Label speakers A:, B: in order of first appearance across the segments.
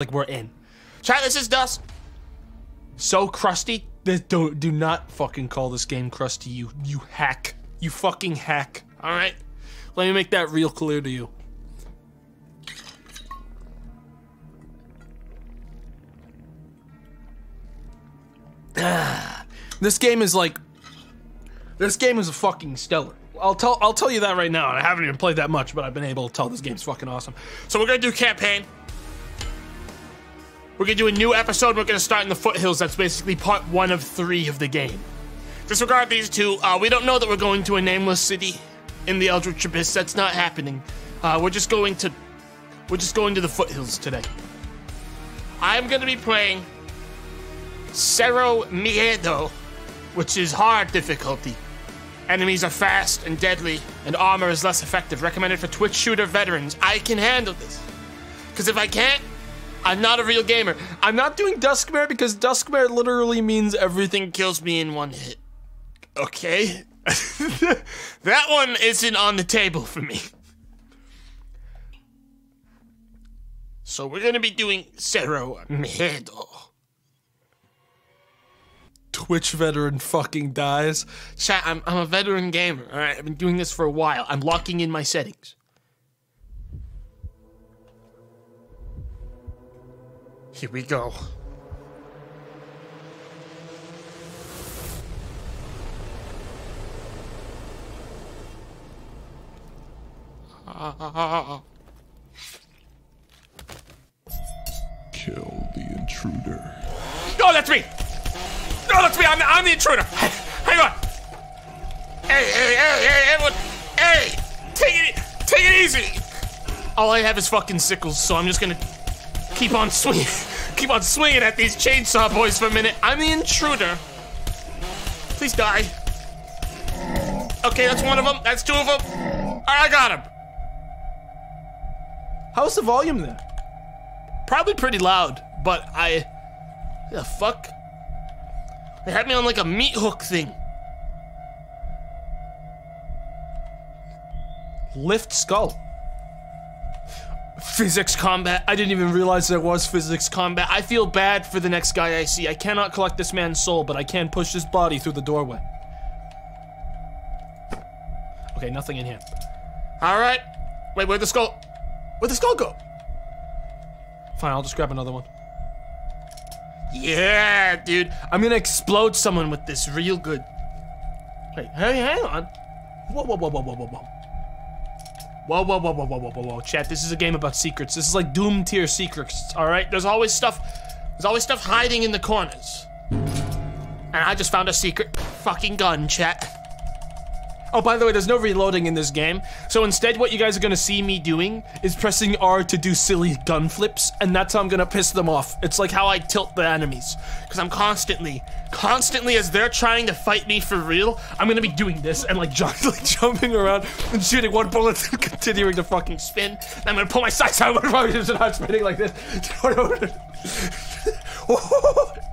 A: like we're in. Chat, this is Dusk. So crusty. This, don't do not fucking call this game crusty. You you hack. You fucking hack. All right. Let me make that real clear to you. this game is like this game is a fucking stellar. I'll tell I'll tell you that right now. I haven't even played that much, but I've been able to tell this game's fucking awesome. So we're gonna do campaign. We're gonna do a new episode. We're gonna start in the foothills. That's basically part one of three of the game. Disregard these two. Uh, we don't know that we're going to a nameless city in the Eldritch Abyss. That's not happening. Uh, we're just going to we're just going to the foothills today. I'm gonna be playing Cero Miedo, which is hard difficulty. Enemies are fast and deadly, and armor is less effective. Recommended for Twitch shooter veterans. I can handle this. Because if I can't, I'm not a real gamer. I'm not doing Duskmare because Duskmare literally means everything kills me in one hit. Okay? that one isn't on the table for me. So we're gonna be doing Cero Miedo. Twitch veteran fucking dies. Chat, I'm, I'm a veteran gamer, alright? I've been doing this for a while. I'm locking in my settings. Here we go.
B: Kill the intruder.
A: Oh, that's me! No, that's me! I'm the, I'm the intruder! Hang on! Hey, hey, hey, hey, everyone! Hey! Take it, take it easy! All I have is fucking sickles, so I'm just gonna keep on swinging, keep on swinging at these chainsaw boys for a minute. I'm the intruder. Please die. Okay, that's one of them. That's two of them. All right, I got him. How's the volume there? Probably pretty loud, but I. The fuck? They had me on like a meat hook thing. Lift skull. Physics combat. I didn't even realize there was physics combat. I feel bad for the next guy I see. I cannot collect this man's soul, but I can push his body through the doorway. Okay, nothing in here. Alright. Wait, where'd the skull? Where'd the skull go? Fine, I'll just grab another one. Yeah, dude. I'm gonna explode someone with this real good. Wait, hey, hang on. Whoa, whoa, whoa, whoa, whoa, whoa, whoa. Whoa, whoa, whoa, whoa, whoa, whoa, whoa, whoa. Chat, this is a game about secrets. This is like Doom tier secrets, alright? There's always stuff, there's always stuff hiding in the corners. And I just found a secret fucking gun, chat. Oh, by the way, there's no reloading in this game. So instead, what you guys are gonna see me doing is pressing R to do silly gun flips, and that's how I'm gonna piss them off. It's like how I tilt the enemies. Because I'm constantly, constantly, as they're trying to fight me for real, I'm gonna be doing this and like, jump, like jumping around and shooting one bullet and continuing to fucking spin. And I'm gonna pull my sights out and start spinning like this.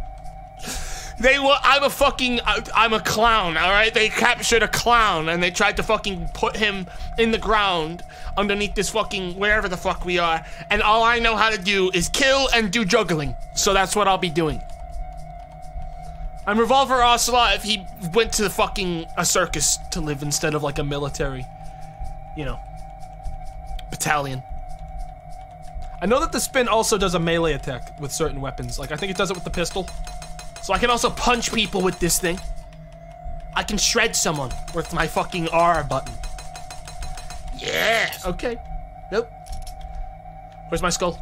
A: They were. I'm a fucking. I- I'm a clown. All right. They captured a clown and they tried to fucking put him in the ground underneath this fucking wherever the fuck we are. And all I know how to do is kill and do juggling. So that's what I'll be doing. I'm Revolver Ocelot if he went to the fucking a circus to live instead of like a military, you know, battalion. I know that the spin also does a melee attack with certain weapons. Like I think it does it with the pistol. So I can also punch people with this thing. I can shred someone with my fucking R button. Yeah. Okay. Nope. Where's my skull?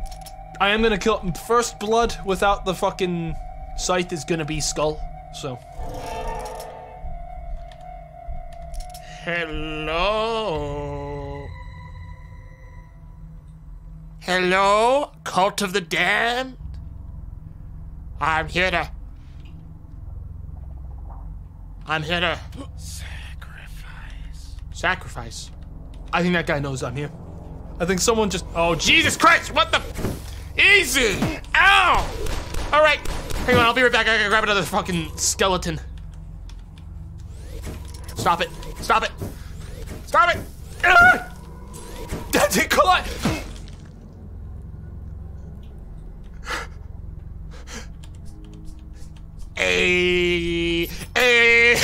A: I am gonna kill first blood without the fucking scythe is gonna be skull. So. Hello. Hello, cult of the damned. I'm here to I'm here to sacrifice. Sacrifice. I think that guy knows I'm here. I think someone just. Oh Jesus Christ! What the? Easy! Ow! All right, hang on. I'll be right back. I gotta grab another fucking skeleton. Stop it! Stop it! Stop it! Ah! That's it! Collide! Hey, hey,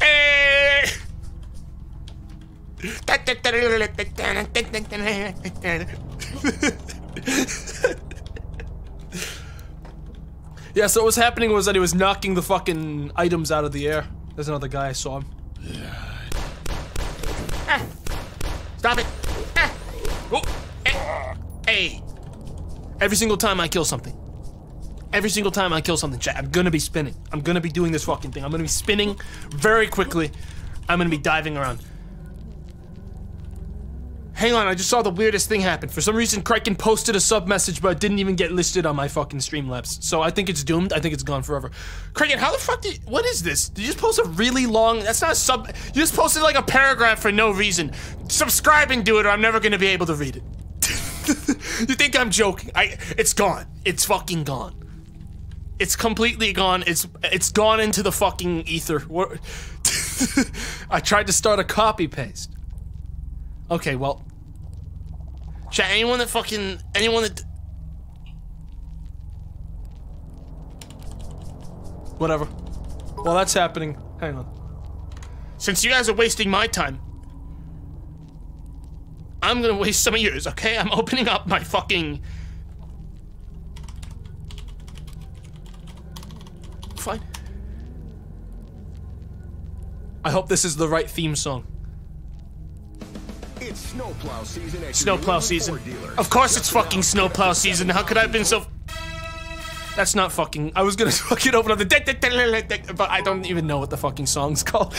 A: hey.
C: Yeah, so what was happening was that he was knocking the fucking items out of the air. There's another guy, I saw him.
A: Stop it. Ah. Oh, eh. Hey.
C: Every single time I kill something. Every single time I kill something, chat, I'm gonna be spinning. I'm gonna be doing this fucking thing. I'm gonna be spinning very quickly. I'm gonna be diving around. Hang on, I just saw the weirdest thing happen. For some reason, Kraken posted a sub message, but it didn't even get listed on my fucking Streamlabs. So I think it's doomed. I think it's gone forever.
A: Kraken, how the fuck did. What is this? Did you just post a really long. That's not a sub. You just posted like a paragraph for no reason. Subscribe and do it, or I'm never gonna be able to read it. you think I'm joking? I. It's gone. It's fucking gone. It's completely gone. It's it's gone into the fucking ether.
C: I tried to start a copy paste. Okay, well,
A: Chat, anyone that fucking anyone that
C: whatever. While that's happening, hang on.
A: since you guys are wasting my time, I'm gonna waste some of yours, okay? I'm opening up my fucking Fine.
C: I hope this is the right theme song.
D: It's snowplow season
A: Snowplow season. Of course it's fucking snowplow season. How could I have been so
C: That's not fucking. I was gonna fucking open up the. But I don't even know what the fucking song's called.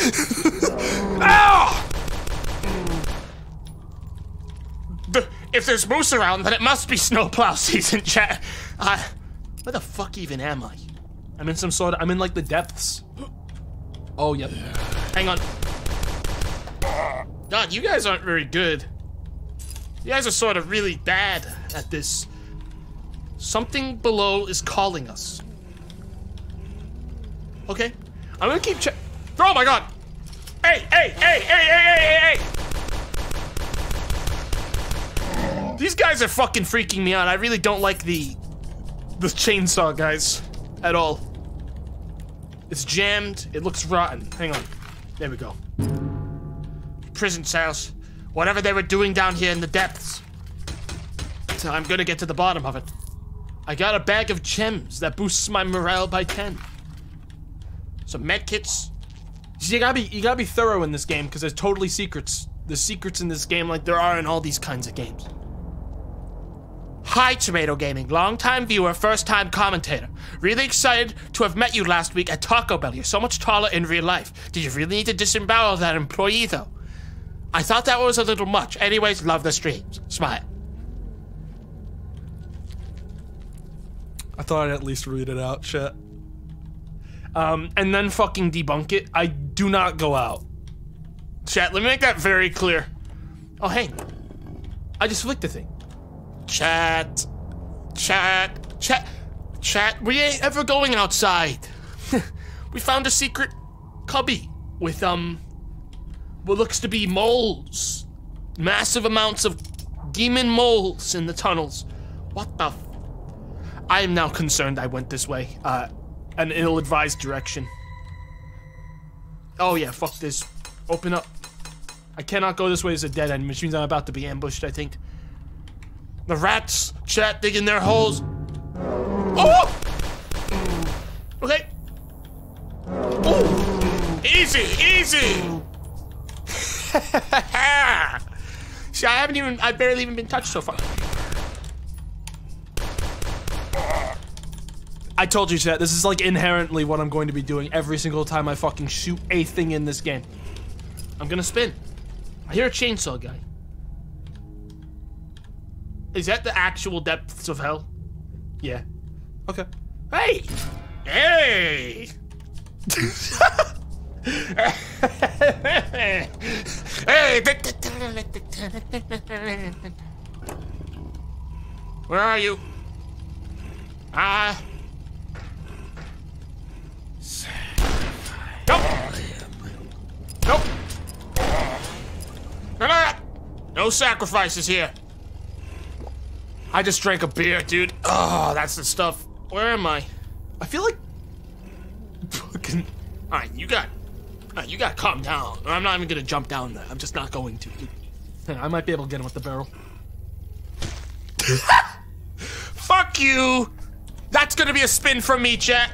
A: Ow! If there's moose around, then it must be snowplow season, chat. Uh, where the fuck even am I?
C: I'm in some sort of. I'm in like the depths. Oh, yep.
A: Hang on. God, you guys aren't very good. You guys are sort of really bad at this. Something below is calling us. Okay. I'm gonna keep check. Oh my god! Hey, hey, hey, hey, hey, hey, hey, hey! These guys are fucking freaking me out. I really don't like the the chainsaw guys at all. It's jammed. It looks rotten. Hang on. There we go. Prison cells. Whatever they were doing down here in the depths. So I'm gonna get to the bottom of it. I got a bag of gems that boosts my morale by 10. Some medkits.
C: You gotta be. You gotta be thorough in this game because there's totally secrets. There's secrets in this game like there are in all these kinds of games.
A: Hi, Tomato Gaming, long-time viewer, first time commentator. Really excited to have met you last week at Taco Bell. You're so much taller in real life. Did you really need to disembowel that employee, though? I thought that was a little much. Anyways, love the streams. Smile.
C: I thought I'd at least read it out, shit. Um, and then fucking debunk it. I do not go out.
A: Chat, let me make that very clear. Oh, hey.
C: I just flicked the thing.
A: Chat. Chat. Chat. Chat. We ain't ever going outside. we found a secret cubby with, um, what looks to be moles. Massive amounts of demon moles in the tunnels. What the f- I am now concerned I went this way. Uh, an ill-advised direction. Oh yeah, fuck this. Open up. I cannot go this way as a dead end, which means I'm about to be ambushed, I think. The rats, chat, digging their holes. Oh! Okay. Easy, easy! See, I haven't even, I've barely even been touched so far.
C: I told you that this is like inherently what I'm going to be doing every single time I fucking shoot a thing in this game.
A: I'm gonna spin. I hear a chainsaw guy. Is that the actual depths of hell?
C: Yeah. Okay.
A: Hey! Hey! hey! Where are you? Ah. Nope. Nope. Ah! No sacrifices here. I just drank a beer, dude. Oh, that's the stuff. Where am I?
C: I feel like fucking.
A: All right, you got, right, you got to calm down. I'm not even gonna jump down there. I'm just not going to.
C: I might be able to get him with the barrel.
A: Fuck you. That's gonna be a spin from me, chat.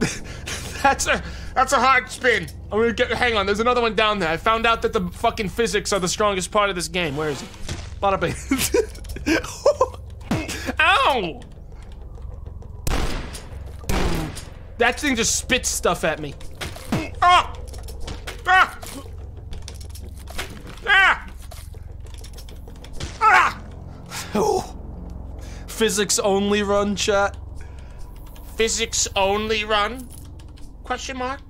A: that's a that's a hard spin. I'm gonna get. Hang on, there's another one down there. I found out that the fucking physics are the strongest part of this game. Where is it?
C: Bada bing.
A: Ow!
C: that thing just spits stuff at me.
A: Ah! Ah! Ah! Ah!
C: Physics only run, chat.
A: Physics only run? Question mark?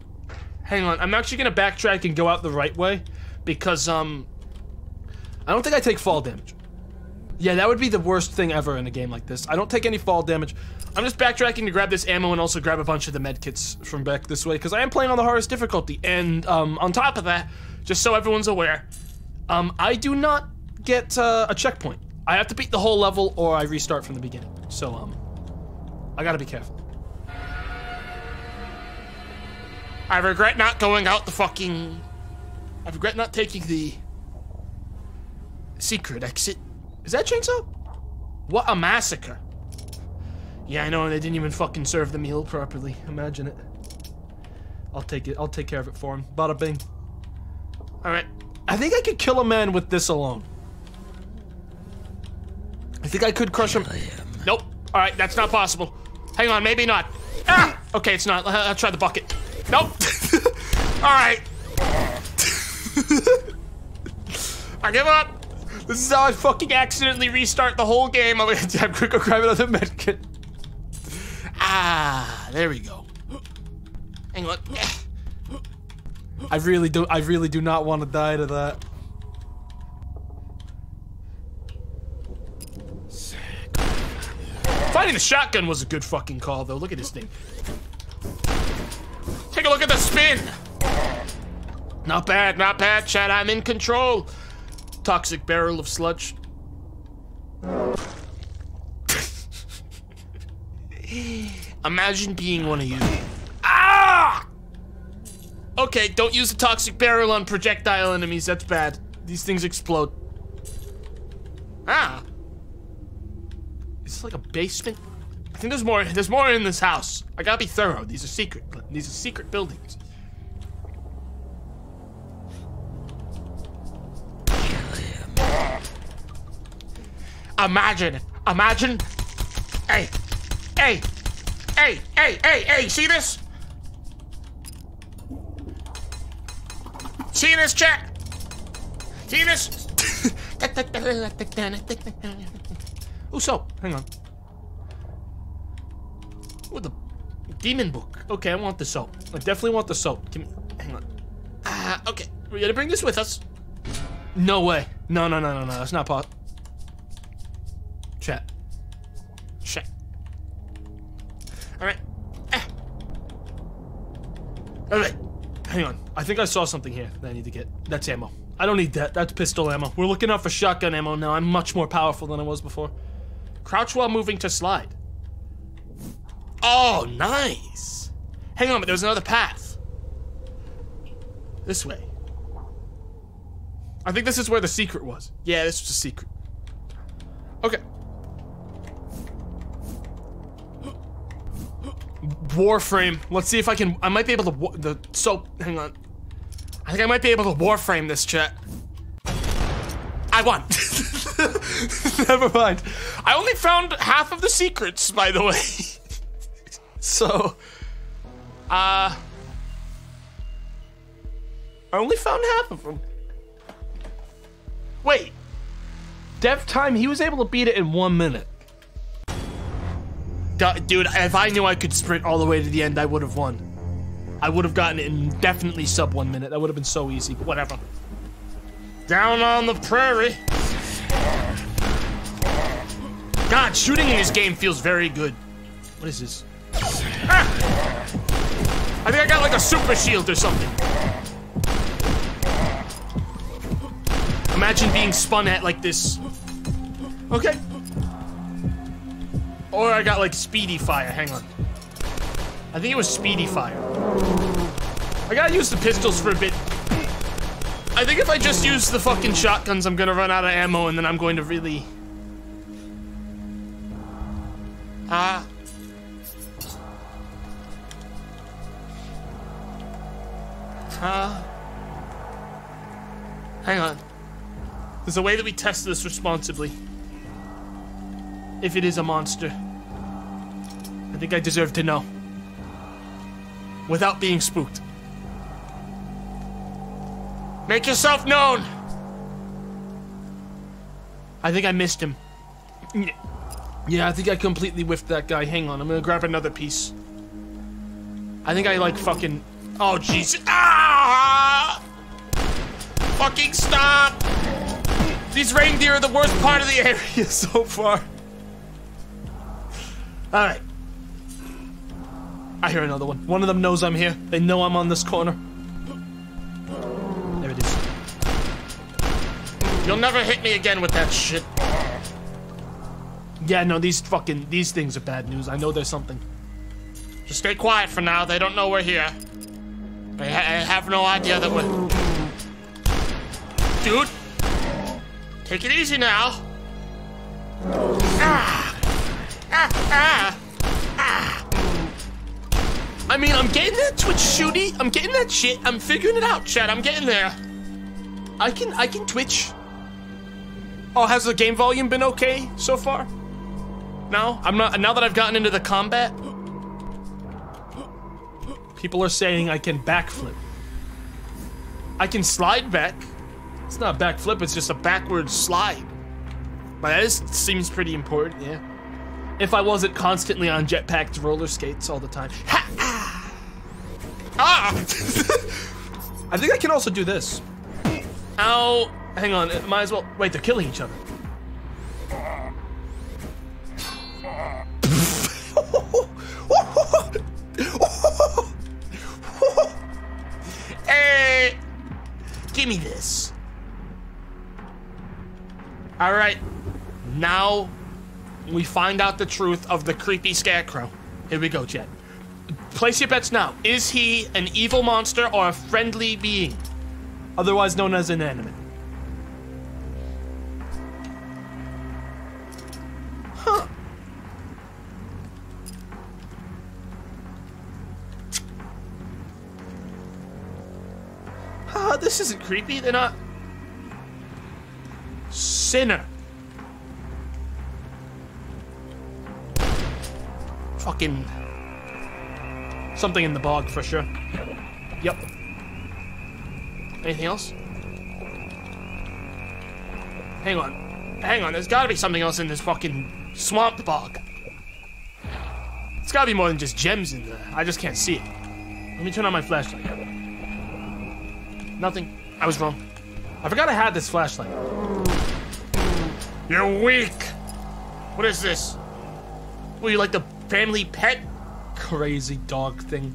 C: Hang on, I'm actually gonna backtrack and go out the right way because um, I don't think I take fall damage. Yeah, that would be the worst thing ever in a game like this. I don't take any fall damage. I'm just backtracking to grab this ammo and also grab a bunch of the medkits from back this way because I am playing on the hardest difficulty. And um, on top of that, just so everyone's aware, um, I do not get uh, a checkpoint. I have to beat the whole level or I restart from the beginning. So um, I gotta be careful.
A: I regret not going out the fucking. I regret not taking the secret exit.
C: Is that Chainsaw?
A: What a massacre!
C: Yeah, I know. They didn't even fucking serve the meal properly. Imagine it. I'll take it. I'll take care of it for him. Bada bing.
A: All right.
C: I think I could kill a man with this alone. I think I could crush him.
A: Nope. All right, that's not possible. Hang on, maybe not. Ah! Okay, it's not. I'll try the bucket. Nope. All right. I give up.
C: This is how I fucking accidentally restart the whole game. I'm gonna have quick go grab another medkit.
A: Ah, there we go. Hang on.
C: I really do. I really do not want to die to that.
A: Finding the shotgun was a good fucking call, though. Look at this thing. Take a look at the spin. Not bad, not bad, Chad. I'm in control. Toxic barrel of sludge. Imagine being one of you. Ah! Okay, don't use the toxic barrel on projectile enemies. That's bad. These things explode. Ah. Is this like a basement? I think there's more. There's more in this house. I gotta be thorough. These are secret. These are secret buildings. Imagine. Imagine. Hey. Hey. Hey. Hey. Hey. Hey. See this? See this, chat? See this?
C: Oh, so hang on.
A: Ooh, the demon book.
C: Okay, I want the soap. I definitely want the soap. Give me. Hang on.
A: Ah, okay. We're gonna bring this with us.
C: No way. No, no, no, no, no. That's not pot. Chat.
A: Check. All right. Ah. All right.
C: Hang on. I think I saw something here that I need to get. That's ammo. I don't need that. That's pistol ammo. We're looking out for shotgun ammo now. I'm much more powerful than I was before.
A: Crouch while moving to slide. Oh, nice. Hang on, but there's another path. This way.
C: I think this is where the secret was.
A: Yeah, this was a secret. Okay.
C: Warframe. Let's see if I can. I might be able to. The soap. Hang on.
A: I think I might be able to warframe this chat. I won.
C: Never mind.
A: I only found half of the secrets, by the way.
C: So,
A: Uh,
C: I only found half of them.
A: wait.
C: Dev time. He was able to beat it in one minute.
A: Du- Dude, if I knew I could sprint all the way to the end, I would have won.
C: I would have gotten it in definitely sub one minute. That would have been so easy. But whatever.
A: Down on the prairie. God, shooting in this game feels very good.
C: What is this?
A: Ah! I think I got like a super shield or something. Imagine being spun at like this. Okay. Or I got like speedy fire. Hang on. I think it was speedy fire. I gotta use the pistols for a bit. I think if I just use the fucking shotguns, I'm gonna run out of ammo and then I'm going to really...
E: Ah. Ah. Hang on. There's a way that we test this responsibly.
A: If it is a monster. I think I deserve to know. Without being spooked.
E: Make yourself known.
A: I think I missed him. Yeah, I think I completely whiffed that guy. Hang on, I'm gonna grab another piece. I think I like fucking.
E: Oh Jesus! Ah! Fucking stop! These reindeer are the worst part of the area so far.
A: Alright. I hear another one. One of them knows I'm here. They know I'm on this corner. There it is.
E: You'll never hit me again with that shit.
A: Yeah, no, these fucking these things are bad news. I know there's something.
E: Just stay quiet for now. They don't know we're here. They ha have no idea that we're. Dude, take it easy now. Ah, ah, ah, ah.
A: I mean, I'm getting that Twitch shooty. I'm getting that shit. I'm figuring it out, Chad. I'm getting there. I can I can Twitch. Oh, has the game volume been okay so far? No, I'm not. Now that I've gotten into the combat, people are saying I can backflip. I can slide back. It's not backflip. It's just a backward slide. But that is, seems pretty important, yeah. If I wasn't constantly on jetpacked roller skates all the time. Ha! Ah! I think I can also do this. Ow! Hang on, might as well. Wait, they're killing each other.
E: Hey, give me this. All right, now we find out the truth of the creepy scarecrow.
A: Here we go, Jet. Place your bets now. Is he an evil monster or a friendly being? Otherwise known as inanimate. Huh. Ah, this isn't creepy. They're not. Sinner. Fucking Something in the bog for sure. Yep. Anything else? Hang on. Hang on, there's gotta be something else in this fucking swamp bog. It's gotta be more than just gems in there. I just can't see it. Let me turn on my flashlight. Nothing. I was wrong. I forgot I had this flashlight.
E: You're weak. What is this?
A: Were you like the family pet? Crazy dog thing.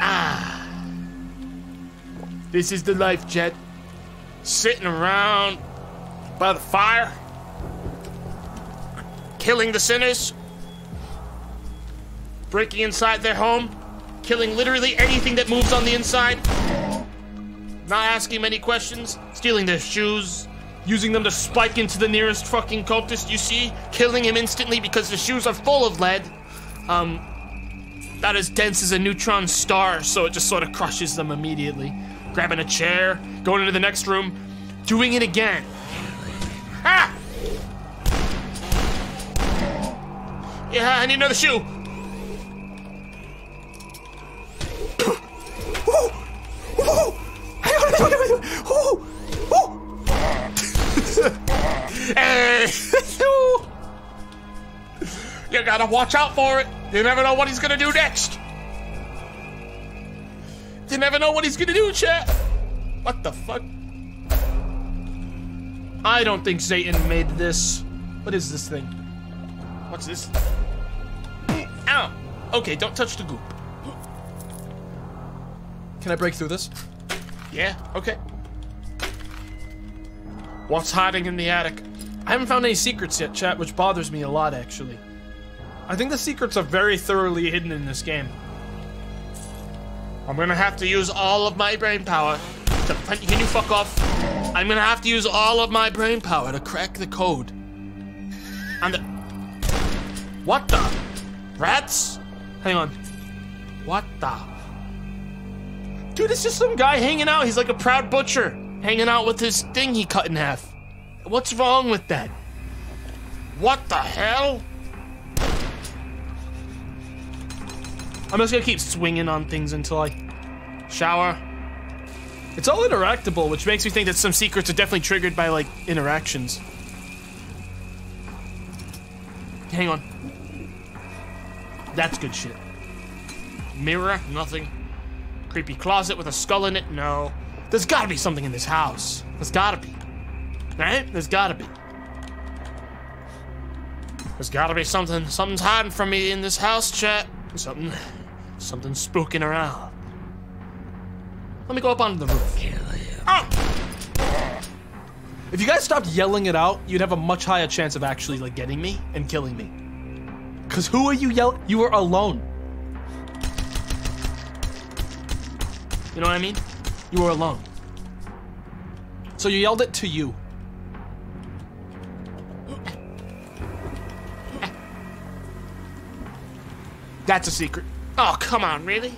E: Ah. This is the life, Jet. Sitting around by the fire, killing the sinners, breaking inside their home, killing literally anything that moves on the inside, not asking many questions, stealing their shoes, using them to spike into the nearest fucking cultist you see, killing him instantly because the shoes are full of lead. Um, not as dense as a neutron star, so it just sort of crushes them immediately. Grabbing a chair, going into the next room, doing it again. Ah! Yeah, I need another shoe. Hey! you gotta watch out for it. You never know what he's gonna do next. You never know what he's gonna do, chat. What the fuck?
A: I don't think Satan made this. What is this thing?
E: What's this?
A: Ow! Okay, don't touch the goop. Can I break through this?
E: Yeah, okay. What's hiding in the attic?
A: I haven't found any secrets yet, chat, which bothers me a lot, actually.
C: I think the secrets are very thoroughly hidden in this game.
A: I'm gonna have to use all of my brain power to. Can you fuck off? I'm gonna have to use all of my brain power to crack the code. And the. What the? Rats?
C: Hang on.
A: What the? Dude, it's just some guy hanging out. He's like a proud butcher, hanging out with his thing he cut in half. What's wrong with that? What the hell?
C: I'm just gonna keep swinging on things until I
A: Shower.
C: It's all interactable, which makes me think that some secrets are definitely triggered by like interactions. Hang on. That's good shit.
A: Mirror, nothing. Creepy closet with a skull in it, no. There's gotta be something in this house. There's gotta be. Right? There's gotta be. There's gotta be something. Something's hiding from me in this house, chat. Something. Something's spooking around. Let me go up onto the roof. Oh!
C: If you guys stopped yelling it out, you'd have a much higher chance of actually like getting me and killing me. Cause who are you yell? You were alone.
A: You know what I mean?
C: You were alone. So you yelled it to you. That's a secret.
A: Oh, come on, really?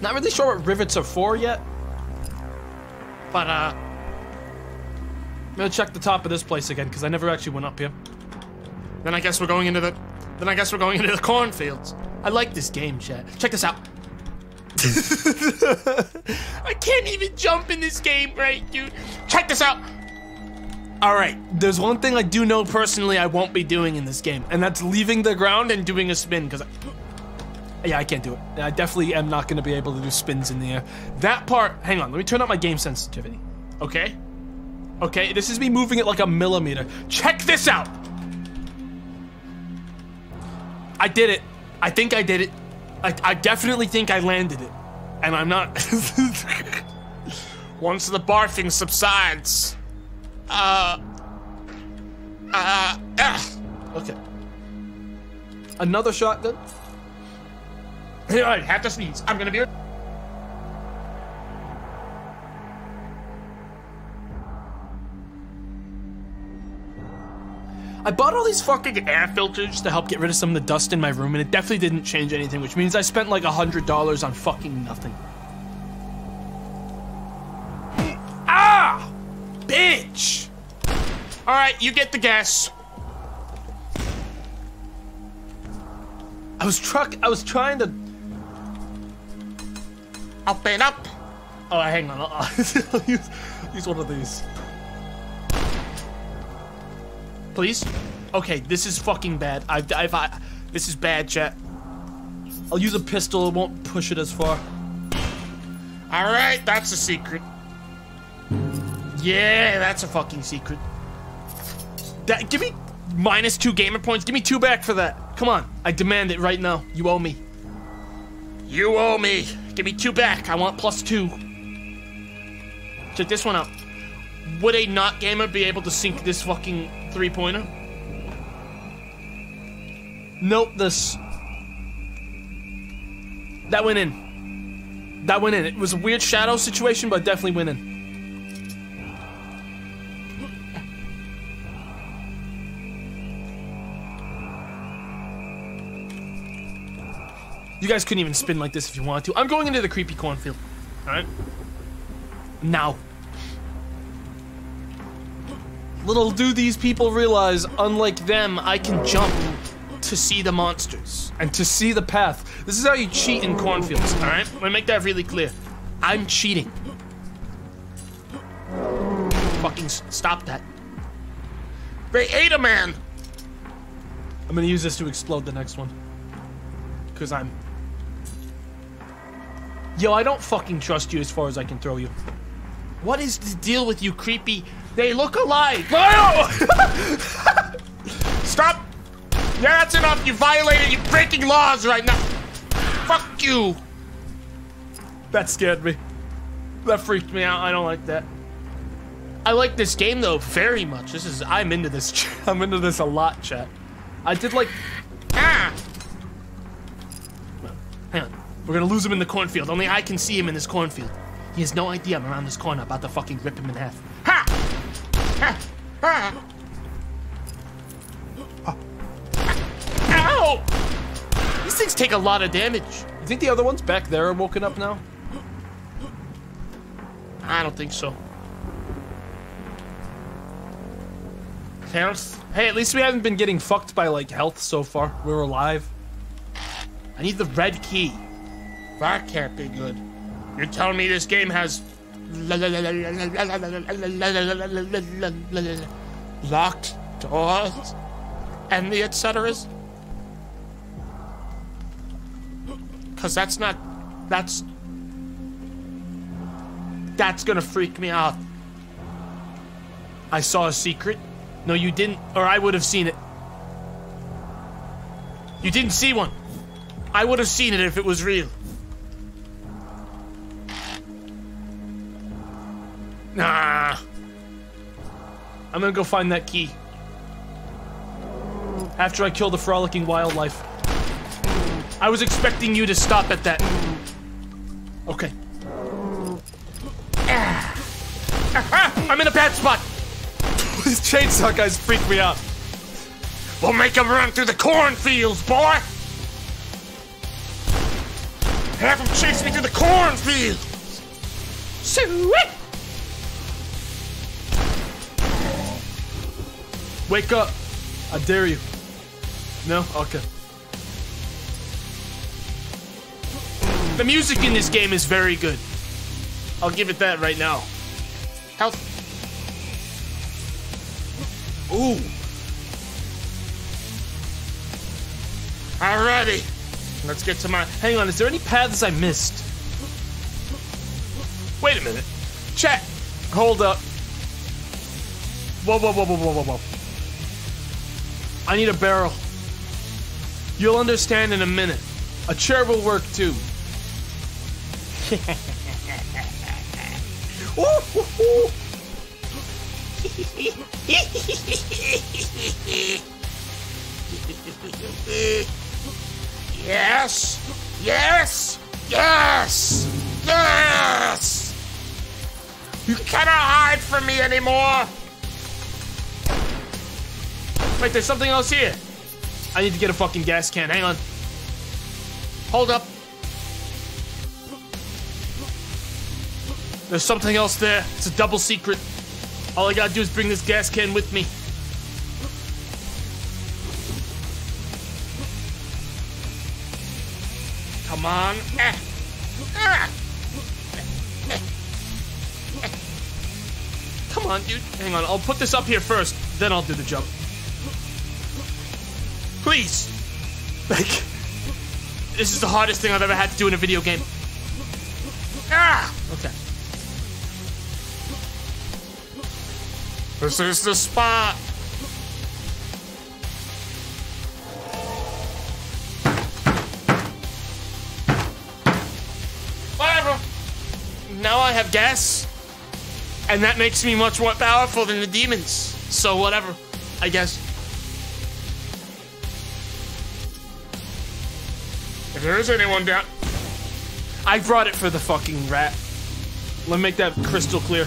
C: Not really sure what rivets are for yet.
A: But, uh,
C: I'm gonna check the top of this place again because I never actually went up here.
A: then I guess we're going into the. Then I guess we're going into the cornfields.
C: I like this game, chat. Check this out.
A: I can't even jump in this game, right, dude? Check this out.
C: All right, there's one thing I do know personally I won't be doing in this game, and that's leaving the ground and doing a spin because. Yeah, I can't do it. I definitely am not going to be able to do spins in the air. That part, hang on, let me turn up my game sensitivity.
A: Okay.
C: Okay, this is me moving it like a millimeter. Check this out! I did it. I think I did it. I, I definitely think I landed it. And I'm not.
A: Once the barfing subsides, uh, uh, uh,
C: okay. Another shotgun?
A: I have to sneeze. I'm gonna be.
C: I bought all these fucking air filters to help get rid of some of the dust in my room, and it definitely didn't change anything, which means I spent like a hundred dollars on fucking nothing.
A: Ah! Bitch! Alright, you get the guess.
C: I was truck. I was trying to.
A: And up.
C: Oh, hang on. I'll use, use one of these.
A: Please? Okay, this is fucking bad. I've, I've, I, this is bad, chat.
C: I'll use a pistol. It won't push it as far.
A: Alright, that's a secret. Yeah, that's a fucking secret. That, give me minus two gamer points. Give me two back for that.
C: Come on. I demand it right now. You owe me.
A: You owe me. Give me two back. I want plus two. Check this one out. Would a not gamer be able to sink this fucking three pointer?
C: Nope. This. That went in. That went in. It was a weird shadow situation, but definitely went in. You guys couldn't even spin like this if you wanted to. I'm going into the creepy cornfield. Alright? Now. Little do these people realize, unlike them, I can jump to see the monsters and to see the path. This is how you cheat in cornfields, alright? Let me make that really clear. I'm cheating.
A: Fucking stop that. They ate a man.
C: I'm gonna use this to explode the next one. Cause I'm. Yo, I don't fucking trust you as far as I can throw you.
A: What is the deal with you creepy? They look alike. Stop! Yeah, that's enough. You violated. You're breaking laws right now. Fuck you.
C: That scared me. That freaked me out. I don't like that.
A: I like this game though very much. This is I'm into this.
C: I'm into this a lot, chat. I did like.
A: Ah! Hang on. We're gonna lose him in the cornfield. Only I can see him in this cornfield. He has no idea I'm around this corner about to fucking rip him in half. Ow! These things take a lot of damage.
C: You think the other ones back there are woken up now?
A: I don't think so.
C: Hey, at least we haven't been getting fucked by like health so far. We're alive.
A: I need the red key. That can't be good. You're telling me this game has locked doors and the etceteras? Cause that's not that's that's gonna freak me out. I saw a secret. No, you didn't, or I would have seen it. You didn't see one. I would have seen it if it was real. Nah. I'm gonna go find that key. After I kill the frolicking wildlife. I was expecting you to stop at that. Okay. Ah. I'm in a bad spot.
C: These chainsaw guys freak me out.
A: We'll make him run through the cornfields, boy! Have him chase me through the cornfields! Sweet!
C: Wake up. I dare you. No? Okay.
A: The music in this game is very good. I'll give it that right now. Health. Ooh. Alrighty. Let's get to my.
C: Hang on, is there any paths I missed?
A: Wait a minute. Chat.
C: Hold up. Whoa, whoa, whoa, whoa, whoa, whoa, whoa. I need a barrel. You'll understand in a minute. A chair will work too.
A: Yes! Yes! Yes! Yes! You cannot hide from me anymore!
C: Wait, there's something else here. I need to get a fucking gas can. Hang on.
A: Hold up.
C: There's something else there. It's a double secret. All I gotta do is bring this gas can with me.
A: Come on.
C: Come on, dude. Hang on. I'll put this up here first, then I'll do the jump.
A: Please.
C: Like,
A: This is the hardest thing I've ever had to do in a video game. Ah!
C: okay.
A: This is the spot. Whatever. Now I have gas. And that makes me much more powerful than the demons. So whatever, I guess. There is anyone down.
C: I brought it for the fucking rat. Let me make that crystal clear.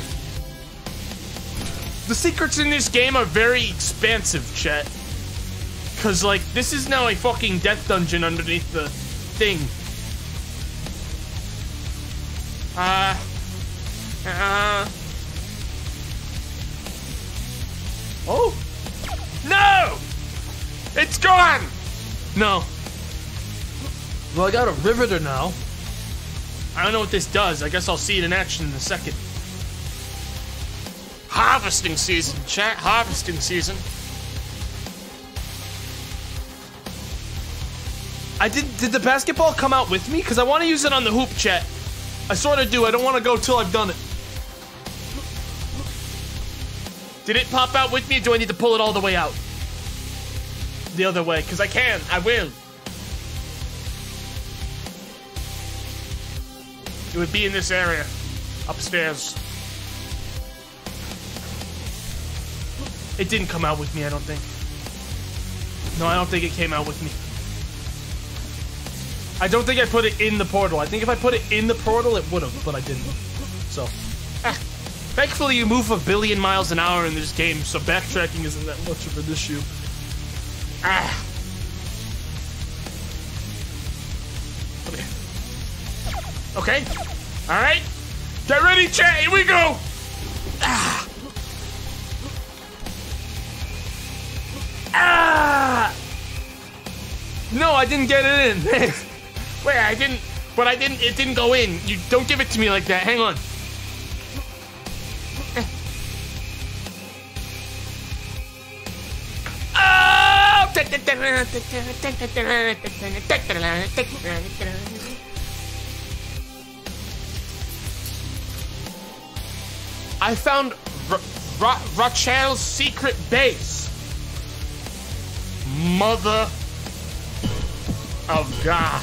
A: The secrets in this game are very expansive, chat. Cause like this is now a fucking death dungeon underneath the thing. Uh uh Oh No! It's gone!
C: No. Well, I got a riveter now.
A: I don't know what this does. I guess I'll see it in action in a second. Harvesting season, chat. Harvesting season.
C: I did. Did the basketball come out with me? Cause I want to use it on the hoop chat. I sort of do. I don't want to go till I've done it.
A: Did it pop out with me do I need to pull it all the way out? The other way, because I can. I will. It would be in this area. Upstairs. It didn't come out with me, I don't think.
C: No, I don't think it came out with me. I don't think I put it in the portal. I think if I put it in the portal, it would have, but I didn't. So,
A: Ah,
C: thankfully, you move a billion miles an hour in this game, so backtracking isn't that much of an issue.
A: Ah. Okay. All right. Get ready, chat. Here we go. Ah. Ah.
C: No, I didn't get it in.
A: Wait, I didn't. But I didn't. It didn't go in. You don't give it to me like that. Hang on. Oh! I found R- Ra- Rachel's secret base. Mother of God.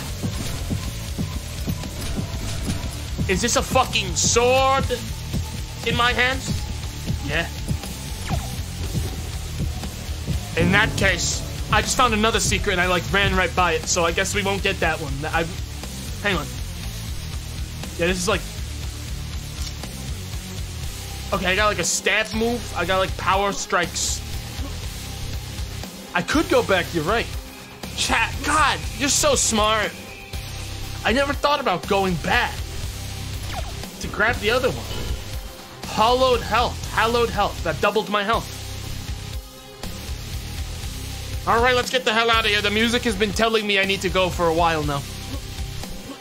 A: Is this a fucking sword in my hands? Yeah. In that case, I just found another secret and I like ran right by it, so I guess we won't get that one. I hang on. Yeah, this is like Okay, I got like a stab move. I got like power strikes.
C: I could go back, you're right.
A: Chat, God, you're so smart. I never thought about going back to grab the other one. Hollowed health, hallowed health. That doubled my health. All right, let's get the hell out of here. The music has been telling me I need to go for a while now.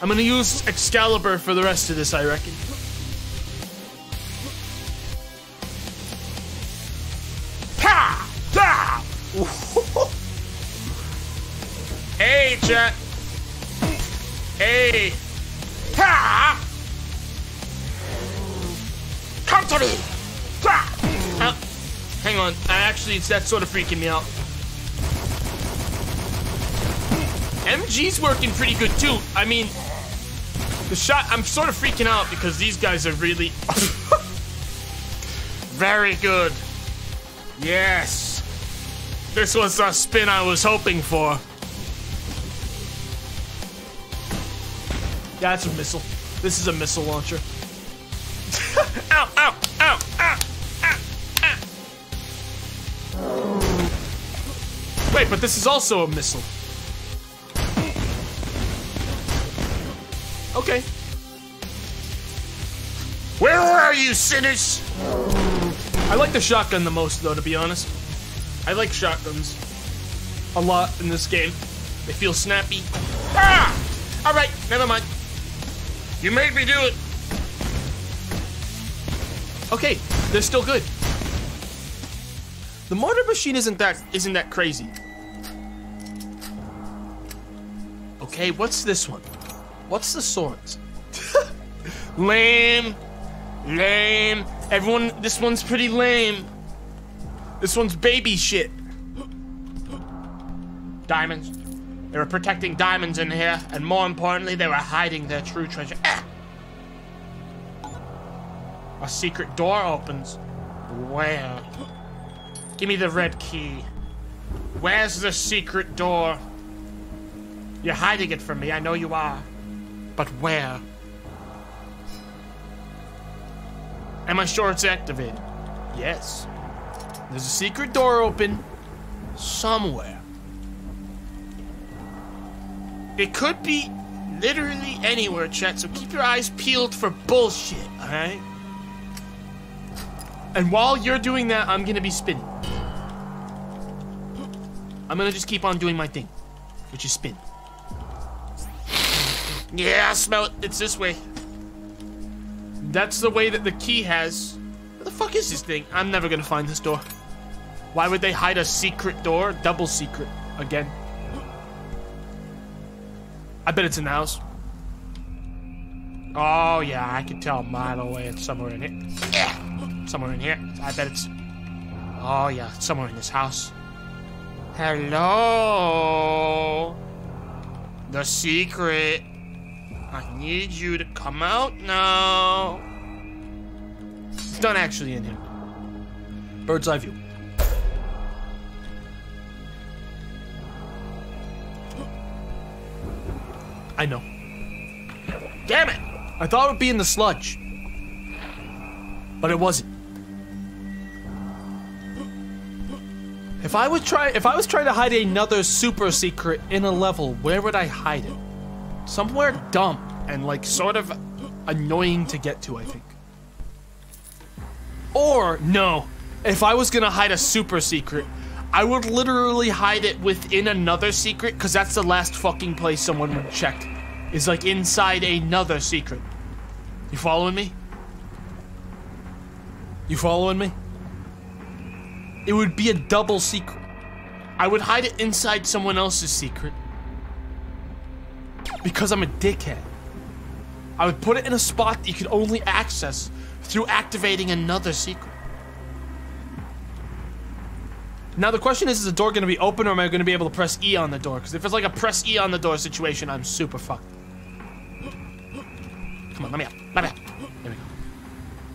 A: I'm gonna use Excalibur for the rest of this, I reckon. Hey, chat. Hey. Ha! Come to me. Ha! Uh, hang on. I actually, it's that sort of freaking me out. MG's working pretty good too. I mean, the shot. I'm sort of freaking out because these guys are really very good. Yes. This was the spin I was hoping for.
C: That's a missile. This is a missile launcher.
A: Ow, ow, ow, ow, ow, ow.
C: Wait, but this is also a missile. Okay.
A: Where are you, sinners?
C: I like the shotgun the most, though, to be honest.
A: I like shotguns.
C: A lot in this game.
A: They feel snappy. Ah! All right, never mind. You made me do it. Okay, they're still good. The mortar machine isn't that isn't that crazy. Okay, what's this one?
C: What's the swords?
A: Lame. Lame. Everyone, this one's pretty lame. This one's baby shit. Diamonds. They were protecting diamonds in here, and more importantly, they were hiding their true treasure. Ah! A secret door opens. Where? Give me the red key. Where's the secret door? You're hiding it from me, I know you are. But where? Am I sure it's activated? Yes. There's a secret door open somewhere. It could be literally anywhere, chat, so keep your eyes peeled for bullshit, alright? And while you're doing that, I'm gonna be spinning. I'm gonna just keep on doing my thing, which is spin. Yeah, I smell it. It's this way. That's the way that the key has. What the fuck is this thing? I'm never gonna find this door. Why would they hide a secret door? Double secret. Again. I bet it's in the house. Oh, yeah, I can tell a mile away. It's somewhere in here. Yeah, somewhere in here. I bet it's. Oh, yeah, somewhere in this house. Hello? The secret. I need you to come out now. It's not actually in here.
C: Bird's eye view. I know.
A: Damn it!
C: I thought it would be in the sludge. But it wasn't. If I was try if I was trying to hide another super secret in a level, where would I hide it? Somewhere dumb and like sort of annoying to get to, I think. Or no, if I was gonna hide a super secret, I would literally hide it within another secret, because that's the last fucking place someone would check. Is like inside another secret. You following me? You following me? It would be a double secret. I would hide it inside someone else's secret. Because I'm a dickhead. I would put it in a spot that you could only access through activating another secret. Now the question is, is the door to be open or am I to be able to press E on the door? Because if it's like a press E on the door situation, I'm super fucked. Come on, let me out. Let me out. There we go.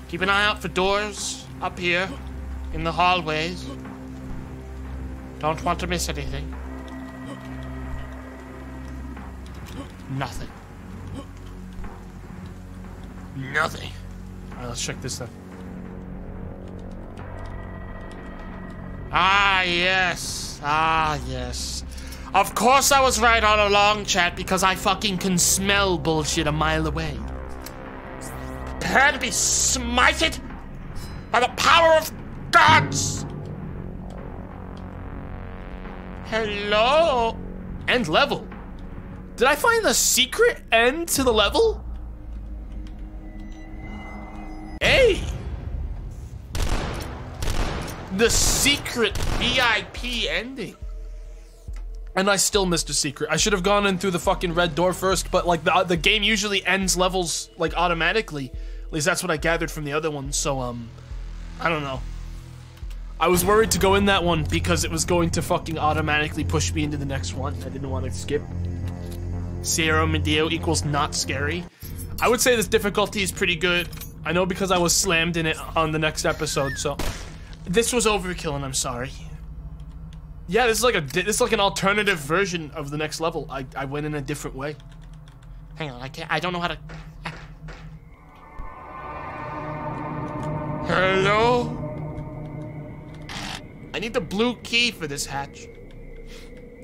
A: Keep an eye out for doors up here in the hallways. Don't want to miss anything. Nothing. Nothing.
C: Alright, let's check this then.
A: Ah, yes. Ah, yes. Of course I was right all along, chat, because I fucking can smell bullshit a mile away. Prepare to be smited by the power of gods! Hello?
C: End level. Did I find the secret end to the level? Hey!
A: The secret VIP ending.
C: And I still missed a secret. I should have gone in through the fucking red door first, but like the the game usually ends levels like automatically. At least that's what I gathered from the other one. So um, I don't know. I was worried to go in that one because it was going to fucking automatically push me into the next one. I didn't want to skip. Cero Miedo equals not scary. I would say this difficulty is pretty good. I know because I was slammed in it on the next episode. So
A: This was overkill, and I'm sorry.
C: yeah, this is like a this is like an alternative version of the next level. I I went in a different way.
A: Hang on, I can't. I don't know how to. Hello? I need the blue key for this hatch.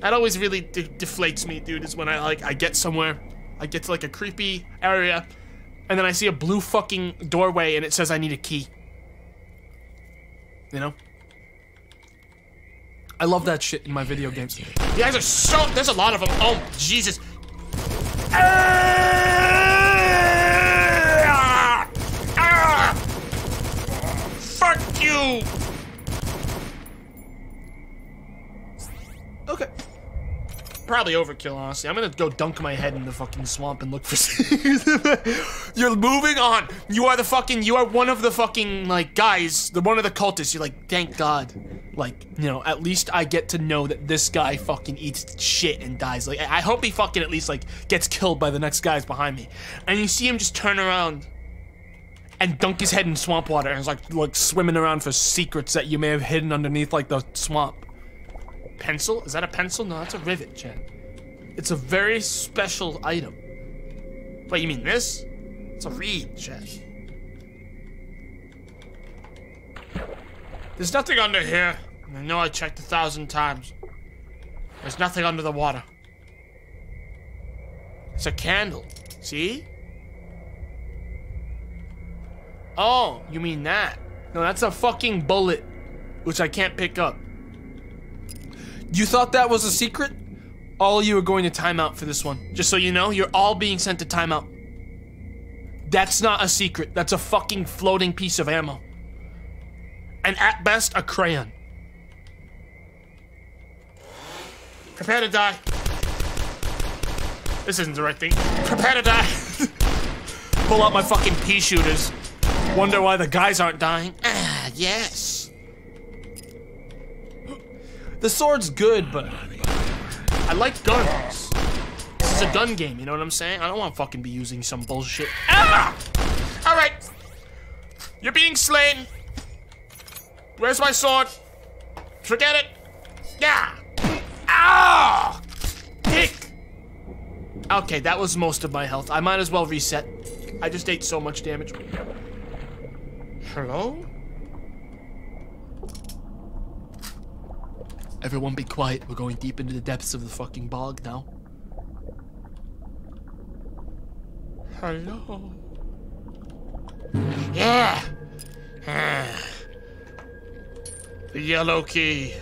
A: That always really de deflates me, dude. Is when I like I get somewhere, I get to like a creepy area, and then I see a blue fucking doorway and it says I need a key.
C: You know. I love that shit in my video games.
A: You guys are so. There's a lot of them. Oh Jesus. Ah! Ah! Fuck you.
C: Okay.
A: Probably overkill, honestly. I'm gonna go dunk my head in the fucking swamp and look for. You're moving on. You are the fucking. You are one of the fucking like guys. The one of the cultists. You're like, thank God. Like, you know, at least I get to know that this guy fucking eats shit and dies. Like, I hope he fucking at least like gets killed by the next guys behind me. And you see him just turn around and dunk his head in swamp water and is like like swimming around for secrets that you may have hidden underneath like the swamp. Pencil? Is that a pencil? No, that's a rivet, Chad. It's a very special item. Wait, you mean this? It's a reed, Chad. There's nothing under here. I know I checked a thousand times. There's nothing under the water. It's a candle. See? Oh, you mean that? No, that's a fucking bullet, which I can't pick up. You thought that was a secret? All of you are going to timeout for this one. Just so you know, you're all being sent to timeout. That's not a secret. That's a fucking floating piece of ammo. And at best, a crayon. Prepare to die. This isn't the right thing. Prepare to die. Pull out my fucking pea shooters. Wonder why the guys aren't dying. Ah, yes. The sword's good, but I like guns. This is a gun game, you know what I'm saying? I don't want to fucking be using some bullshit. Ah! All right. You're being slain. Where's my sword? Forget it. Yeah. Ah! Dick. Okay, that was most of my health. I might as well reset. I just ate so much damage. Hello? Everyone be quiet. We're going deep into the depths of the fucking bog now. Hello? Yeah! the yellow key.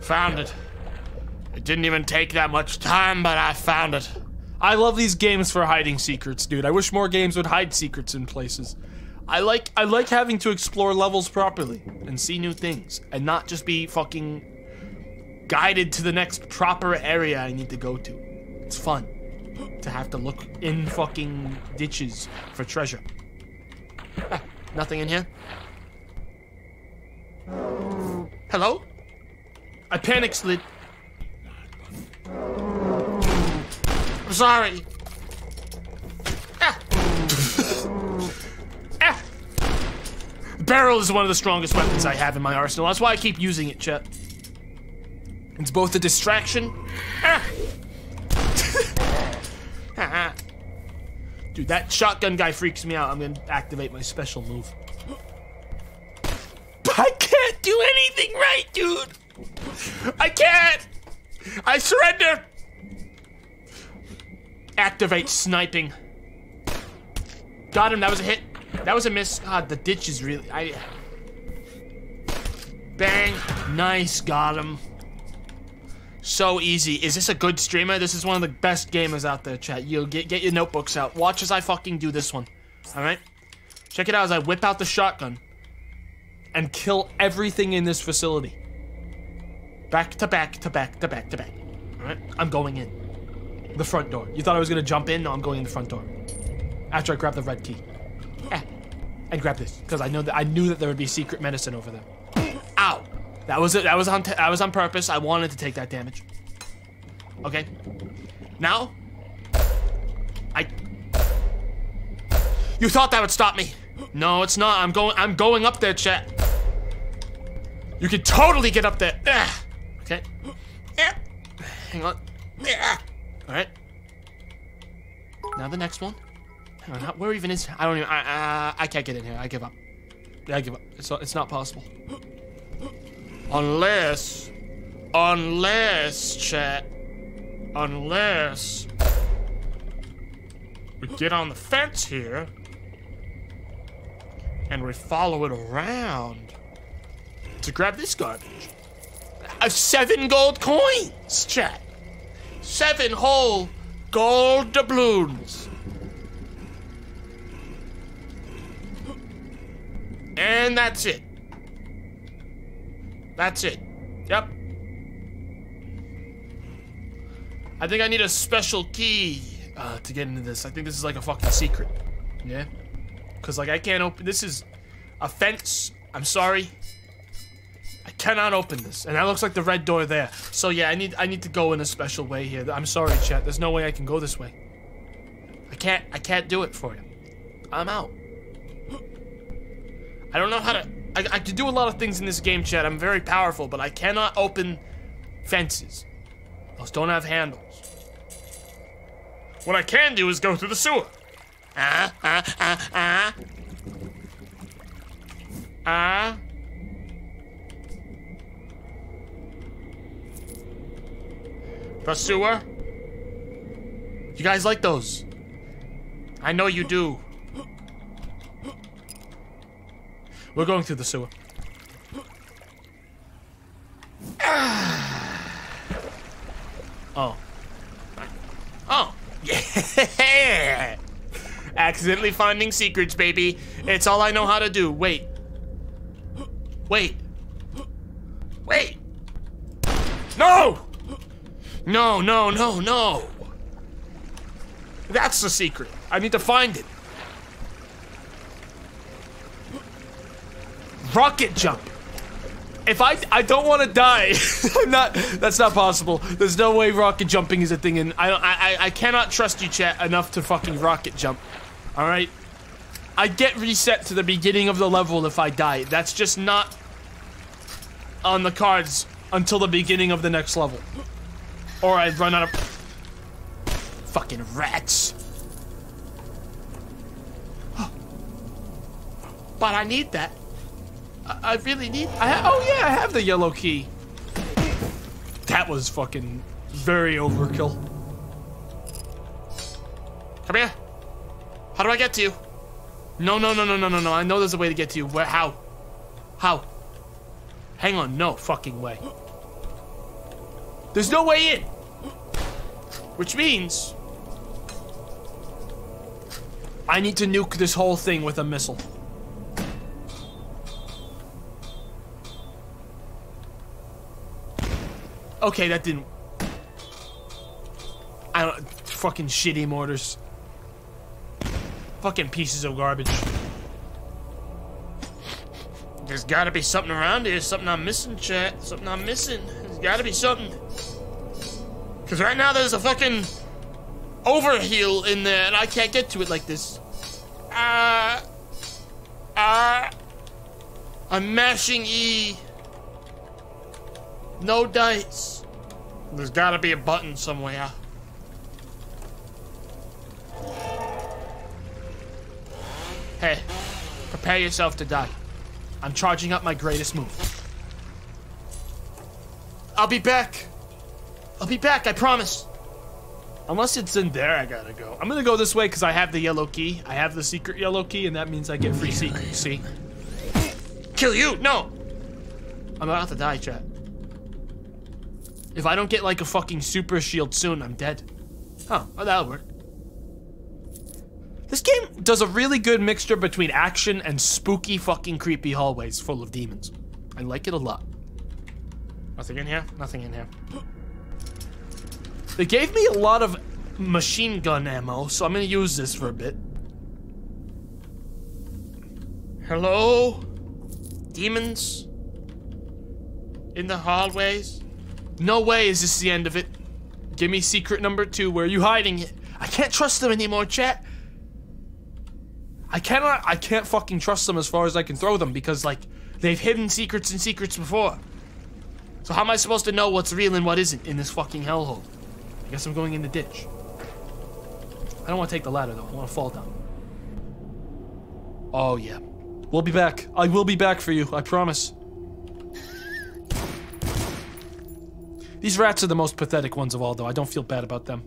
A: Found it. It didn't even take that much time, but I found it.
C: I love these games for hiding secrets, dude. I wish more games would hide secrets in places. I like I like having to explore levels properly and see new things and not just be fucking guided to the next proper area I need to go to. It's fun to have to look in fucking ditches for treasure.
A: Ah, nothing in here. Hello?
C: I panic slid.
A: I'm sorry. Ah. ah.
C: Barrel is one of the strongest weapons I have in my arsenal. That's why I keep using it, Chet. It's both a distraction.
A: Ah.
C: Dude, that shotgun guy freaks me out. I'm gonna activate my special move.
A: I can't do anything right, dude. I can't. I surrender.
C: Activate sniping. Got him. That was a hit. That was a miss. God, the ditch is really. I.
A: Bang.
C: Nice. Got him.
A: So easy. Is this a good streamer? This is one of the best gamers out there, chat. You get get your notebooks out. Watch as I fucking do this one. All right. Check it out as I whip out the shotgun
C: and kill everything in this facility.
A: Back to back to back to back to back. All right. I'm going in.
C: The front door. You thought I was gonna jump in? No, I'm going in the front door. After I grab the red key. And grab this because I know that I knew that there would be secret medicine over there.
A: Ow.
C: That was it. That was on. that was on purpose. I wanted to take that damage.
A: Okay. Now. I. You thought that would stop me? No, it's not. I'm going. I'm going up there, chat. You can totally get up there. Ugh. Okay. Hang on. All right. Now the next one. Where even is? I don't even. I, uh, I can't get in here. I give up.
C: I give up. It's not, it's not possible.
A: Unless, unless, chat, unless we get on the fence here and we follow it around to grab this garbage. I have seven gold coins, chat. Seven whole gold doubloons. And that's it. That's it. Yep. I think I need a special key uh, to get into this. I think this is like a fucking secret. Yeah? Because, like, I can't open... This is a fence. I'm sorry. I cannot open this. And that looks like the red door there. So, yeah, I need I need to go in a special way here. I'm sorry, chat. There's no way I can go this way. I can't... I can't do it for you. I'm out. I don't know how to... I, I can do a lot of things in this game, chat. I'm very powerful, but I cannot open fences. Those don't have handles. What I can do is go through the sewer. Ah, ah, ah, ah. Ah. The sewer? You guys like those? I know you do. We're going through the sewer. Oh. Oh. Yeah! Accidentally finding secrets, baby. It's all I know how to do. Wait. Wait. Wait. No! No, no, no, no. That's the secret. I need to find it. Rocket jump.
C: If I I don't want to die, I'm not. That's not possible. There's no way rocket jumping is a thing, and
A: I. I I cannot trust you, chat, enough to fucking rocket jump. All right.
C: I get reset to the beginning of the level if I die. That's just not on the cards until the beginning of the next level. Or I run out of.
B: Fucking rats. But I need that. I, really need
A: I oh yeah, I have the yellow key. That was fucking very overkill.
B: Come here. How do I get to you? No, no, no, no, no, no, no. I know there's a way to get to you. Where? How? How? Hang on. No fucking way. There's no way in. Which means
A: I need to nuke this whole thing with a missile. Okay, that didn't. I don't. Fucking shitty mortars. Fucking pieces of garbage.
B: there's got to be something around here. Something I'm missing, chat. Something I'm missing. There's got to be something. Because right now there's a fucking overheal in there, and I can't get to it like this. Ah. Ah. I'm mashing E. No dice. There's got to be a button somewhere. Hey, prepare yourself to die.
A: I'm charging up my greatest move.
B: I'll be back. I'll be back, I promise.
A: Unless it's in there, I gotta go. I'm gonna go this way because I have the yellow key. I have the secret yellow key, and that means I get free secrets. See?
B: Kill you? No. I'm about to die, chat.
A: If I don't get like a fucking super shield soon, I'm dead.
B: Oh, well, that'll work.
A: This game does a really good mixture between action and spooky fucking creepy hallways full of demons. I like it a lot.
B: Nothing in here? Nothing in here.
A: They gave me a lot of machine gun ammo, so I'm gonna use this for a bit.
B: Hello? Demons? In the hallways?
A: No way is this the end of it. Give me secret number two. Where are you hiding it? I can't trust them anymore, chat. I cannot. I can't fucking trust them as far as I can throw them because like they've hidden secrets and secrets before. So how am I supposed to know what's real and what isn't in this fucking hellhole? I guess I'm going in the ditch. I don't want to take the ladder though. I want to fall down. Oh yeah. We'll be back. I will be back for you. I promise. These rats are the most pathetic ones of all, though. I don't feel bad about them.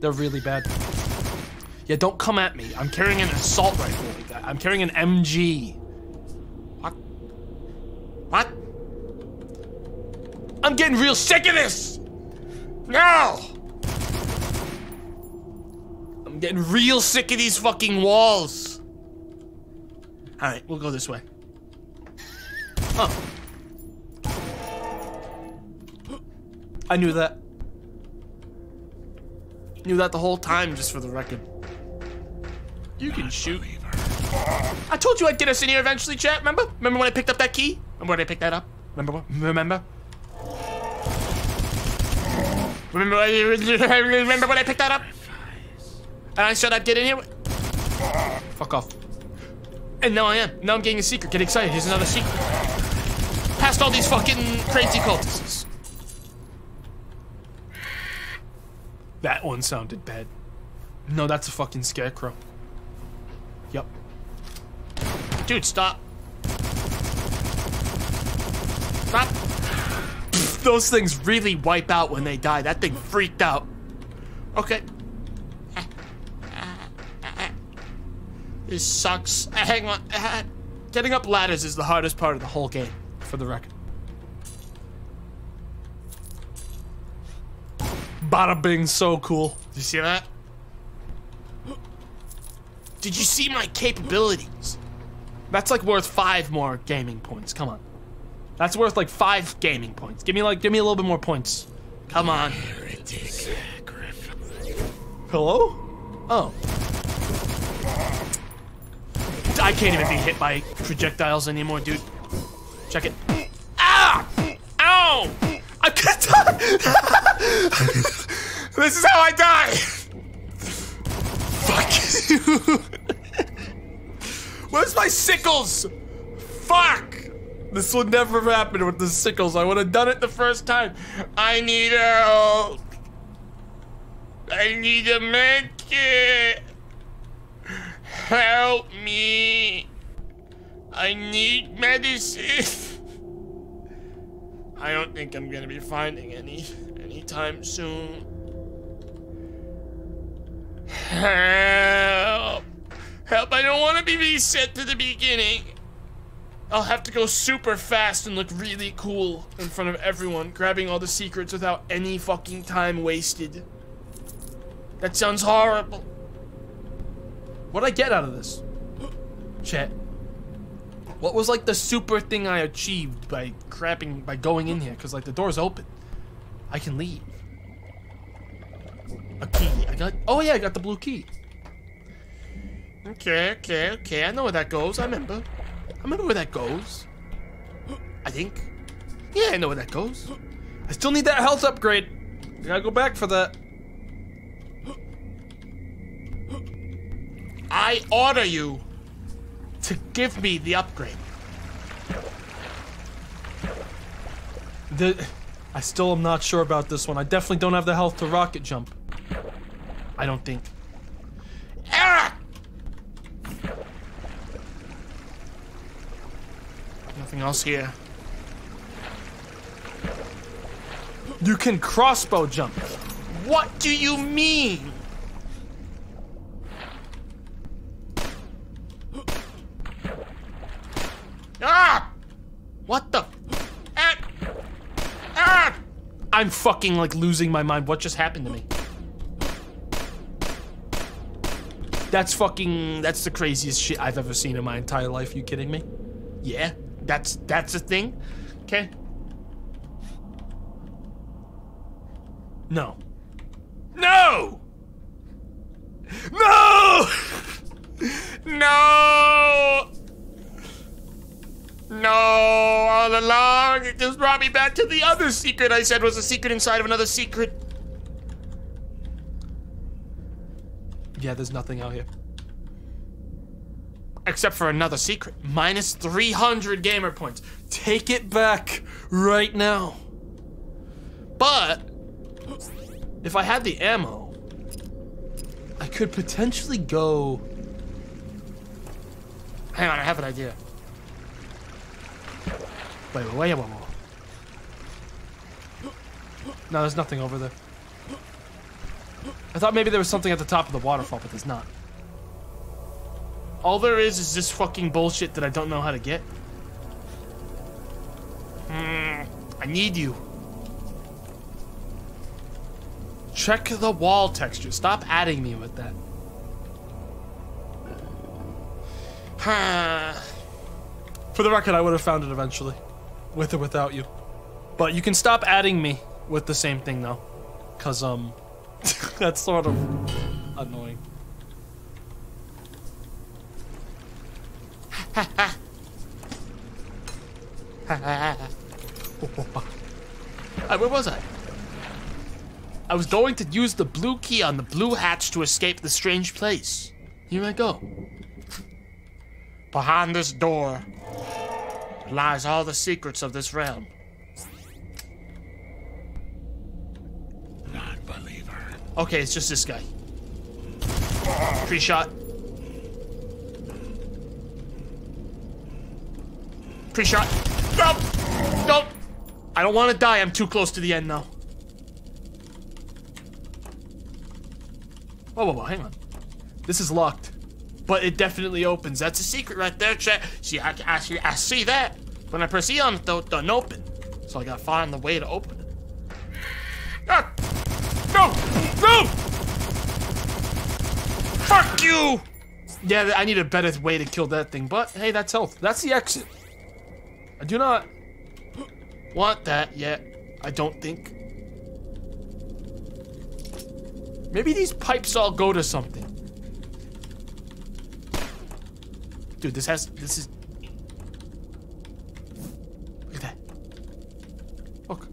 A: They're really bad. Yeah, don't come at me. I'm carrying an assault rifle. I'm carrying an MG.
B: What? What?
A: I'm getting real sick of this!
B: No!
A: I'm getting real sick of these fucking walls. Alright, we'll go this way. Oh. I knew that. Knew that the whole time, just for the record.
B: You can shoot.
A: I told you I'd get us in here eventually, chat. Remember? Remember when I picked up that key?
B: Remember when I picked that up?
A: Remember what? Remember?
B: Remember, remember when I picked that up? And I said I'd get in here?
A: Fuck off. And now I am. Now I'm getting a secret. Get excited. Here's another secret.
B: Past all these fucking crazy cultists.
A: That one sounded bad. No, that's a fucking scarecrow. Yup.
B: Dude, stop. Stop.
A: Those things really wipe out when they die. That thing freaked out.
B: Okay. This sucks. Uh, Hang on. Uh,
A: Getting up ladders is the hardest part of the whole game, for the record. Bada bing, so cool.
B: Did you see that? Did you see my capabilities?
A: That's like worth five more gaming points. Come on. That's worth like five gaming points. Give me like, give me a little bit more points.
B: Come on.
A: Hello? Oh. I can't even be hit by projectiles anymore, dude. Check it.
B: Ah! Ow!
A: I can't die!
B: This is how I die!
A: Fuck you.
B: Where's my sickles? Fuck!
A: This would never happen with the sickles. I would have done it the first time.
B: I need help.
A: I need a medkit. Help me. I need medicine. I don't think I'm gonna be finding any anytime soon. Help! Help! I don't want to be reset to the beginning. I'll have to go super fast and look really cool in front of everyone, grabbing all the secrets without any fucking time wasted. That sounds horrible.
C: What'd I get out of this? Chat. What was like the super thing I achieved by crapping by going in here? Cause like the door's open. I can leave. A key. I got oh yeah, I got the blue key.
A: Okay, okay, okay. I know where that goes. I remember. I remember where that goes. I think. Yeah, I know where that goes.
C: I still need that health upgrade. I gotta go back for that.
A: I order you to give me the upgrade.
C: The I still am not sure about this one. I definitely don't have the health to rocket jump. I don't think.
A: Ah! Nothing else here.
C: You can crossbow jump.
A: What do you mean? Ah! What the? Ah! Ah!
C: I'm fucking like losing my mind. What just happened to me? That's fucking that's the craziest shit I've ever seen in my entire life. You kidding me?
A: Yeah, that's that's a thing. Okay.
C: No.
A: No! No! No! No, all along, it just brought me back to the other secret I said was a secret inside of another secret.
C: Yeah, there's nothing out here.
A: Except for another secret. Minus 300 gamer points.
C: Take it back right now.
A: But,
C: If I had the ammo, I could potentially go.
A: hang on, I have an idea.
C: Wait, wait, wait, wait. No, there's nothing over there. I thought maybe there was something at the top of the waterfall, but there's not.
A: All there is is this fucking bullshit that I don't know how to get. Hmm, I need you. Check the wall texture. Stop adding me with that.
C: For the record, I would have found it eventually, with or without you. But you can stop adding me with the same thing though, cause um, that's sort of annoying.
A: Uh, where was I? I was going to use the blue key on the blue hatch to escape the strange place. Here I go. Behind this door lies all the secrets of this realm.
B: Non-believer.
A: Okay, it's just this guy. Pre-shot. Pre-shot. Nope! Nope! I don't want to die. I'm too close to the end now. Whoa, whoa, whoa, hang on. This is locked. But it definitely opens. That's a secret right there, chat. See, I, I, see, I see that. When I press E on it, though, it doesn't open. So I gotta find the way to open it. Ah! No! No! Fuck you! Yeah, I need a better way to kill that thing, but hey, that's health. That's the exit. I do not want that yet. I don't think. Maybe these pipes all go to something. Dude, this has. This is. Look at that. Look.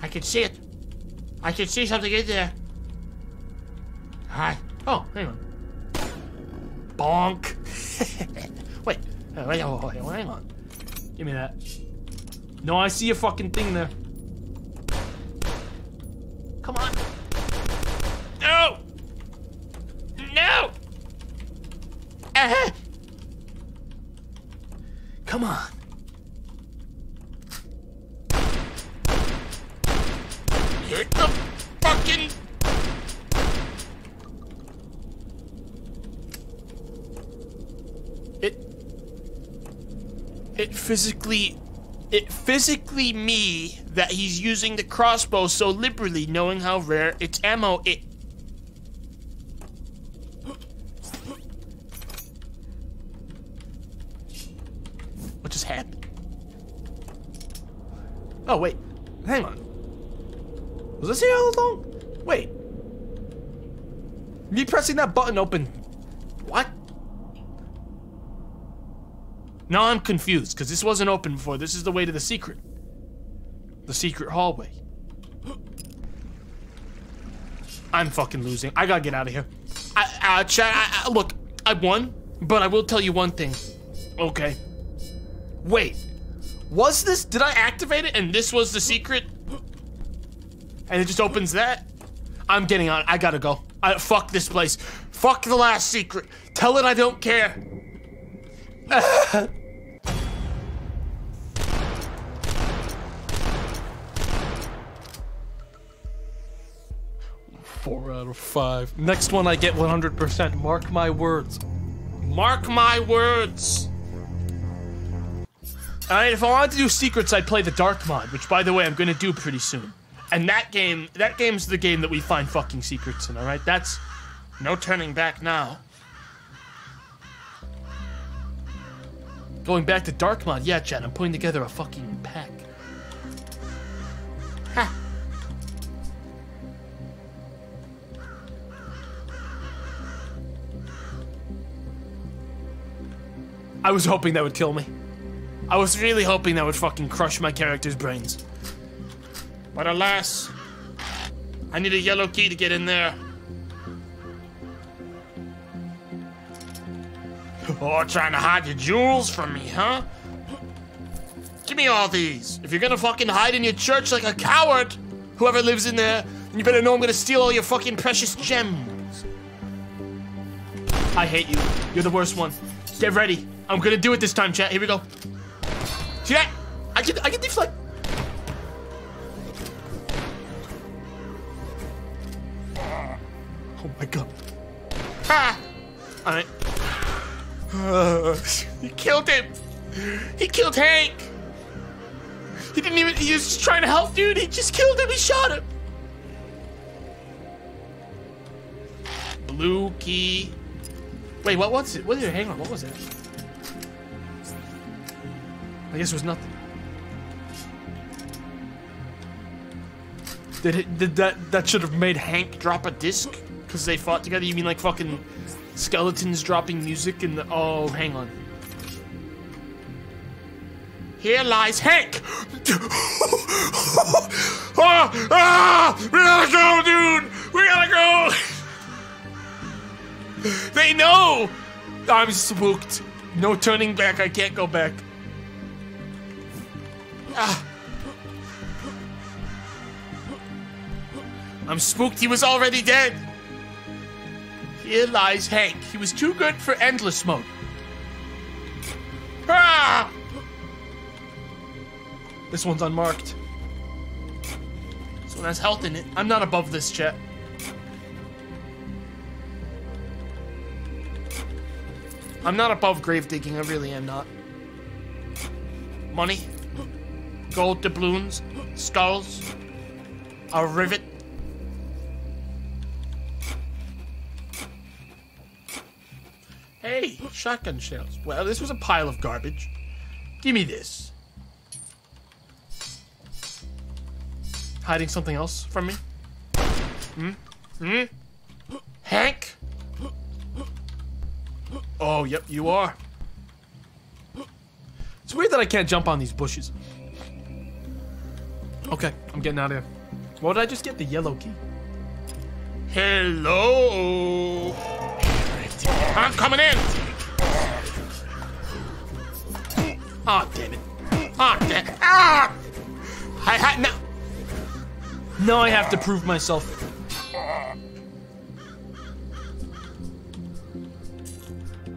A: I can see it. I can see something in there. Hi. Oh, hang on. Bonk. wait. Uh, Wait, wait, wait, wait, hang on. Give me that. No, I see a fucking thing there. Come on. Hit the fucking... It... It physically... It physically me that he's using the crossbow so liberally knowing how rare its ammo it Oh wait, hang on. Was this here all along? Wait. Me pressing that button open. What? Now I'm confused because this wasn't open before. This is the way to the secret. The secret hallway. I'm fucking losing. I gotta get out of here. I, chat, I, I, look, I won, but I will tell you one thing. Okay. Wait. Was this, did I activate it and this was the secret? And it just opens that? I'm getting on. I gotta go. I, fuck this place. Fuck the last secret. Tell it I don't care. Four out of five. Next one I get 100%. Mark my words. Mark my words. Alright, if I wanted to do secrets, I'd play the Dark mod, which, by the way, I'm gonna do pretty soon. And that game, that game's the game that we find fucking secrets in, alright? That's no turning back now. Going back to Dark mod, yeah, Chad, I'm putting together a fucking pack. Ha! I was hoping that would kill me. I was really hoping that would fucking crush my character's brains. But alas, I need a yellow key to get in there. Oh, trying to hide your jewels from me, huh? Give me all these. If you're gonna fucking hide in your church like a coward, whoever lives in there, you better know I'm gonna steal all your fucking precious gems. I hate you. You're the worst one. Get ready. I'm gonna do it this time, chat. Here we go. That? I can I can deflect. Oh my god. Ha! Alright. he killed him! He killed Hank! He didn't even he was just trying to help dude, he just killed him, he shot him! Blue key. Wait, what was it? What did it hang on? What was it? I guess it was nothing. Did it, did that that should have made Hank drop a disc because they fought together? You mean like fucking skeletons dropping music in the? Oh, hang on. Here lies Hank. ah, ah, we gotta go, dude. We gotta go. they know. I'm spooked. No turning back. I can't go back. Ah. I'm spooked he was already dead. Here lies Hank. He was too good for endless mode. Ah! This one's unmarked. This one has health in it. I'm not above this, chat. I'm not above grave digging. I really am not. Money gold doubloons, skulls, a rivet. Hey, shotgun shells. Well, this was a pile of garbage. Give me this. Hiding something else from me? Hmm? Hmm? Hank? Oh, yep, you are. It's weird that I can't jump on these bushes. Okay, I'm getting out of here. What did I just get? The yellow key. Hello. I'm coming in. Ah, oh, damn it. Ah, oh, damn it. Ah! I had no. Now I have to prove myself.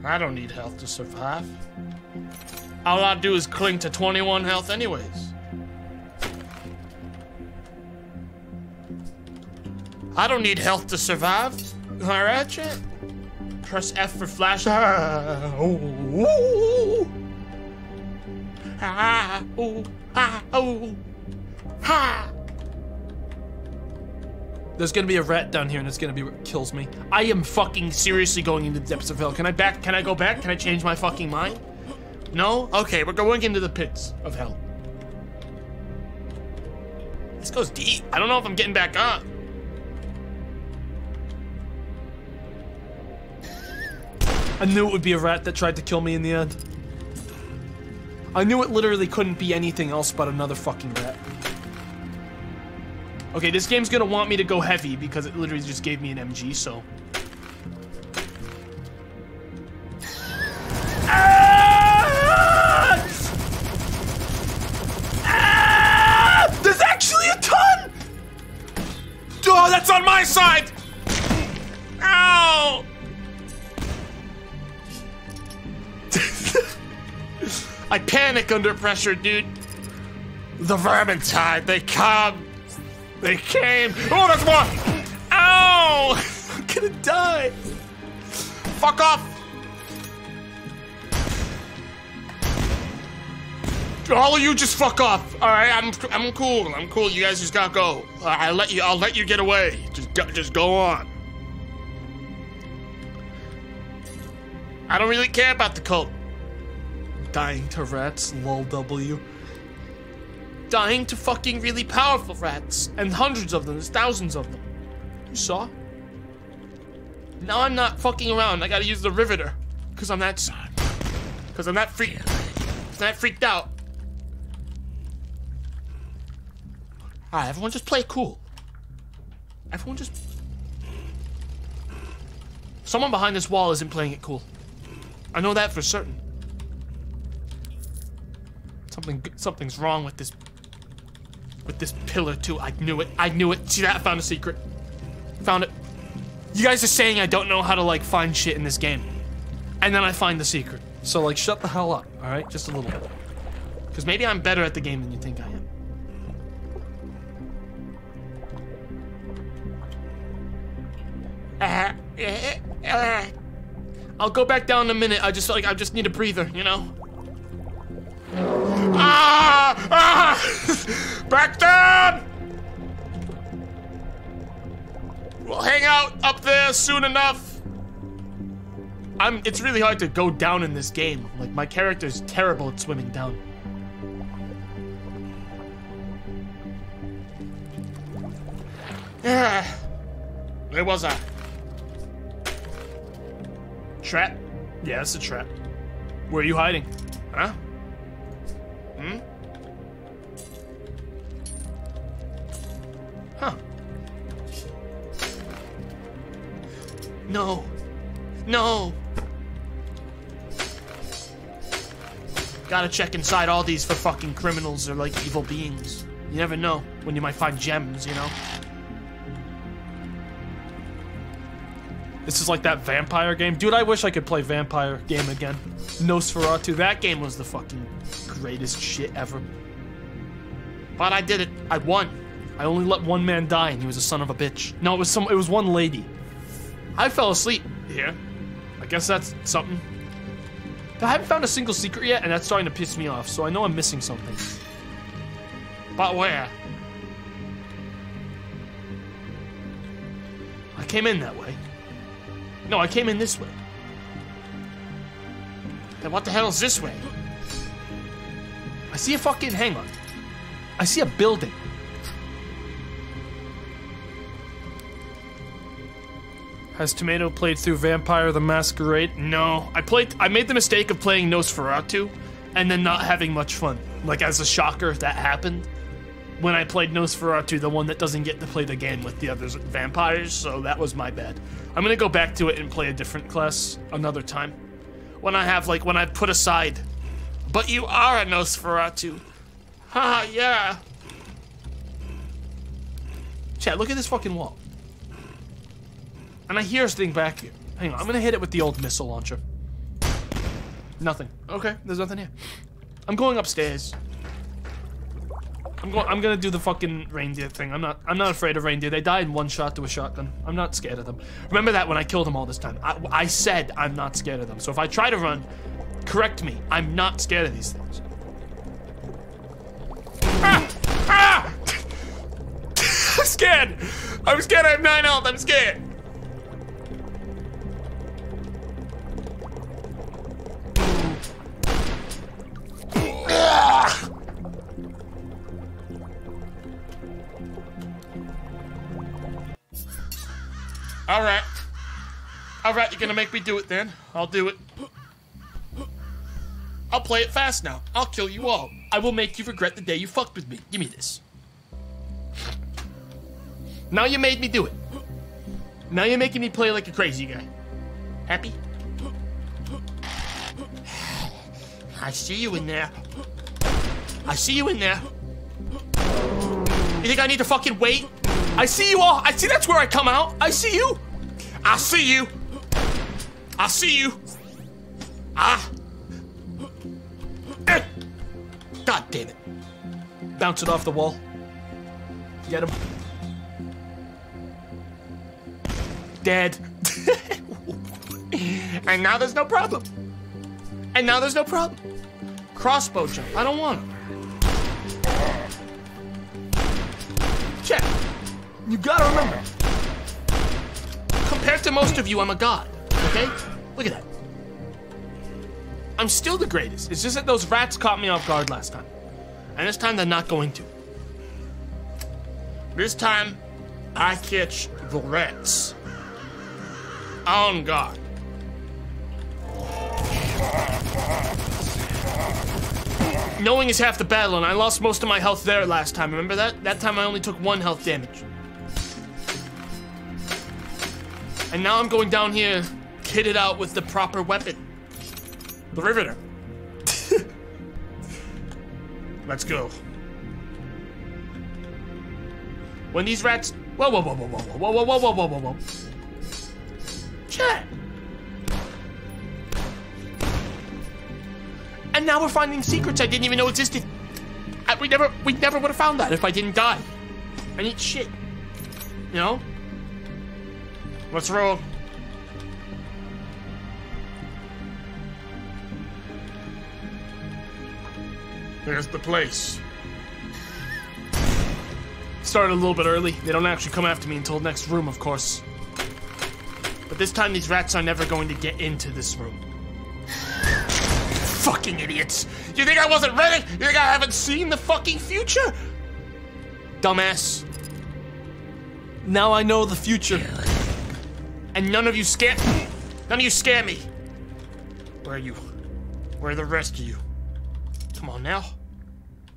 A: I don't need health to survive. All I do is cling to 21 health anyways. I don't need health to survive. Alright, chat? Press F for flash. Ah, ooh. Ah, ooh, ah, ooh. Ha!
C: There's gonna be a rat down here, and it's gonna be what kills me.
A: I am fucking seriously going into the depths of hell. Can I back? Can I go back? Can I change my fucking mind? No? Okay, we're going into the pits of hell. This goes deep. I don't know if I'm getting back up.
C: I knew it would be a rat that tried to kill me in the end. I knew it literally couldn't be anything else but another fucking rat. Okay, this game's gonna want me to go heavy because it literally just gave me an MG, so.
A: Panic under pressure, dude. The Vermintide, they come. They came. Oh, that's one! Ow! I'm gonna die. Fuck off! All of you just fuck off. All right, I'm I'm cool. I'm cool. You guys just gotta go. I- let you. I'll let you get away. Just go, just go on. I don't really care about the cult.
C: Dying to rats, lol W.
A: Dying to fucking really powerful rats, and hundreds of them. There's thousands of them. You saw? Now I'm not fucking around. I gotta use the riveter, cause I'm that. Cause I'm that freak. That freaked out. Alright, everyone just play cool. Everyone just. Someone behind this wall isn't playing it cool. I know that for certain. Something, something's wrong with this. With this pillar too. I knew it. I knew it. See that? I found a secret. Found it. You guys are saying I don't know how to like find shit in this game, and then I find the secret.
C: So, like, shut the hell up, alright? Just a little bit.
A: Because maybe I'm better at the game than you think I am. Uh, uh, uh. I'll go back down in a minute. I just like I just need a breather, you know. Ah! Ah! back down! We'll hang out up there soon enough. I'm. It's really hard to go down in this game. Like my character's terrible at swimming down. Yeah. Where was I? Trap?
C: Yeah, it's a trap. Where are you hiding?
A: Huh? Hmm? Huh. No. No. Gotta check inside all these for fucking criminals or like evil beings. You never know when you might find gems, you know?
C: This is like that vampire game. Dude, I wish I could play vampire game again. Nosferatu.
A: That game was the fucking greatest shit ever. But I did it. I won.
C: I only let one man die, and he was a son of a bitch. No, it was some. It was one lady.
A: I fell asleep here.
C: I guess that's something. I haven't found a single secret yet, and that's starting to piss me off. So I know I'm missing something.
A: But where? I came in that way. No, I came in this way. Then what the hell is this way? I see a fucking. Hang on. I see a building.
C: Has Tomato played through Vampire the Masquerade?
A: No, I played. I made the mistake of playing Nosferatu, and then not having much fun. Like as a shocker, that happened when I played Nosferatu, the one that doesn't get to play the game with the other vampires. So that was my bad. I'm gonna go back to it and play a different class another time. When I have like when I've put aside. But you are a Nosferatu. Ha yeah. Chat, look at this fucking wall. And I hear this thing back here. Hang on, I'm gonna hit it with the old missile launcher. Nothing. Okay, there's nothing here. I'm going upstairs. I'm going. I'm gonna do the fucking reindeer thing. I'm not. I'm not afraid of reindeer. They die in one shot to a shotgun. I'm not scared of them. Remember that when I killed them all this time. I, I said I'm not scared of them. So if I try to run, correct me. I'm not scared of these things. Ah! Ah! I'm scared. I'm scared. I have nine health. I'm scared. Ah! All right. All right, you're gonna make me do it then. I'll do it. I'll play it fast now. I'll kill you all. I will make you regret the day you fucked with me. Give me this. Now you made me do it. Now you're making me play like a crazy guy. Happy? I see you in there. I see you in there. You think I need to fucking wait? I see you all. I see that's where I come out. I see you. I see you. I see you. Ah. Eh. God damn it. Bounce it off the wall. Get him. Dead. and now there's no problem. And now there's no problem. Crossbow jump. I don't want him. Check. You gotta remember. Compared to most of you, I'm a god. Okay? Look at that. I'm still the greatest. It's just that those rats caught me off guard last time. And this time they're not going to. This time, I catch the rats. On guard. Knowing is half the battle, and I lost most of my health there last time. Remember that? That time I only took one health damage. And now I'm going down here, kitted out with the proper weapon. The Riveter. Let's go. When these rats... Whoa, whoa, whoa, whoa, whoa, whoa, whoa, whoa, whoa, whoa, whoa. Chat. And now we're finding secrets I didn't even know existed. I, we never, we never would have found that if I didn't die. I need shit. You know? Let's roll. There's the place. Started a little bit early. They don't actually come after me until next room, of course. But this time these rats are never going to get into this room. Fucking idiots! You think I wasn't ready? You think I haven't seen the fucking future? Dumbass. Now I know the future. And none of you scare None of you scare me. Where are you? Where are the rest of you? Come on now.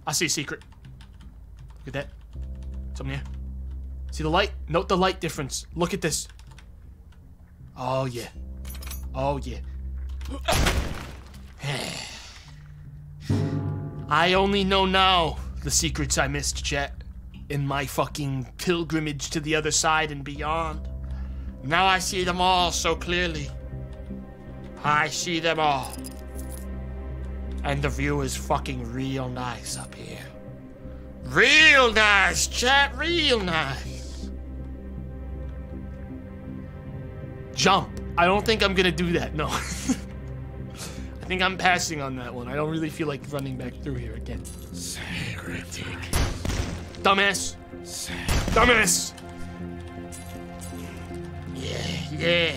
A: I see a secret. Look at that. Something here. See the light? Note the light difference. Look at this. Oh yeah. Oh yeah. I only know now the secrets I missed, Chet. In my fucking pilgrimage to the other side and beyond. Now I see them all so clearly. I see them all. And the view is fucking real nice up here. Real nice, chat, real nice. Jump. I don't think I'm gonna do that, no. I think I'm passing on that one. I don't really feel like running back through here again.
B: Heretic.
A: Dumbass. Dumbass.
F: Yeah,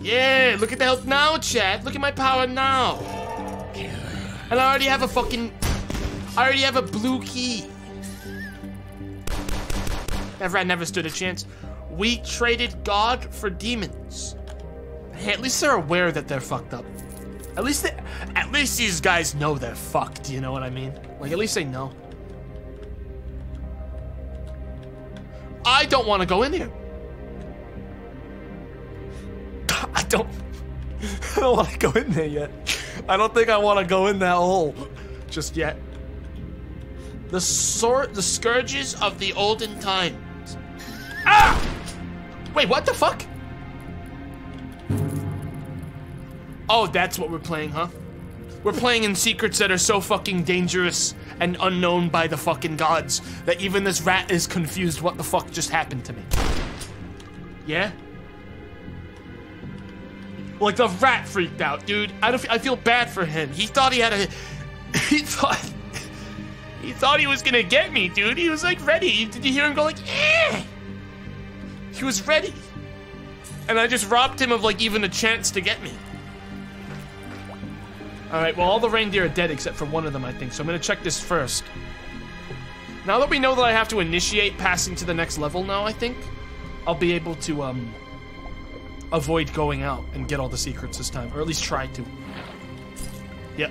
F: yeah. Look at the health now, chat. Look at my power now. And I already have a fucking... I already have a blue key. I never stood a chance. We traded God for demons. Hey, at least they're aware that they're fucked up. At least they, at least these guys know they're fucked, you know what I mean? Like, at least they know. I don't want to go in here. I don't. I don't want to go in there yet. I don't think I want to go in that hole just yet. The sort, the scourges of the olden times. Ah! Wait, what the fuck? Oh, that's what we're playing, huh?
A: We're playing in secrets that are so fucking dangerous and unknown by the fucking gods that even this rat is confused what the fuck just happened to me. Yeah? Like the rat freaked out, dude. I don't. I feel bad for him. He thought he had a. He thought. He thought he was gonna get me, dude. He was like ready. Did you hear him go like, eh? He was ready. And I just robbed him of like even a chance to get me. Alright, well all the reindeer are dead except for one of them, I think, so I'm gonna check this first. Now that we know that I have to initiate passing to the next level now, I think, I'll be able to, um, avoid going out and get all the secrets this time, or at least try to. Yep.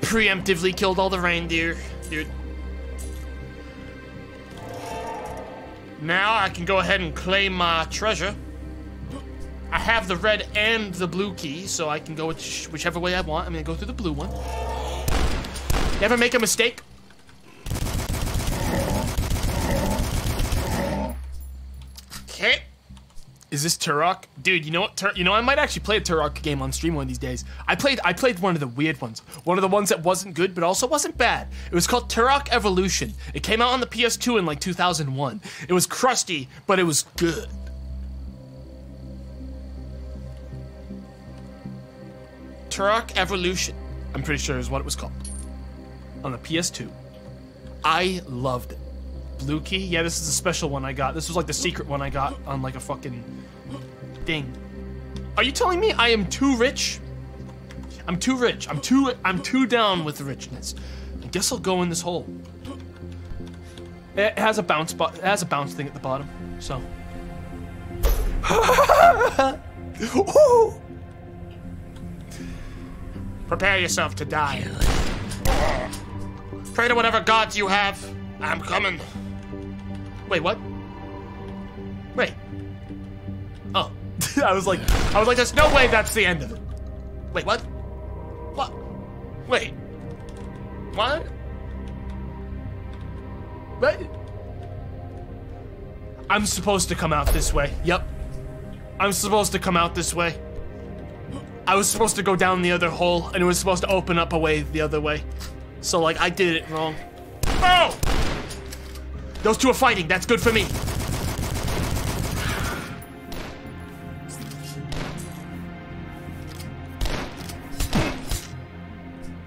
A: Preemptively killed all the reindeer, dude. Now I can go ahead and claim my treasure. I have the red and the blue key, so I can go which, whichever way I want. I'm gonna go through the blue one. Never make a mistake. Okay. Is this Turok? Dude, you know what? Tur you know, I might actually play a Turok game on stream one of these days. I played I played one of the weird ones. One of the ones that wasn't good, but also wasn't bad. It was called Turok Evolution. It came out on the PS2 in like 2001. It was crusty, but it was good. Turok Evolution, I'm pretty sure is what it was called. On the PS2. I loved it. Blue key? Yeah, this is a special one I got. This was like the secret one I got on like a fucking thing. Are you telling me I am too rich? I'm too rich. I'm too I'm too down with the richness. I guess I'll go in this hole. It has a bounce. It has a bounce thing at the bottom. So. Ooh. Prepare yourself to die. Pray to whatever gods you have. I'm coming. Wait, what? Wait. Oh. I was like, I was like, there's no way that's the end of it. Wait, what? What? Wait. What? What? I'm supposed to come out this way. Yep. I'm supposed to come out this way. I was supposed to go down the other hole, and it was supposed to open up a way the other way. So, like, I did it wrong. Oh! Those two are fighting. That's good for me.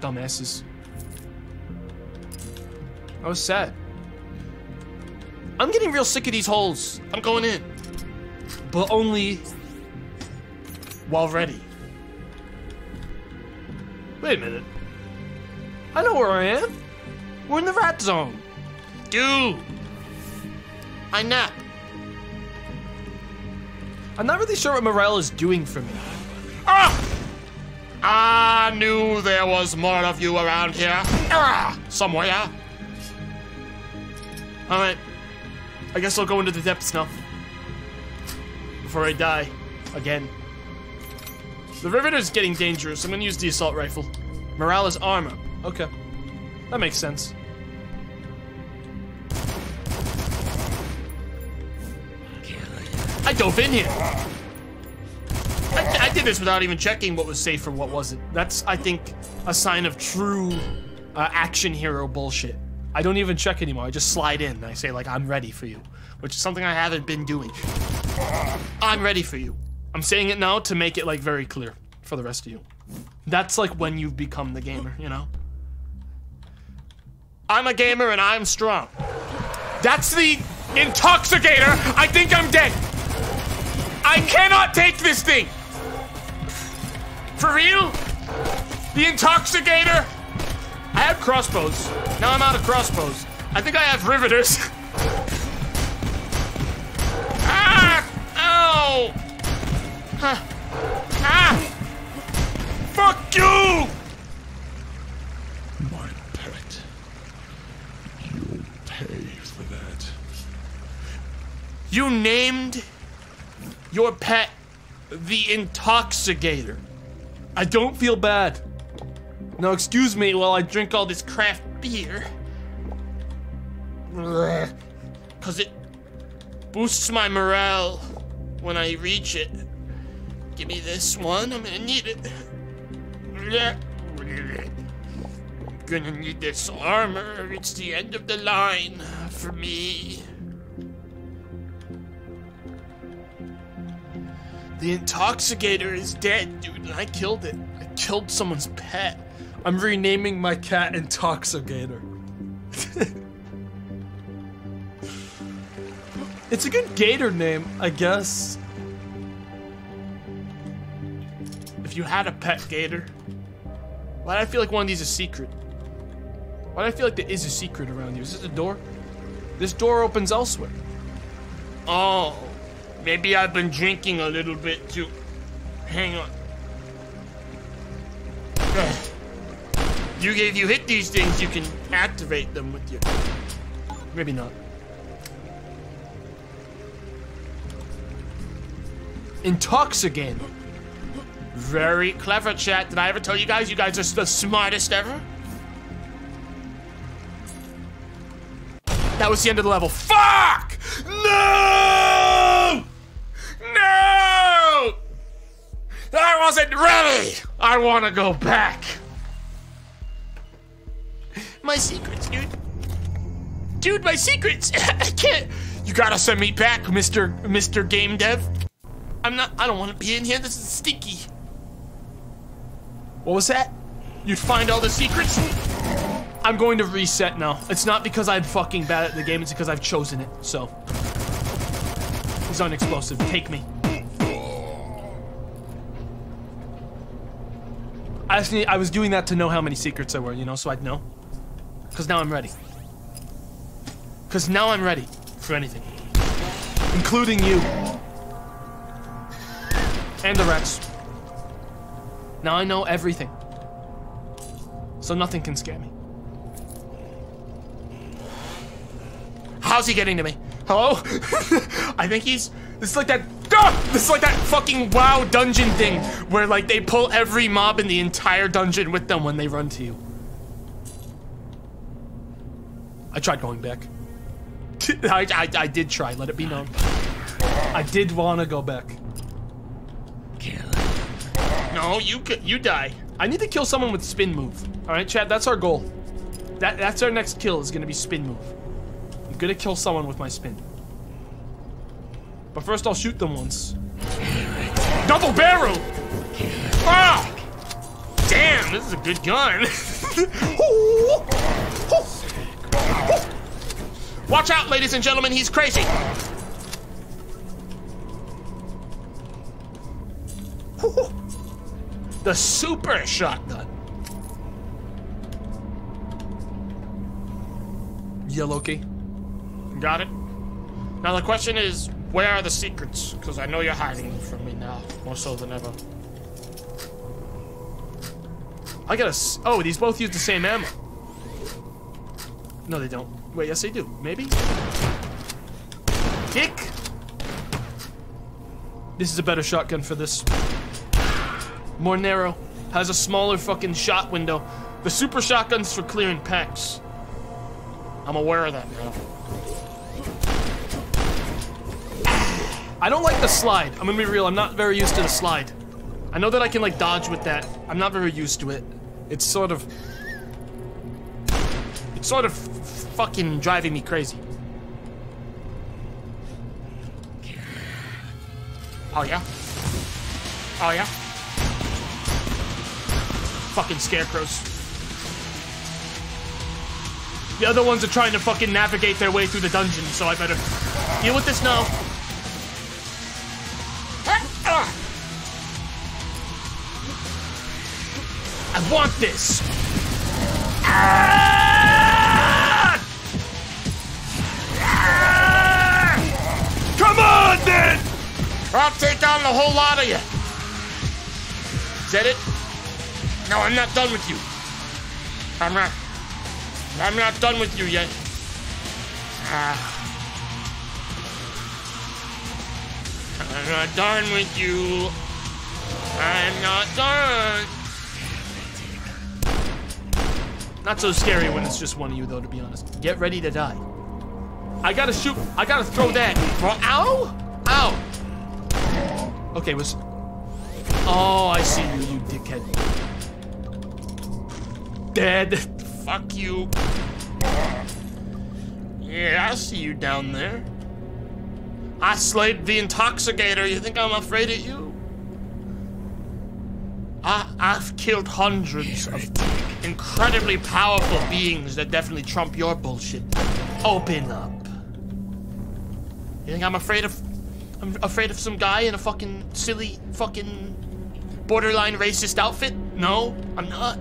A: Dumbasses. I was sad. I'm getting real sick of these holes. I'm going in. But only while ready. Wait a minute. I know where I am. We're in the rat zone. Dude. I nap. I'm not really sure what morale is doing for me. Ah! I knew there was more of you around here. Ah! Somewhere. Alright. I guess I'll go into the depths now. Before I die. Again. The Riveter's getting dangerous. I'm gonna use the assault rifle. Morale is armor. Okay. That makes sense. I dove in here. I, I, did this without even checking what was safe or what wasn't. That's, I think, a sign of true uh, action hero bullshit. I don't even check anymore. I just slide in and I say, like, I'm ready for you, which is something I haven't been doing. I'm ready for you. I'm saying it now to make it, like, very clear for the rest of you. That's, like, when you've become the gamer, you know? I'm a gamer and I'm strong. That's the intoxicator. I think I'm dead. I cannot take this thing! For real? The intoxicator? I have crossbows. Now I'm out of crossbows. I think I have riveters. ah! Ow! Ah! ah! Fuck you!
B: My pet. You'll pay for that.
A: You named your pet the intoxicator. I don't feel bad. Now excuse me while I drink all this craft beer. Cause it boosts my morale when I reach it. Give me this one, I'm gonna need it. I'm gonna need this armor. It's the end of the line for me. The intoxicator is dead, dude, and I killed it. I killed someone's pet.
C: I'm renaming my cat Intoxicator. it's a good gator name, I guess.
A: If you had a pet gator, why do I feel like one of these is secret?
C: Why do I feel like there is a secret around you? Is this a door? This door opens elsewhere.
A: Oh, maybe I've been drinking a little bit too. Hang on. Ugh. You, if you hit these things, you can activate them with your.
C: Maybe not. Intoxigate.
A: Very clever, chat. Did I ever tell you guys you guys are the smartest ever? That was the end of the level. Fuck! No! No! I wasn't ready! I want to go back. My secrets, dude. Dude, my secrets. I can't. You gotta send me back, Mr. Mr. Game Dev. I'm not. I don't want to be in here. This is stinky.
C: What was that?
A: You'd find all the secrets.
C: I'm going to reset now. It's not because I'm fucking bad at the game, it's because I've chosen it, so. He's unexplosive. Take me. I just need, I was doing that to know how many secrets there were, you know, so I'd know. Because now I'm ready. Because now I'm ready for anything. Including you. And the rest. Now I know everything. So nothing can scare me.
A: How's he getting to me? Hello? I think he's. It's like that. Ah! This is like that fucking WoW dungeon thing where like they pull every mob in the entire dungeon with them when they run to you.
C: I tried going back.
A: I, I, I did try. Let it be known.
C: I did want to go back.
A: No, you you die.
C: I need to kill someone with spin move. All right, Chad, that's our goal. That that's our next kill is gonna be spin move. I'm gonna kill someone with my spin. But first, I'll shoot them once.
A: Double barrel. Ah! Damn, this is a good gun. Watch out, ladies and gentlemen, he's crazy. The super shotgun.
C: Yellow key.
A: Got it? Now the question is, where are the secrets? Because I know you're hiding them from me now, more so than ever.
C: I gotta. Oh, these both use the same ammo. No, they don't. Wait, yes, they do. Maybe.
A: Kick!
C: This is a better shotgun for this. More narrow. Has a smaller fucking shot window.
A: The super shotgun's for clearing packs. I'm aware of that now.
C: I don't like the slide. I'm gonna be real. I'm not very used to the slide. I know that I can like dodge with that. I'm not very used to it. It's sort of.
A: It's sort of fucking driving me crazy. Oh yeah? Oh yeah? Fucking scarecrows. The other ones are trying to fucking navigate their way through the dungeon, so I better deal with this now. I want this. Come on, then! I'll take down the whole lot of you. Is that it? No, I'm not done with you. I'm not. I'm not done with you yet. Ah. I'm not done with you. I'm not done.
C: Not so scary when it's just one of you, though, to be honest. Get ready to die. I gotta shoot. I gotta throw that.
A: Well, ow! Ow!
C: Okay, was. Oh, I see you, you dickhead. Dead.
A: Fuck you. Yeah, I see you down there. I slayed the intoxicator. You think I'm afraid of you? I, I've killed hundreds of incredibly powerful beings that definitely trump your bullshit. Open up. You think I'm afraid of I'm afraid of some guy in a fucking silly fucking borderline racist outfit? No, I'm not.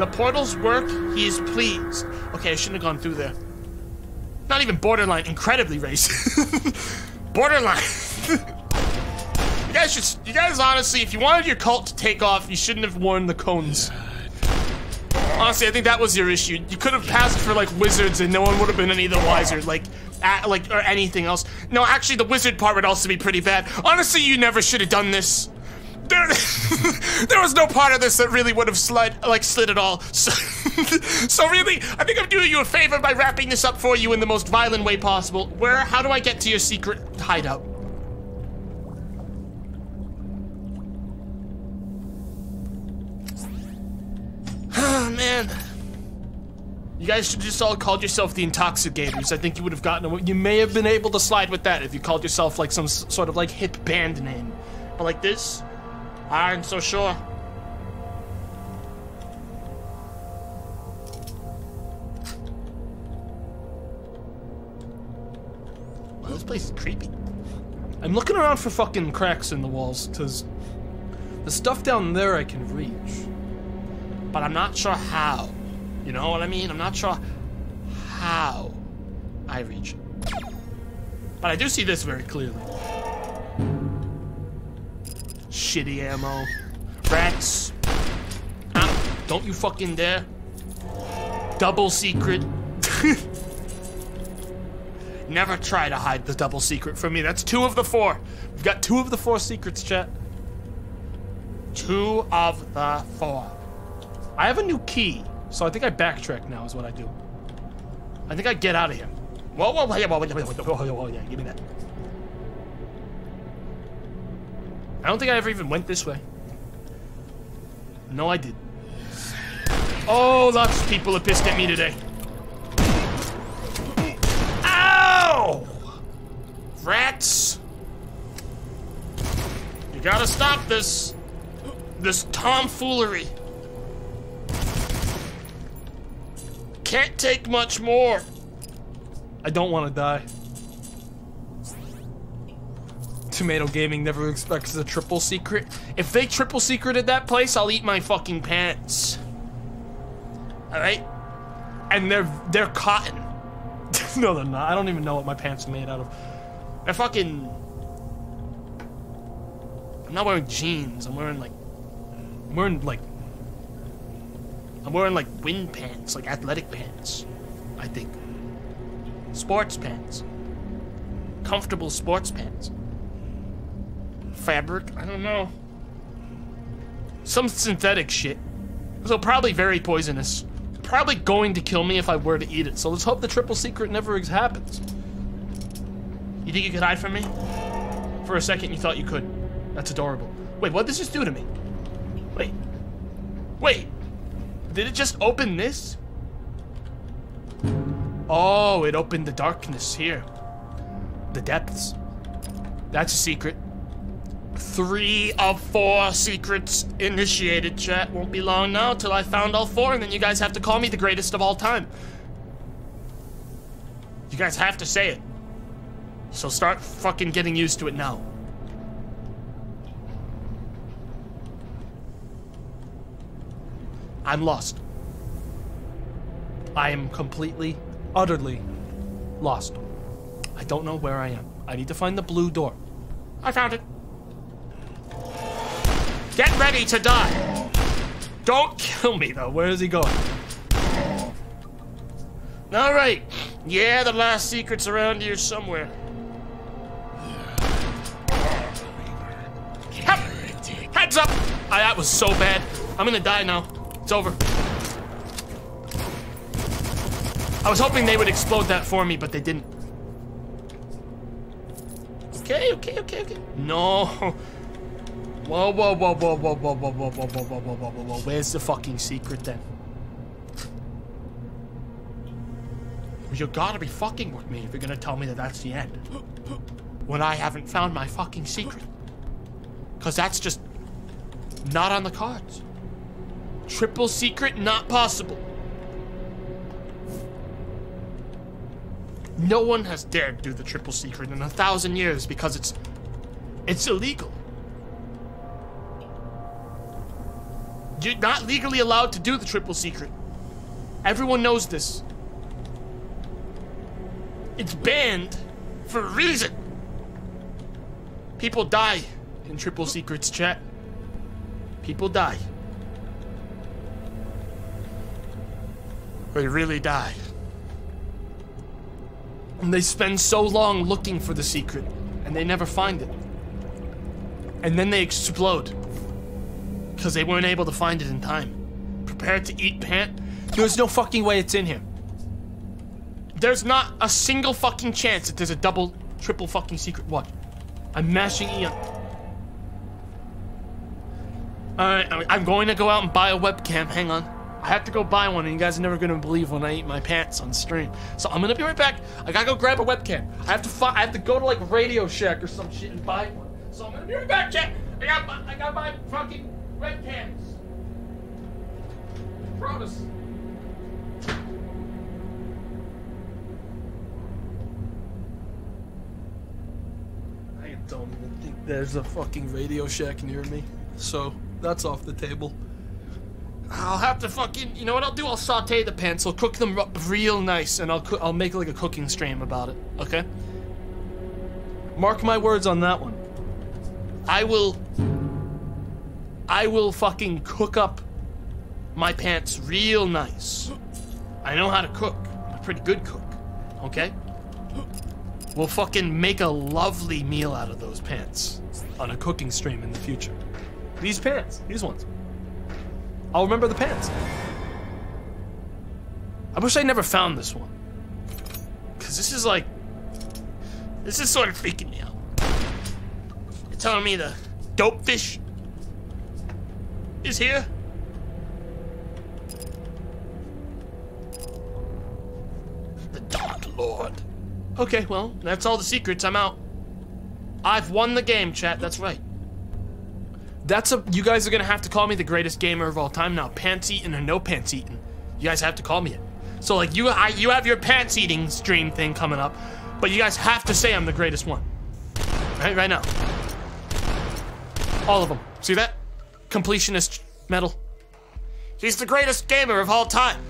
A: The portals work, he is pleased. Okay, I shouldn't have gone through there. Not even borderline, incredibly racist. borderline. you guys should, you guys honestly, if you wanted your cult to take off, you shouldn't have worn the cones. Honestly, I think that was your issue. You could have passed for like wizards and no one would have been any the wiser. Like, at, like, or anything else. No, actually, the wizard part would also be pretty bad. Honestly, you never should have done this. There, there was no part of this that really would have slid, like, slid at all. So, so really, I think I'm doing you a favor by wrapping this up for you in the most violent way possible. Where, how do I get to your secret hideout? Oh, man. You guys should just all called yourself the Intoxicators. I think you would have gotten away. You may have been able to slide with that if you called yourself like some sort of like hip band name. But like this, I aren't so sure. Well, this place is creepy.
C: I'm looking around for fucking cracks in the walls, because the stuff down there I can reach.
A: but I'm not sure how. You know what I mean? I'm not sure how I reach it. But I do see this very clearly. Shitty ammo. Rats. Ah, don't you fucking dare. Double secret. Never try to hide the double secret from me. That's two of the four.
C: We've got two of the four secrets, chat.
A: Two of the four.
C: I have a new key, so I think I backtrack now is what I do. I think I get out of here.
A: Whoa, whoa, whoa, whoa, whoa, whoa, whoa, whoa, whoa, yeah, give me that.
C: I don't think I ever even went this way. No, I did.
A: Oh, lots of people are pissed at me today. Ow! Rats! You gotta stop this. This tomfoolery. Can't take much more.
C: I don't want to die. Tomato Gaming never expects a triple secret.
A: If they triple secreted that place, I'll eat my fucking pants. Alright? And they're they're cotton.
C: no, they're not. I don't even know what my pants are made out of.
A: They're fucking. I'm not wearing jeans. I'm wearing like.
C: I'm wearing like
A: I'm wearing like wind pants, like athletic pants. I think. Sports pants. Comfortable sports pants. Fabric? I don't know. Some synthetic shit. So probably very poisonous. Probably going to kill me if I were to eat it.
C: So let's hope the triple secret never happens.
A: You think you could hide from me? For a second, you thought you could. That's adorable. Wait, what does this do to me? Wait. Wait. Did it just open this? Oh, it opened the darkness here. The depths. That's a secret. Three of four secrets initiated, chat. Won't be long now till I found all four, and then you guys have to call me the greatest of all time. You guys have to say it. So start fucking getting used to it now. I'm lost.
C: I am completely, utterly lost. I don't know where I am. I need to find the blue door.
A: I found it. Get ready to die. Don't kill me though.
C: Where is he going?
A: All right. Yeah, the last secret's around here somewhere. Heads up! Ah, that was so bad. I'm gonna die now. It's over. I was hoping they would explode that for me, but they didn't. Okay, okay, okay, okay. No. Whoa, whoa, whoa, whoa, whoa, whoa, whoa, whoa, whoa, whoa, whoa, whoa, whoa, whoa. Where's the fucking secret then? You gotta be fucking with me if you're gonna tell me that that's the end. When I haven't found my fucking secret. Cause that's just not on the cards. Triple secret, not possible. No one has dared do the triple secret in a thousand years because it's it's illegal. You're not legally allowed to do the triple secret. Everyone knows this. It's banned for a reason. People die in triple secrets, chat. People die. They really die. And they spend so long looking for the secret, and they never find it. And then they explode. Because they weren't able to find it in time. Prepared to eat pant? There's no fucking way it's in here. There's not a single fucking chance that there's a double, triple fucking secret. What? I'm mashing. Alright, I'm going to go out and buy a webcam. Hang on. I have to go buy one, and you guys are never gonna believe when I eat my pants on stream. So I'm gonna be right back. I gotta go grab a webcam. I have to fi- I have to go to like Radio Shack or some shit and buy one. So I'm gonna be right back, chat. I got I gotta buy fucking webcams. Promise. I don't even think there's a fucking Radio Shack near me. So that's off the table. I'll have to fucking, you know what I'll do? I'll saute the pants. I'll cook them ru- real nice, and I'll coo- I'll make like a cooking stream about it. Okay. Mark my words on that one. I will. I will fucking cook up my pants real nice. I know how to cook. I'm a pretty good cook. Okay. We'll fucking make a lovely meal out of those pants on a cooking stream in the future. These pants, these ones. I'll remember the pants. I wish I never found this one. Cause this is like this is sort of freaking me out. You're telling me the Dopefish is here? The Dark Lord. Okay, well, that's all the secrets. I'm out. I've won the game, chat. That's right. That's a. You guys are gonna have to call me the greatest gamer of all time now. Pants eating or no pants eating. You guys have to call me it. So like you, I, you have your pants eating stream thing coming up, but you guys have to say I'm the greatest one. Right, right now. All of them. See that? Completionist medal. He's the greatest gamer of all time.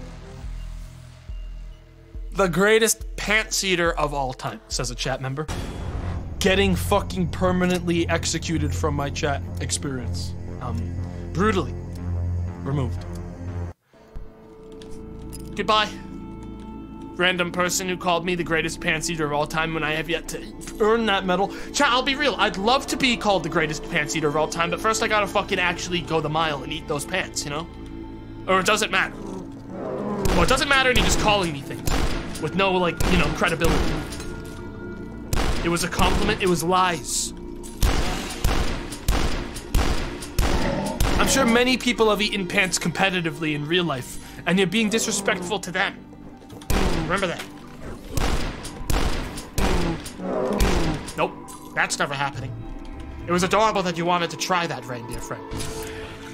A: The greatest pants eater of all time, says a chat member getting fucking permanently executed from my chat experience. Um, brutally removed. Goodbye. Random person who called me the greatest pants eater of all time when I have yet to earn that medal. Chat, I'll be real. I'd love to be called the greatest pants eater of all time, but first I gotta fucking actually go the mile and eat those pants, you know? Or it doesn't matter. Well, it doesn't matter and you're just calling me things with no, like, you know, credibility. It was a compliment, it was lies. I'm sure many people have eaten pants competitively in real life, and you're being disrespectful to them. Remember that. Nope, that's never happening. It was adorable that you wanted to try that reindeer friend.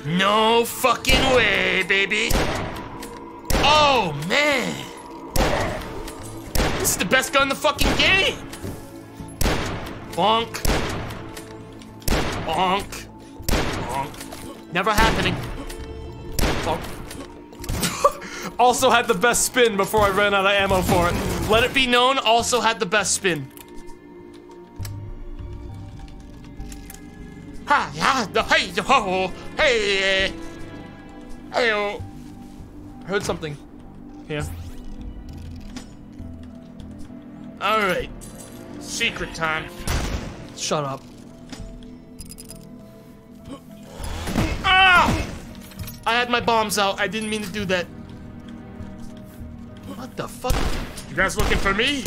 A: No fucking way, baby. Oh, man. This is the best gun in the fucking game. Bonk. Bonk. Bonk. Never happening. Bonk. Also had the best spin before I ran out of ammo for it. Let it be known, also had the best spin. Ha, yeah, the hey, the ho, hey, hey, oh. Heard something. Yeah. All right. Secret time. Shut up. Ah! I had my bombs out. I didn't mean to do that. What the fuck? You guys looking for me?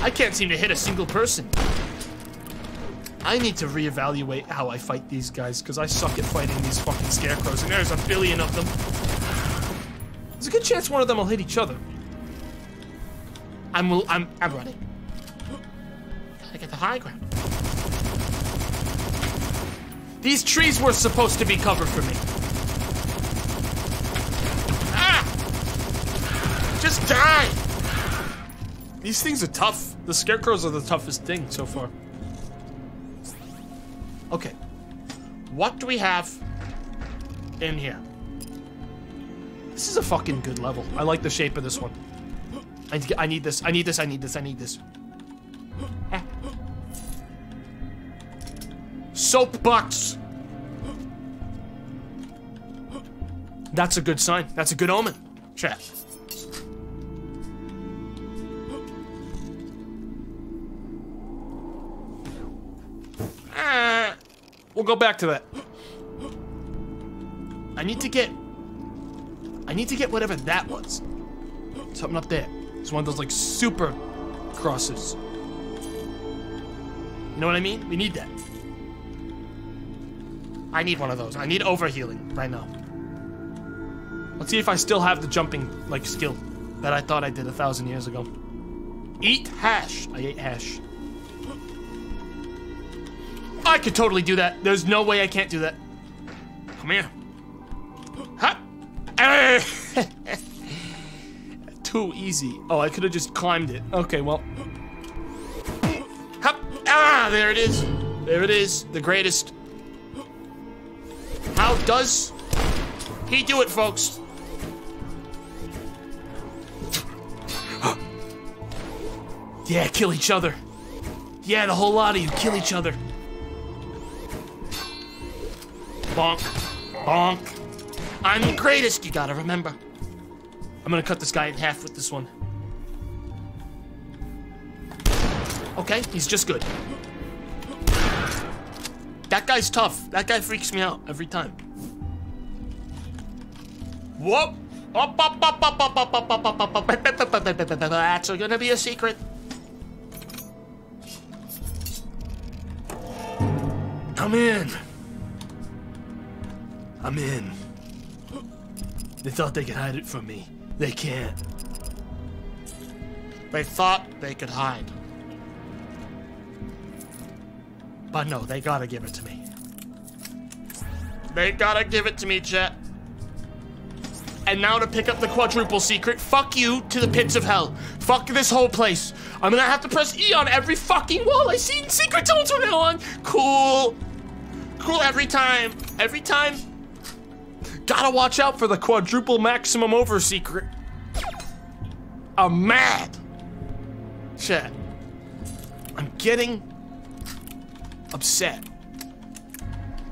A: I can't seem to hit a single person.
C: I need to reevaluate how I fight these guys because I suck at fighting these fucking scarecrows, and there's a billion of them. There's a good chance one of them will hit each other.
A: I'm I'm I'm ready. Gotta get the high ground.
C: These trees were supposed to be covered for me.
A: Ah! Just die!
C: These things are tough. The scarecrows are the toughest thing so far.
A: Okay. What do we have in here?
C: This is a fucking good level. I like the shape of this one. I need, I need this. I need this. I need this. I need this.
A: Ah. Soapbox!
C: That's a good sign. That's a good omen.
A: Chat.
C: We'll go back to that.
A: I need to get. I need to get whatever that was.
C: Something up there. It's one of those like super crosses.
A: You know what I mean? We need that. I need one of those. I need overhealing right now.
C: Let's see if I still have the jumping like skill that I thought I did a thousand years ago.
A: Eat hash.
C: I ate hash. I could totally do that. There's no way I can't do that.
A: Come here. Huh?
C: Too easy. Oh, I could have just climbed it. Okay, well,
A: Hup. Ah, there it is. There it is. The greatest. How does he do it, folks?
C: yeah, kill each other. Yeah, the whole lot of you kill each other.
A: Bonk. Bonk. I'm the greatest, you gotta remember.
C: I'm gonna cut this guy in half with this one.
A: Okay, he's just good. That guy's tough. That guy freaks me out every time. Whoop! That's gonna be a secret.
C: I'm in. I'm in. They thought they could hide it from me. They can't.
A: They thought they could hide. But no, they gotta give it to me. They gotta give it to me, Chet. And now to pick up the quadruple secret, fuck you to the pits of hell. Fuck this whole place. I'm gonna have to press E on every fucking wall I see in secret zones from now on. Cool. Cool every time. Every time.
C: Gotta watch out for the quadruple maximum over secret.
A: I'm mad. Chat. I'm getting upset.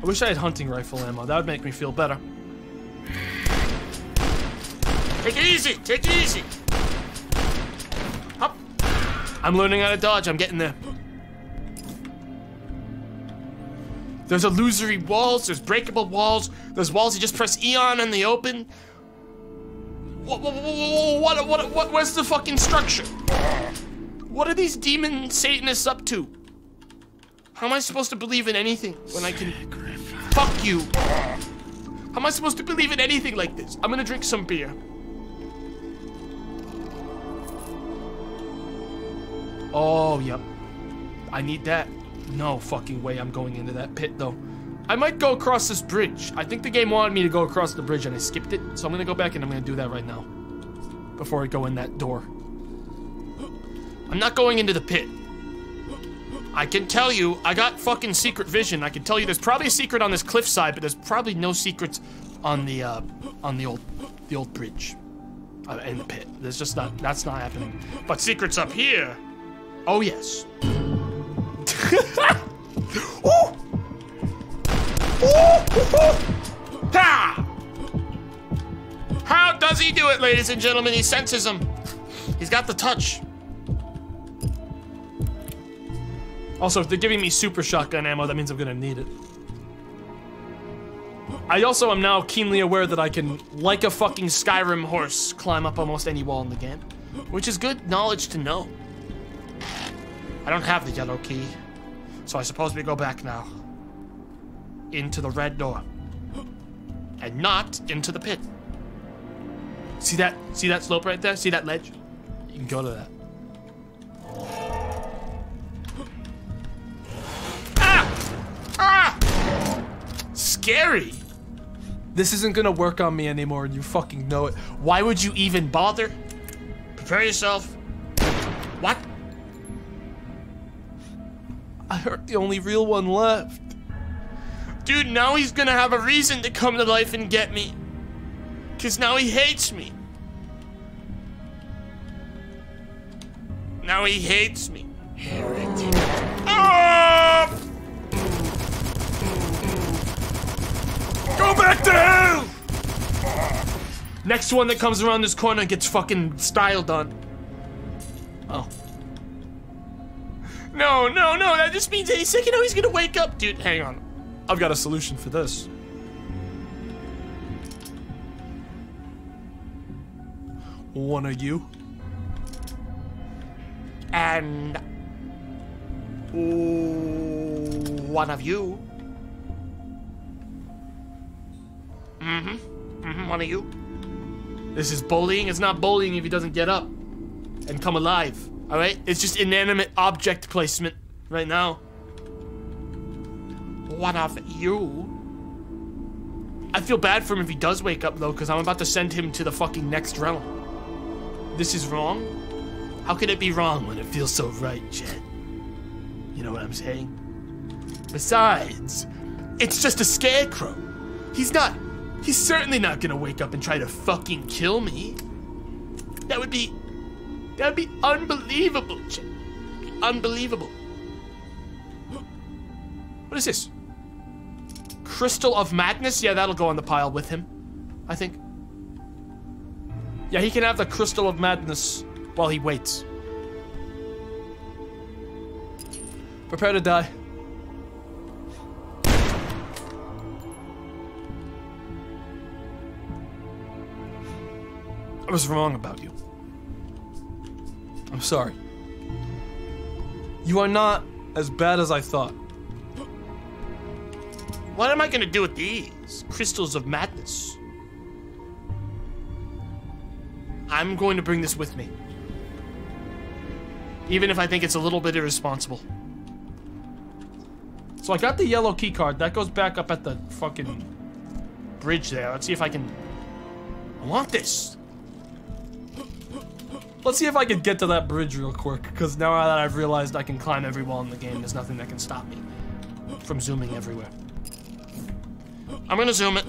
C: I wish I had hunting rifle ammo. That would make me feel better.
A: Take it easy. Take it easy.
C: I'm learning how to dodge. I'm getting there.
A: There's illusory walls. There's breakable walls. There's walls you just press E on in the open. What? What? What? What? what where's the fucking structure? What are these demon Satanists up to? How am I supposed to believe in anything when I can? Fuck you. How am I supposed to believe in anything like this? I'm gonna drink some beer.
C: Oh, yep. I need that. No fucking way I'm going into that pit, though. I might go across this bridge. I think the game wanted me to go across the bridge and I skipped it. So I'm gonna go back and I'm gonna do that right now. Before I go in that door.
A: I'm not going into the pit. I can tell you, I got fucking secret vision. I can tell you, there's probably a secret on this cliffside, but there's probably no secrets on the uh, on the old the old bridge uh, in the pit. There's just not. That's not happening. But secrets up here. Oh yes. How does he do it, ladies and gentlemen? He senses them. He's got the touch.
C: Also, if they're giving me super shotgun ammo, that means I'm gonna need it. I also am now keenly aware that I can, like a fucking Skyrim horse, climb up almost any wall in the game.
A: which is good knowledge to know. I don't have the yellow key, so I suppose we go back now. Into the red door. And not into the pit. See that? See that slope right there? See that ledge? You can go to that. Ah! Ah! Scary.
C: This isn't gonna work on me anymore, and you fucking know it.
A: Why would you even bother? Prepare yourself. What?
C: I hurt the only real one left.
A: Dude, now he's gonna have a reason to come to life and get me. Cause now he hates me. Now he hates me. Ah!
C: Go back to hell! Next one that comes around this corner gets fucking styled on. Oh.
A: No, no, no, that just means any second now he's gonna wake up. Dude, hang on.
C: I've got a solution for this. One of you.
A: And one of you. Mm-hmm. Mm-hmm. One of you. This is bullying. It's not bullying if he doesn't get up and come alive. All right. It's just inanimate object placement right now. One of you. I feel bad for him if he does wake up though, because I'm about to send him to the fucking next realm. This is wrong. How could it be wrong when it feels so right, Jed? You know what I'm saying? Besides, it's just a scarecrow. He's not. He's certainly not gonna wake up and try to fucking kill me. That would be. That would be unbelievable. Unbelievable. What is this? Crystal of Madness? Yeah, that'll go on the pile with him. I think.
C: Yeah, he can have the Crystal of Madness while he waits. Prepare to die. I was wrong about you. I'm sorry. You are not as bad as I thought.
A: What am I gonna do with these? Crystals of Madness. I'm going to bring this with me. Even if I think it's a little bit irresponsible.
C: So I got the yellow key card. That goes back up at the fucking bridge there. Let's see if I can.
A: I want this.
C: Let's see if I can get to that bridge real quick. Because now that I've realized I can climb every wall in the game, there's nothing that can stop me from zooming everywhere.
A: I'm gonna zoom it.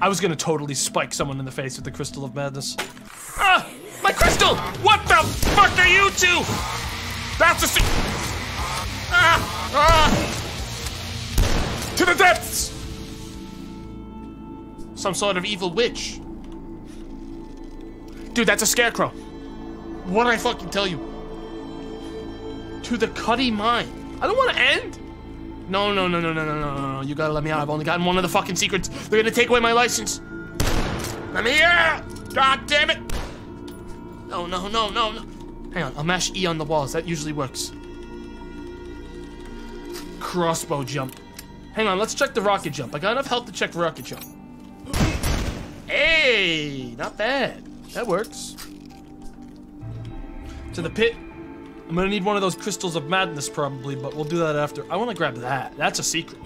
C: I was gonna totally spike someone in the face with the Crystal of Madness.
A: Ah! My crystal! What the fuck are you two? That's a Ah! Ah!
C: To the depths!
A: Some sort of evil witch. Dude, that's a scarecrow. What did I fucking tell you? To the Cuddy Mine. I don't want to end. No, no, no, no, no, no, no, no. You gotta let me out. I've only gotten one of the fucking secrets. They're gonna take away my license. Let me out! God damn it! No, no, no, no, no. Hang on, I'll mash E on the walls. That usually works. Crossbow jump. Hang on, let's check the rocket jump. I got enough health to check rocket jump. Hey, not bad. That works.
C: To the pit. I'm gonna need one of those crystals of madness probably, but we'll do that after. I wanna grab that. That's a secret.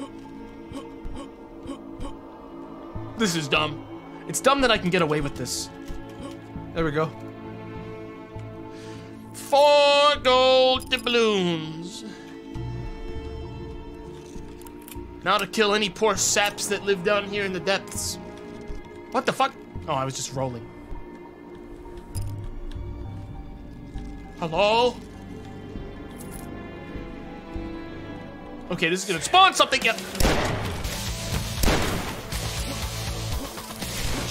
A: This is dumb. It's dumb that I can get away with this.
C: There we go.
A: Four gold doubloons. Now to kill any poor saps that live down here in the depths. What the fuck? Oh, I was just rolling. Hello? Okay, this is gonna spawn something.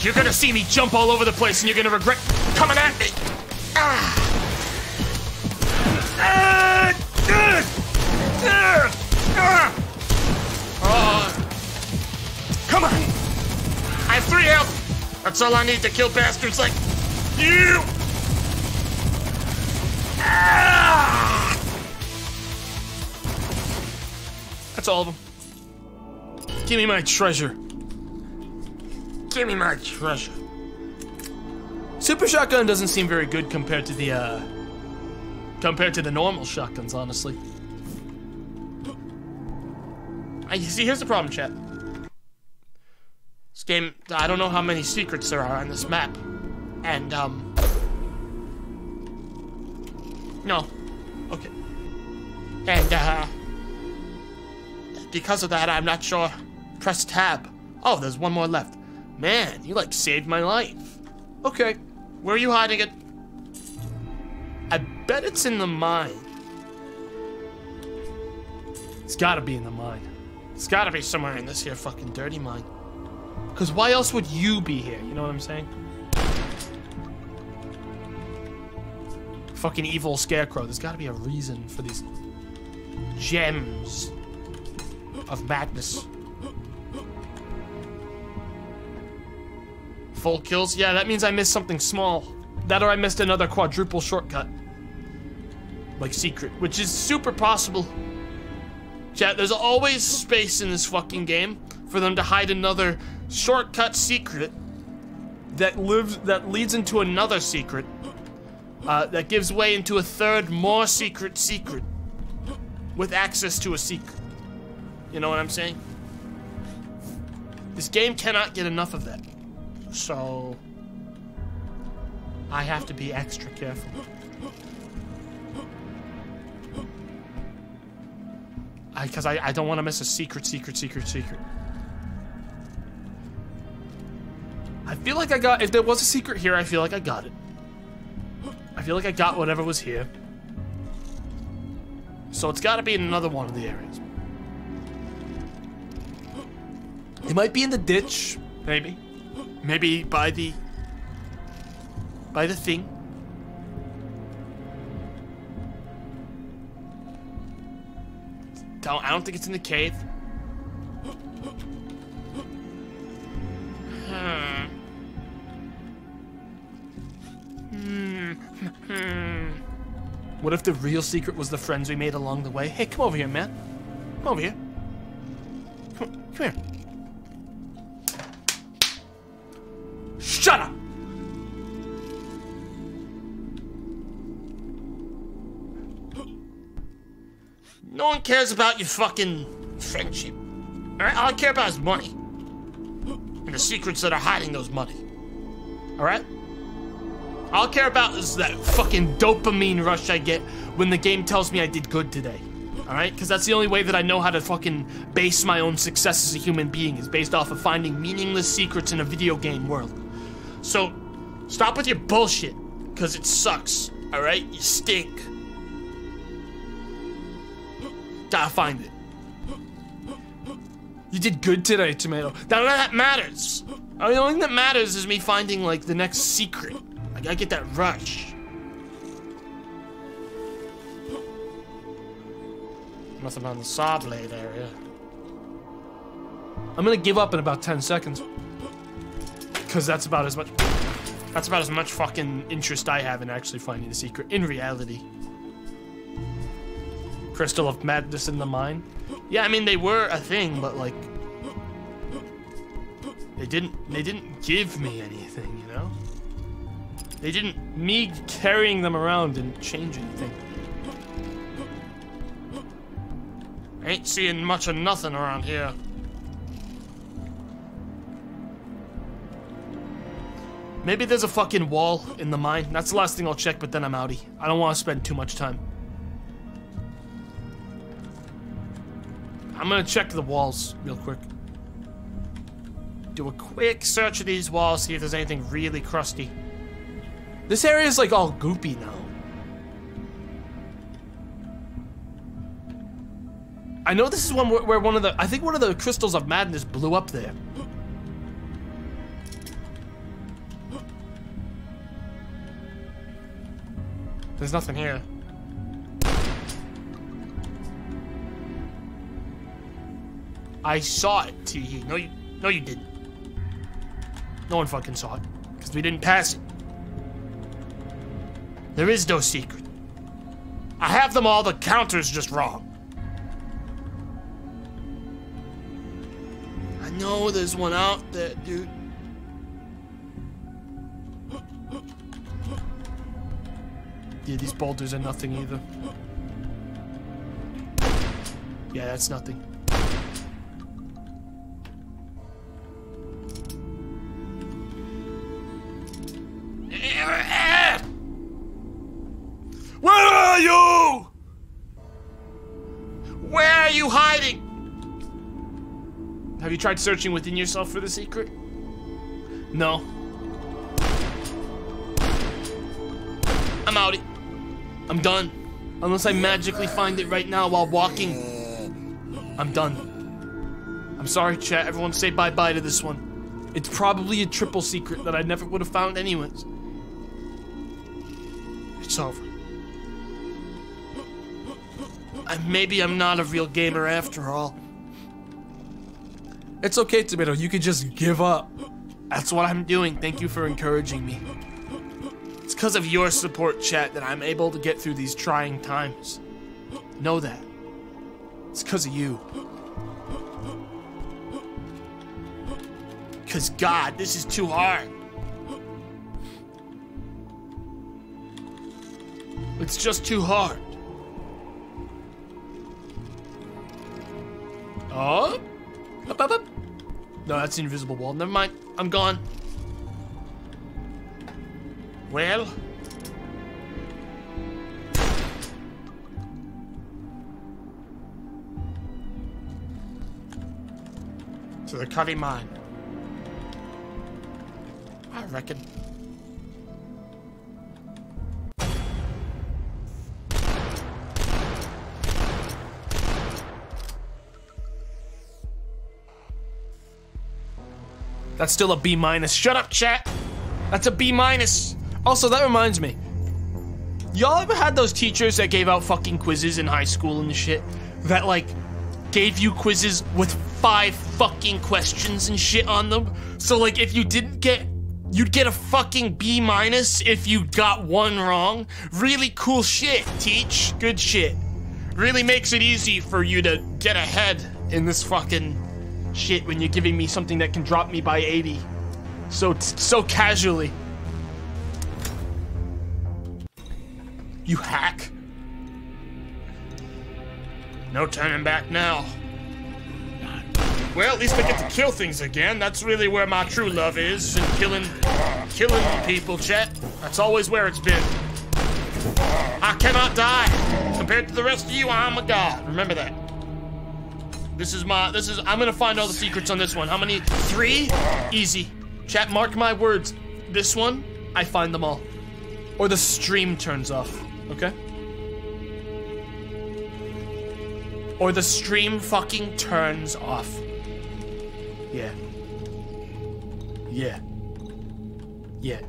A: You're gonna see me jump all over the place and you're gonna regret coming at me. Ah. Ah. Ah. Ah. Ah. Ah. Come on. I have three health. That's all I need to kill bastards like you. Ah!
C: That's all of them. Give me my treasure.
A: Give me my treasure.
C: Super shotgun doesn't seem very good compared to the uh, compared to the normal shotguns, honestly.
A: I see. Here's the problem, chat. This game, I don't know how many secrets there are on this map, and um, no, okay, and uh, because of that, I'm not sure. Press tab. Oh, there's one more left. Man, you like saved my life.
C: Okay.
A: Where are you hiding it? I bet it's in the mine.
C: It's gotta be in the mine.
A: It's gotta be somewhere in this here fucking dirty mine.
C: Cause why else would you be here? You know what I'm saying? Fucking evil scarecrow. There's gotta be a reason for these
A: Gems of madness. Full kills? Yeah, that means I missed something small.
C: That or I missed another quadruple shortcut.
A: Like secret, which is super possible. Chat, there's always space in this fucking game for them to hide another shortcut secret that lives that leads into another secret uh, that gives way into a third, more secret secret with access to a secret. You know what I'm saying? This game cannot get enough of that. So I have to be extra careful. Because I, I, I don't want to miss a secret, secret, secret, secret. Feel like I got, if there was a secret here, I feel like I got it. I feel like I got whatever was here. So it's got to be in another one of the areas.
C: It might be in the ditch.
A: Maybe. Maybe by the... By the thing. I don't think it's in the cave.
C: What if the real secret was the friends we made along the way? Hey, come over here, man. Come over here. Come, come here. Shut up!
A: No one cares about your fucking friendship. Alright? All I care about is money. And the secrets that are hiding those money. Alright? All I care about is that fucking dopamine rush I get when the game tells me I did good today. Alright? Because that's the only way that I know how to fucking base my own success as a human being is based off of finding meaningless secrets in a video game world. So, stop with your bullshit. Because it sucks. Alright? You stink. Gotta find it.
C: You did good today, Tomato.
A: None of that matters. I mean, the only thing that matters is me finding, like, the next secret. I gotta get that rush. Nothing on the saw blade area.
C: I'm gonna give up in about 10 seconds.
A: Because that's about as much... That's about as much fucking interest I have in actually finding the secret. In reality.
C: Crystal of Madness in the mine.
A: Yeah, I mean, they were a thing, but, like... They didn't... They didn't give me anything, you know? They didn't...
C: Me carrying them around didn't change anything.
A: Ain't seeing much of nothing around here.
C: Maybe there's a fucking wall in the mine. That's the last thing I'll check, but then I'm outie. I don't want to spend too much time. I'm gonna check the walls real quick.
A: Do a quick search of these walls, see if there's anything really crusty.
C: This area is like all goopy now. I know this is one where, one of the, I think one of the crystals of madness blew up there.
A: There's nothing here. I saw it, Teehee. No, you, no, you didn't. No one fucking saw it, because we didn't pass it. There is no secret. I have them all, the counter's just wrong. I know there's one out there, dude.
C: Yeah, these boulders are nothing either. Yeah, that's nothing. Have you tried searching within yourself for the secret? No.
A: I'm out. I'm done. Unless I magically find it right now while walking. I'm done.
C: I'm sorry, chat. Everyone say bye-bye to this one. It's probably a triple secret that I never would have found anyways.
A: It's over. Uh, Maybe I'm not a real gamer after all.
C: It's okay, Tomato. You can just give up.
A: That's what I'm doing. Thank you for encouraging me. It's because of your support, chat, that I'm able to get through these trying times. Know that. It's because of you. Because, God, this is too hard. It's just too hard. Oh? Up, up, up. No, that's the invisible wall. Never mind. I'm gone. Well. To the Cuddy Mine. I reckon. That's still a B minus. Shut up, chat. That's a B minus. Also, that reminds me. Y'all ever had those teachers that gave out fucking quizzes in high school and shit? That like gave you quizzes with five fucking questions and shit on them. So like if you didn't get you'd get a fucking B minus if you got one wrong. Really cool shit, teach. Good shit. Really makes it easy for you to get ahead in this fucking shit when you're giving me something that can drop me by 80. So so casually. You hack. No turning back now. Well, at least I get to kill things again. That's really where my true love is, in killing, killing people, Chet. That's always where it's been. I cannot die. Compared to the rest of you, I'm a god. Remember that. This is my, this is, I'm gonna find all the secrets on this one. How many? Three? Easy. Chat, mark my words. This one, I find them all. Or the stream turns off, okay? Or the stream fucking turns off. Yeah. Yeah. Yeah.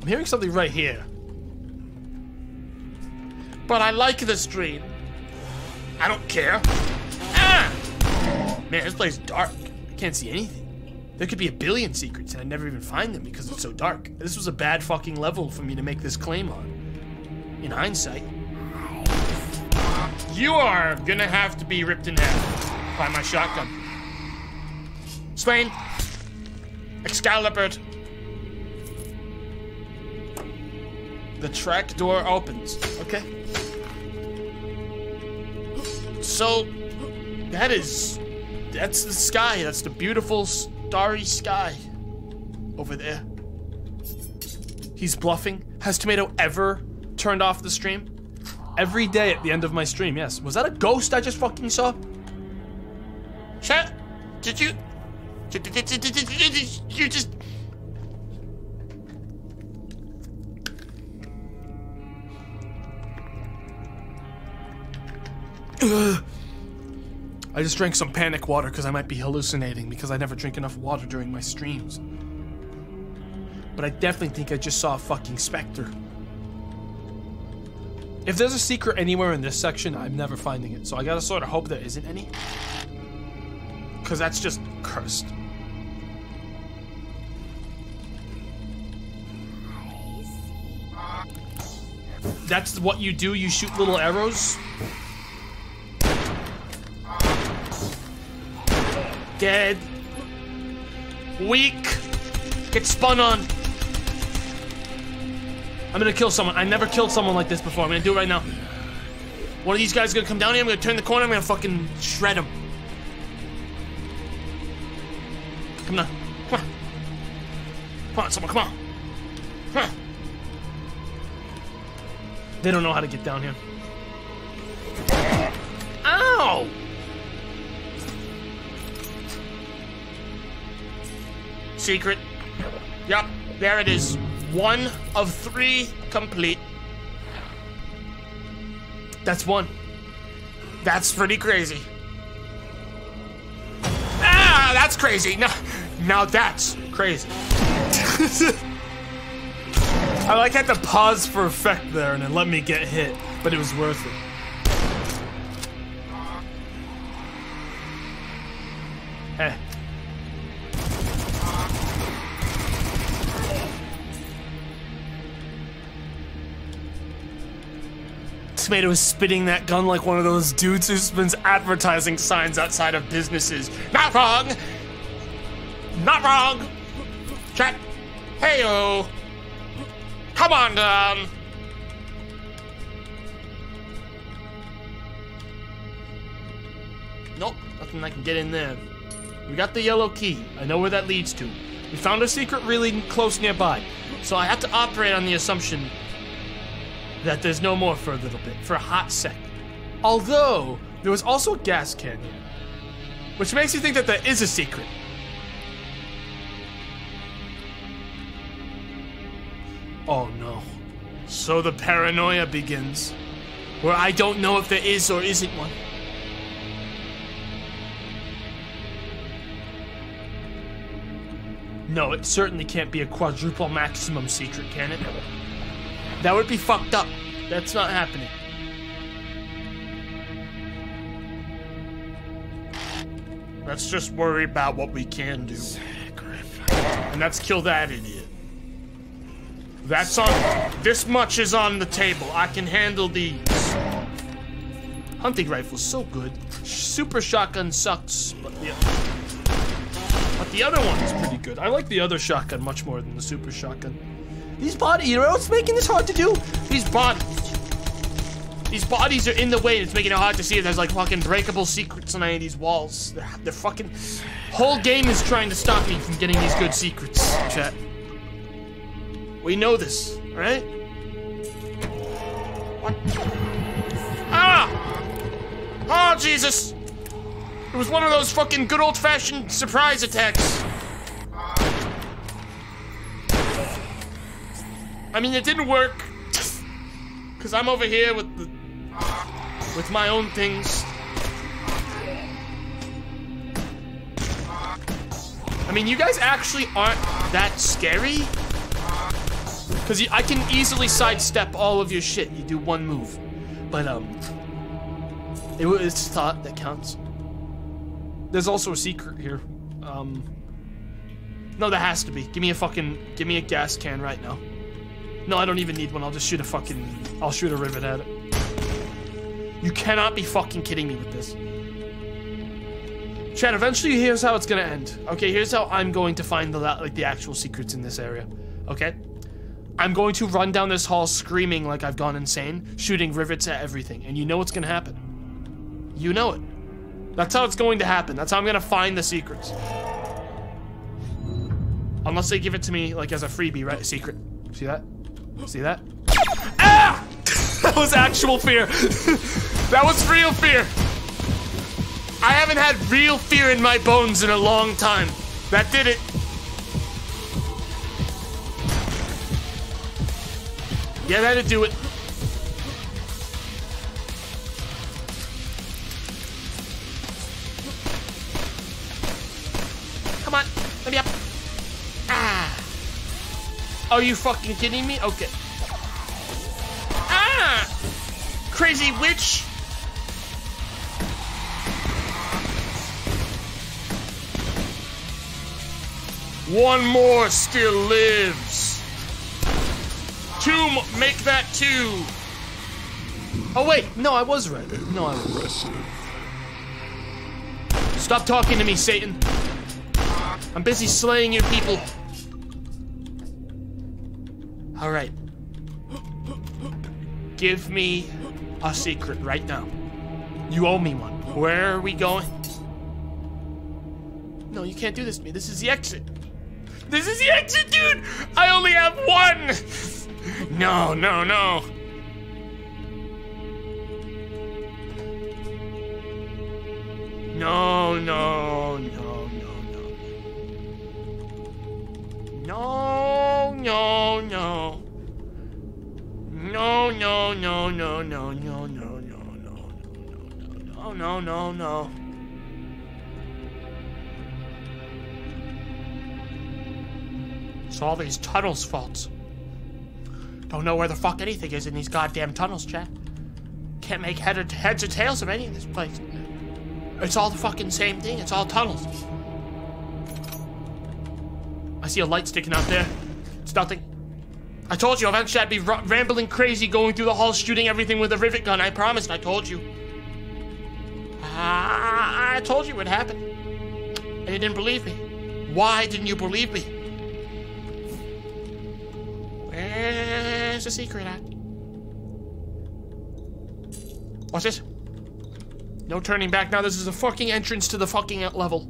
A: I'm hearing something right here. But I like the stream. I don't care. Ah! Man, this place is dark. I can't see anything. There could be a billion secrets and I never even find them because it's so dark. This was a bad fucking level for me to make this claim on. In hindsight. You are gonna have to be ripped in half by my shotgun. Swain! Excalibur! The track door opens. Okay. So, that is. That's the sky. That's the beautiful starry sky. Over there. He's bluffing. Has Tomato ever turned off the stream? Every day at the end of my stream, yes. Was that a ghost I just fucking saw? Chat? Did you. Did, did, did, did, you just. Ugh. I just drank some panic water because I might be hallucinating because I never drink enough water during my streams. But I definitely think I just saw a fucking specter. If there's a secret anywhere in this section, I'm never finding it. So I gotta sort of hope there isn't any. Because that's just cursed. That's what you do? You shoot little arrows? Dead. Weak. Get spun on.
C: I'm gonna kill someone. I never killed someone like this before. I'm gonna do it right now.
A: One of these guys is gonna come down here. I'm gonna turn the corner. I'm gonna fucking shred him. Come on. Come on. Come on, someone. Come on. Come on.
C: They don't know how to get down here.
A: Secret. Yup, there it is. One of three complete.
C: That's one.
A: That's pretty crazy. Ah, that's crazy. Now, now that's crazy.
C: I like had to pause for effect there and then let me get hit, but it was worth it.
A: Tomato is spitting that gun like one of those dudes who spins advertising signs outside of businesses. Not wrong! Not wrong! Chat. Heyo! Come on down! Nope, nothing I can get in there. We got the yellow key. I know where that leads to.
C: We found a secret really close nearby.
A: So I have to operate on the assumption that there's no more for a little bit, for a hot second.
C: Although, there was also a gas can here. Which makes you think that there is a secret. Oh no.
A: So the paranoia begins, where I don't know if there is or isn't one.
C: No, it certainly can't be a quadruple maximum secret, can it?
A: That would be fucked up. That's not happening. Let's just worry about what we can do. And let's kill that idiot. That's on. This much is on the table. I can handle these. Hunting rifle's so good. Super shotgun sucks, but the, but the other one is pretty good.
C: I like the other shotgun much more than the super shotgun.
A: These bodies, you know what's making this hard to do? These bodies. These bodies are in the way. And it's making it hard to see there's like fucking breakable secrets on any of these walls. They're, they're fucking. Whole game is trying to stop me from getting these good secrets, chat. We know this, right? What? Ah! Oh, Jesus! It was one of those fucking good old fashioned surprise attacks. I mean, it didn't work. Because I'm over here with the. with my own things. I mean, you guys actually aren't that scary. Because I can easily sidestep all of your shit. You do one move. But, um. It was thought that counts.
C: There's also a secret here. Um,
A: No, that has to be. Give me a fucking. Give me a gas can right now. No, I don't even need one. I'll just shoot a fucking. I'll shoot a rivet at it. You cannot be fucking kidding me with this. Chad, eventually here's how it's gonna end. Okay, here's how I'm going to find the like the actual secrets in this area. Okay? I'm going to run down this hall screaming like I've gone insane, shooting rivets at everything, and you know what's gonna happen. You know it. That's how it's going to happen. That's how I'm gonna find the secrets. Unless they give it to me like as a freebie, right? A secret. See that? See that? Ah! that was actual fear. that was real fear. I haven't had real fear in my bones in a long time. That did it. Yeah, that'd do it. Come on, let me up. Ah. Are you fucking kidding me? Okay. Ah! Crazy witch! One more still lives. Two, make that two. Oh wait, no, I was right. No, I was. Stop talking to me, Satan. I'm busy slaying your people. All right. Give me a secret right now. You owe me one. Where are we going? No, you can't do this to me. This is the exit. This is the exit, dude! I only have one! No, no, no. No, no, no, no, no. No, no, no. No, no, no, no, no, no, no, no, no, no, no, no, no, no. No It's all these tunnels' faults. Don't know where the fuck anything is in these goddamn tunnels, chat. Can't make head or, heads or tails of any of this place. It's all the fucking same thing. It's all tunnels. I see a light sticking out there. Nothing. I told you eventually I'd be rambling crazy going through the halls shooting everything with a rivet gun. I promised. I told you. I, I told you it would happen. And you didn't believe me. Why didn't you believe me? Where's the secret at? What's this? No turning back now. This is a fucking entrance to the fucking level.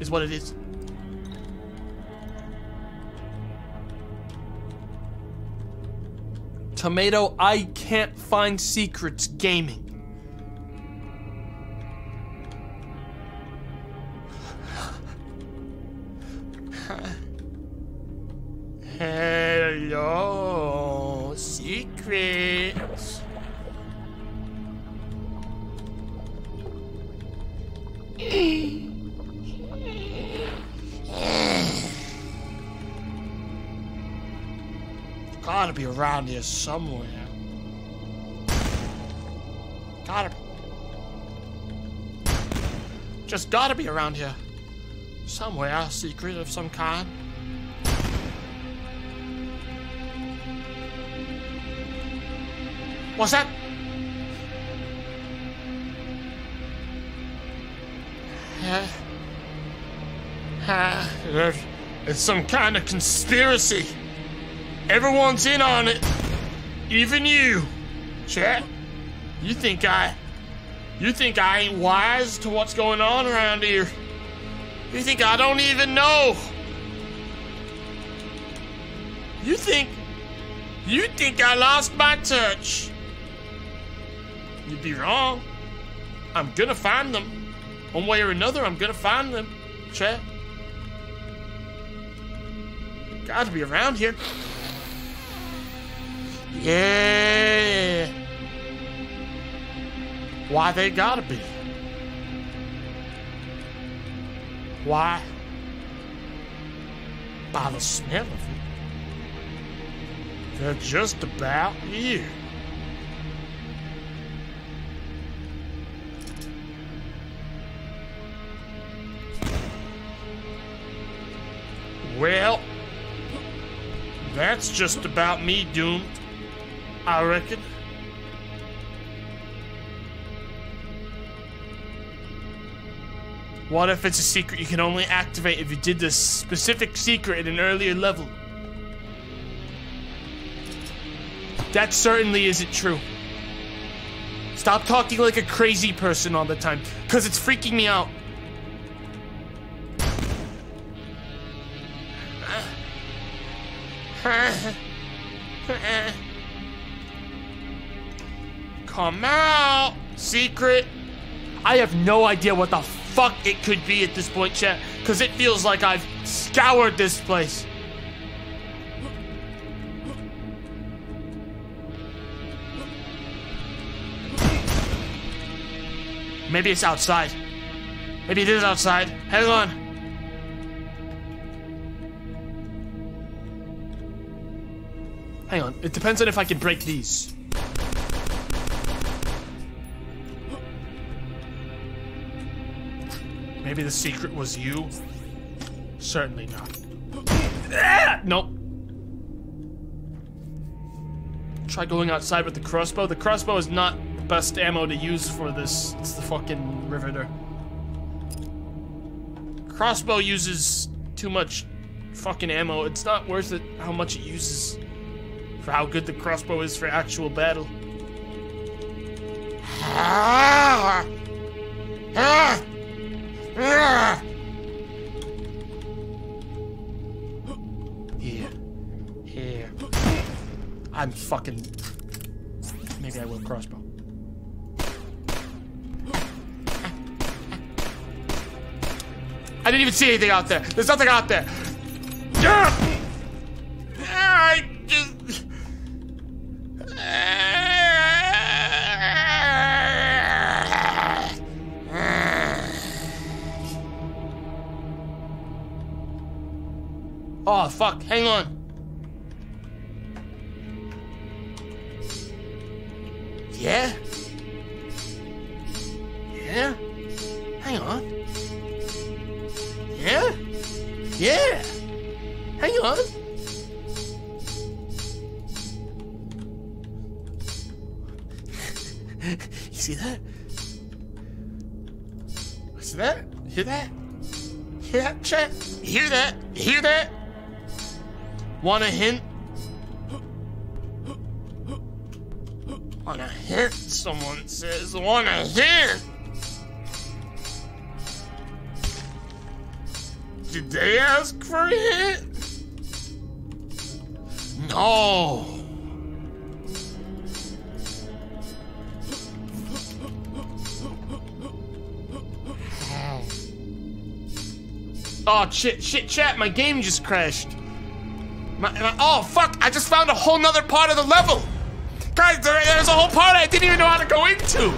A: Is what it is.
C: Tomato, I can't find secrets gaming.
A: Hello, secrets. Gotta be around here somewhere. Gotta be. Just gotta be around here. Somewhere, a secret of some kind. What's that? Uh, uh, it's some kind of conspiracy. Everyone's in on it. Even you. Chat. You think I... You think I ain't wise to what's going on around here? You think I don't even know? You think... You think I lost my touch? You'd be wrong. I'm gonna find them. One way or another, I'm gonna find them. Chat. Gotta be around here. Yeah. Why they gotta be? Why? By the smell of it. They're just about here. Well, that's just about me doomed, I reckon. What if it's a secret you can only activate if you did this specific secret in an earlier level? That certainly isn't true. Stop talking like a crazy person all the time, because it's freaking me out. Come out, secret. I have no idea what the fuck it could be at this point, chat, because it feels like I've scoured this place. Maybe it's outside. Maybe it is outside. Hang on. Hang on. It depends on if I can break these. Maybe the secret was you? Certainly not. Ah! Nope. Try going outside with the crossbow. The crossbow is not the best ammo to use for this. It's the fucking riveter. Crossbow uses too much fucking ammo. It's not worth it how much it uses for how good the crossbow is for actual battle. Ah! Ah! Ah! Here. Here. I'm fucking. Maybe I will crossbow. I didn't even see anything out there. There's nothing out there. Ah! I just. Oh, fuck. Hang on. Yeah? Yeah? Hang on. Yeah? Yeah? Hang on. you see that? See that? Hear that? Hear that, chat? Hear that? Hear that? Want a hint? Want a hint? Someone says, want a hint? Did they ask for a hint? No. Oh shit, shit, chat, my game just crashed. My, my- oh fuck, I just found a whole nother part of the level. Guys, there, there's a whole part I didn't even know how to go into.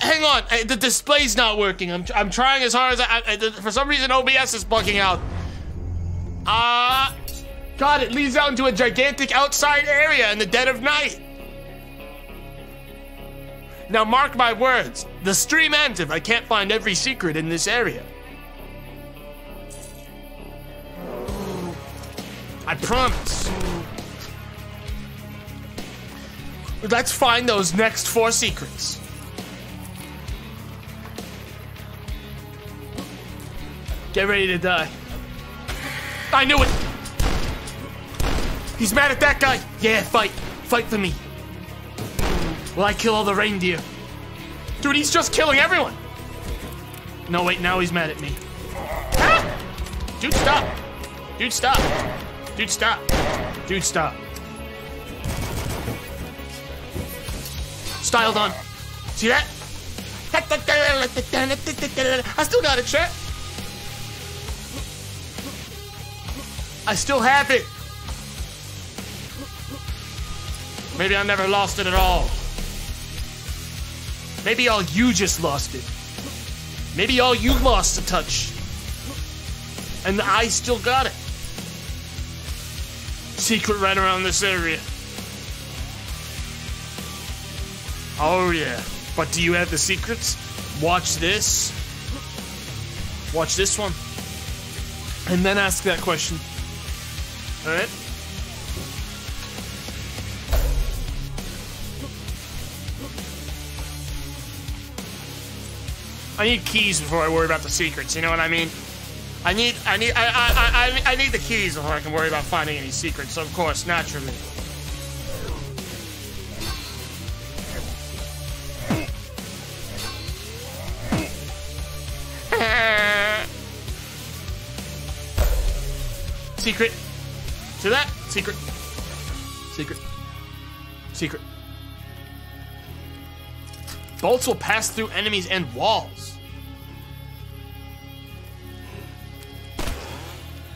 A: Hang on, I, the display's not working. I'm, I'm trying as hard as I, I, For some reason, OBS is bugging out. Ah, God, it leads out into a gigantic outside area in the dead of night. Now, mark my words. The stream ends if I can't find every secret in this area. I promise. Let's find those next four secrets. Get ready to die. I knew it! He's mad at that guy! Yeah, fight. Fight for me. Will I kill all the reindeer? Dude, he's just killing everyone! No, wait, now he's mad at me. Ah! Dude, stop! Dude, stop! Dude, stop! Dude, stop. Styled on. See that? I still got it, chat. I still have it. Maybe I never lost it at all. Maybe all you just lost it. Maybe all you lost the touch. And I still got it. Secret right around this area. Oh yeah. But do you have the secrets? Watch this. Watch this one.
C: And then ask that question.
A: Alright? I need keys before I worry about the secrets, you know what I mean? I need I need I I I, I need the keys before I can worry about finding any secrets, So of course, naturally. Secret. See that? Secret. Secret. Secret. Bolts will pass through enemies and walls.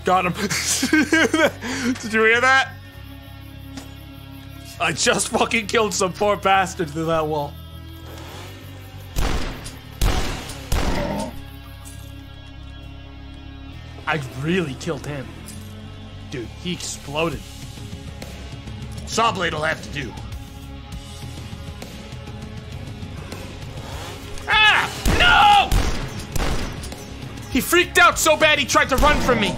A: Got him. Did you hear that?
C: I just fucking killed some poor bastard through that wall.
A: I really killed him. Dude, he exploded. Sawblade will have to do. Ah! No! He freaked out so bad he tried to run from me.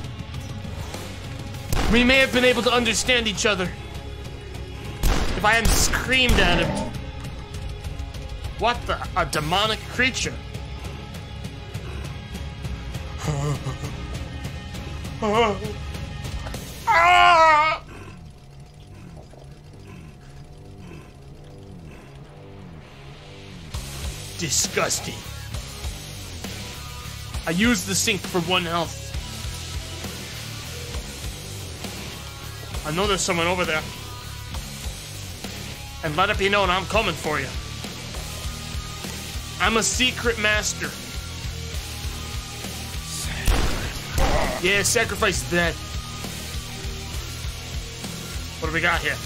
A: We may have been able to understand each other if I hadn't screamed at him. What the? A demonic creature. Disgusting. I used the sink for one health. I know there's someone over there. And let it be known I'm coming for you. I'm a secret master. Yeah, sacrifice dead. What do we got here?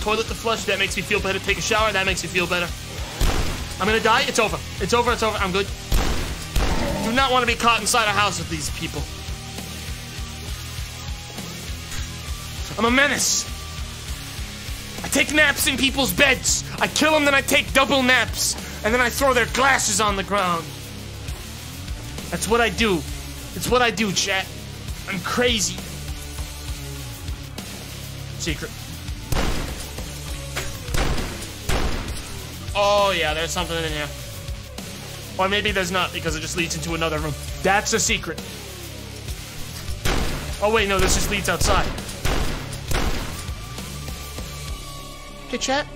A: Toilet to flush, that makes me feel better. Take a shower, that makes me feel better. I'm gonna die, it's over. It's over, it's over, I'm good. Do not want to be caught inside a house with these people. I'm a menace. I take naps in people's beds. I kill them, then I take double naps. And then I throw their glasses on the ground. That's what I do. It's what I do, chat. I'm crazy. Secret. Oh, yeah, there's something in here. Or maybe there's not because it just leads into another room. That's a secret. Oh, wait, no, this just leads outside. Hey, chat.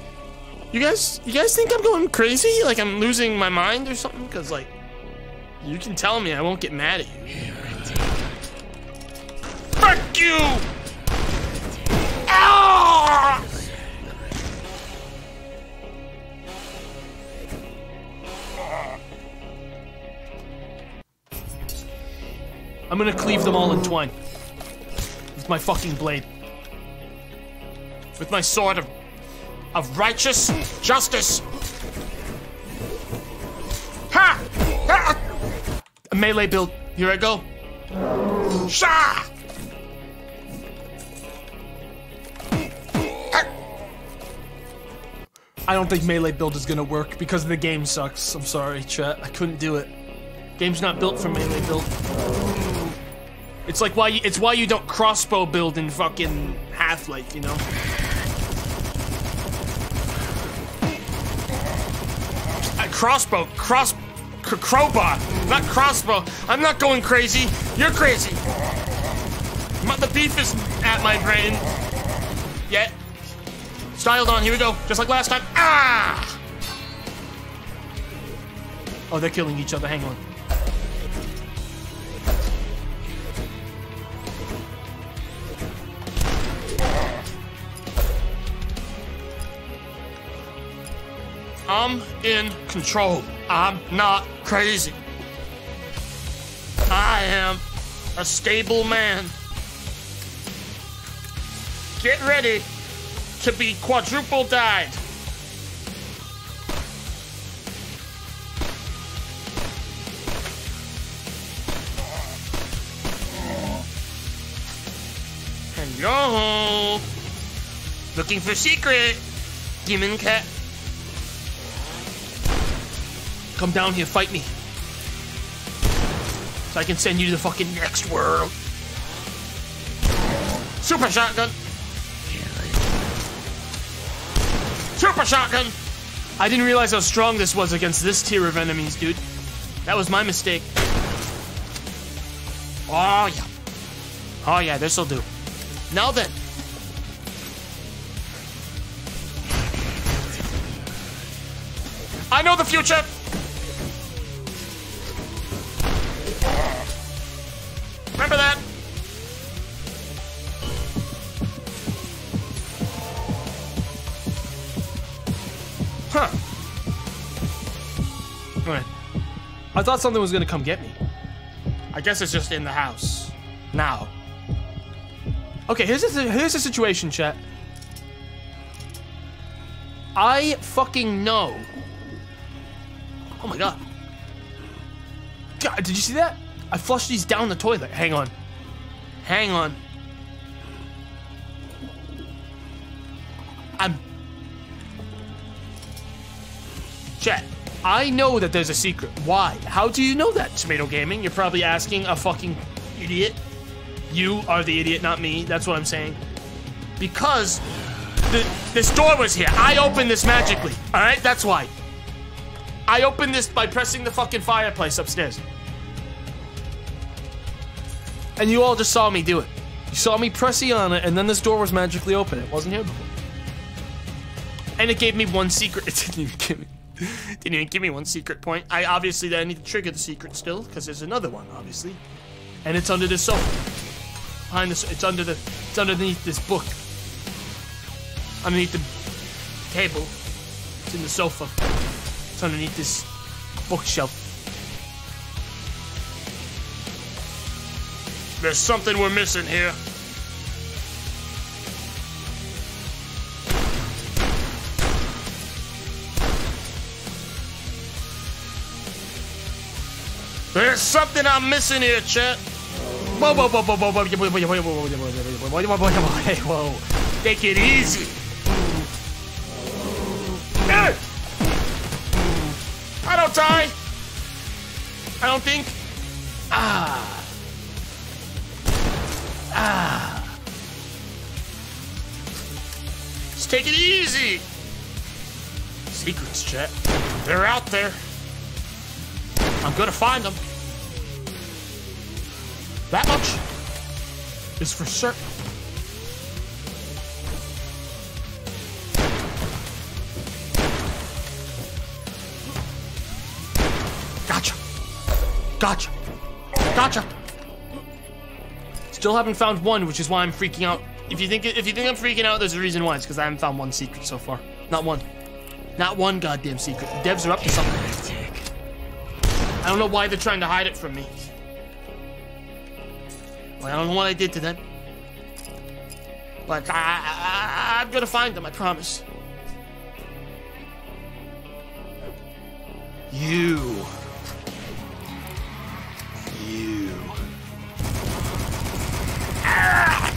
A: You guys, you guys think I'm going crazy? Like I'm losing my mind or something? Cause like, you can tell me, I won't get mad at you. Fuck you! Ah! I'm gonna cleave them all in twine. With my fucking blade. With my sword of of righteous justice. Ha! ha! A melee build. Here I go. Sha! I don't think melee build is gonna work because the game sucks. I'm sorry, chat. I couldn't do it. Game's not built for melee build. It's like why you, it's why you don't crossbow build in fucking Half-Life, you know? Crossbow, cross, crowbar, not crossbow. I'm not going crazy. You're crazy. The beef is at my brain. Yet. Styled on, here we go. Just like last time. Ah! Oh, they're killing each other. Hang on. I'm in control. I'm not crazy. I am a stable man. Get ready to be quadruple died. Hello. Looking for secret. Demon cat. Come down here, fight me. So I can send you to the fucking next world. Super shotgun. Super shotgun. I didn't realize how strong this was against this tier of enemies, dude. That was my mistake. Oh, yeah. Oh, yeah, this'll do. Now then. I know the future. I thought something was gonna come get me. I guess it's just in the house. Now. Okay, here's the, here's the situation, chat. I fucking know. Oh my god. God, did you see that? I flushed these down the toilet. Hang on. Hang on. I know that there's a secret. Why? How do you know that, Tomato Gaming? You're probably asking a fucking idiot. You are the idiot, not me. That's what I'm saying. Because the, this door was here. I opened this magically. All right, that's why. I opened this by pressing the fucking fireplace upstairs.
C: And you all just saw me do it. You saw me press E on it, and then this door was magically open. It wasn't here before.
A: And it gave me one secret. It didn't even give me. Didn't even give me one secret point. I obviously then need to trigger the secret still, because there's another one, obviously. And it's under the sofa. Behind this it's under the it's underneath this book. Underneath the table. It's in the sofa. It's underneath this bookshelf. There's something we're missing here. There's something I'm missing here, chat. Whoa, whoa, whoa, whoa, whoa, whoa, whoa, whoa, whoa, whoa, whoa, whoa, whoa, whoa, whoa, whoa, hey, whoa. Take it easy. Hey! I don't die. I don't think. Ah. Ah. Just take it easy. Secrets, chat. They're out there. I'm gonna find them. That much is for certain. Gotcha. Gotcha. Gotcha. Still haven't found one, which is why I'm freaking out. If you think if you think I'm freaking out, there's a reason why. It's because I haven't found one secret so far. Not one. Not one goddamn secret. The devs are up to something. I don't know why they're trying to hide it from me. Well, I don't know what I did to them. But I, I, I'm gonna find them, I promise. You. You. Ah!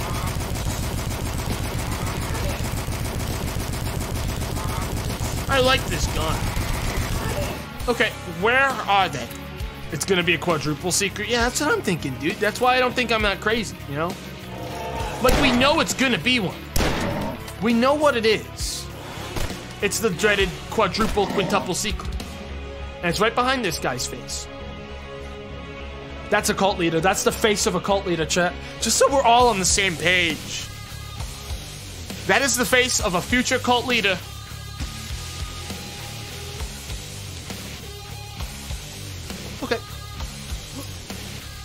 A: I like this gun. Okay, where are they? It's gonna be a quadruple secret. Yeah, that's what I'm thinking, dude. That's why I don't think I'm that crazy, you know? Like, we know it's gonna be one. We know what it is. It's the dreaded quadruple, quintuple secret. And it's right behind this guy's face. That's a cult leader. That's the face of a cult leader, chat. Just so we're all on the same page. That is the face of a future cult leader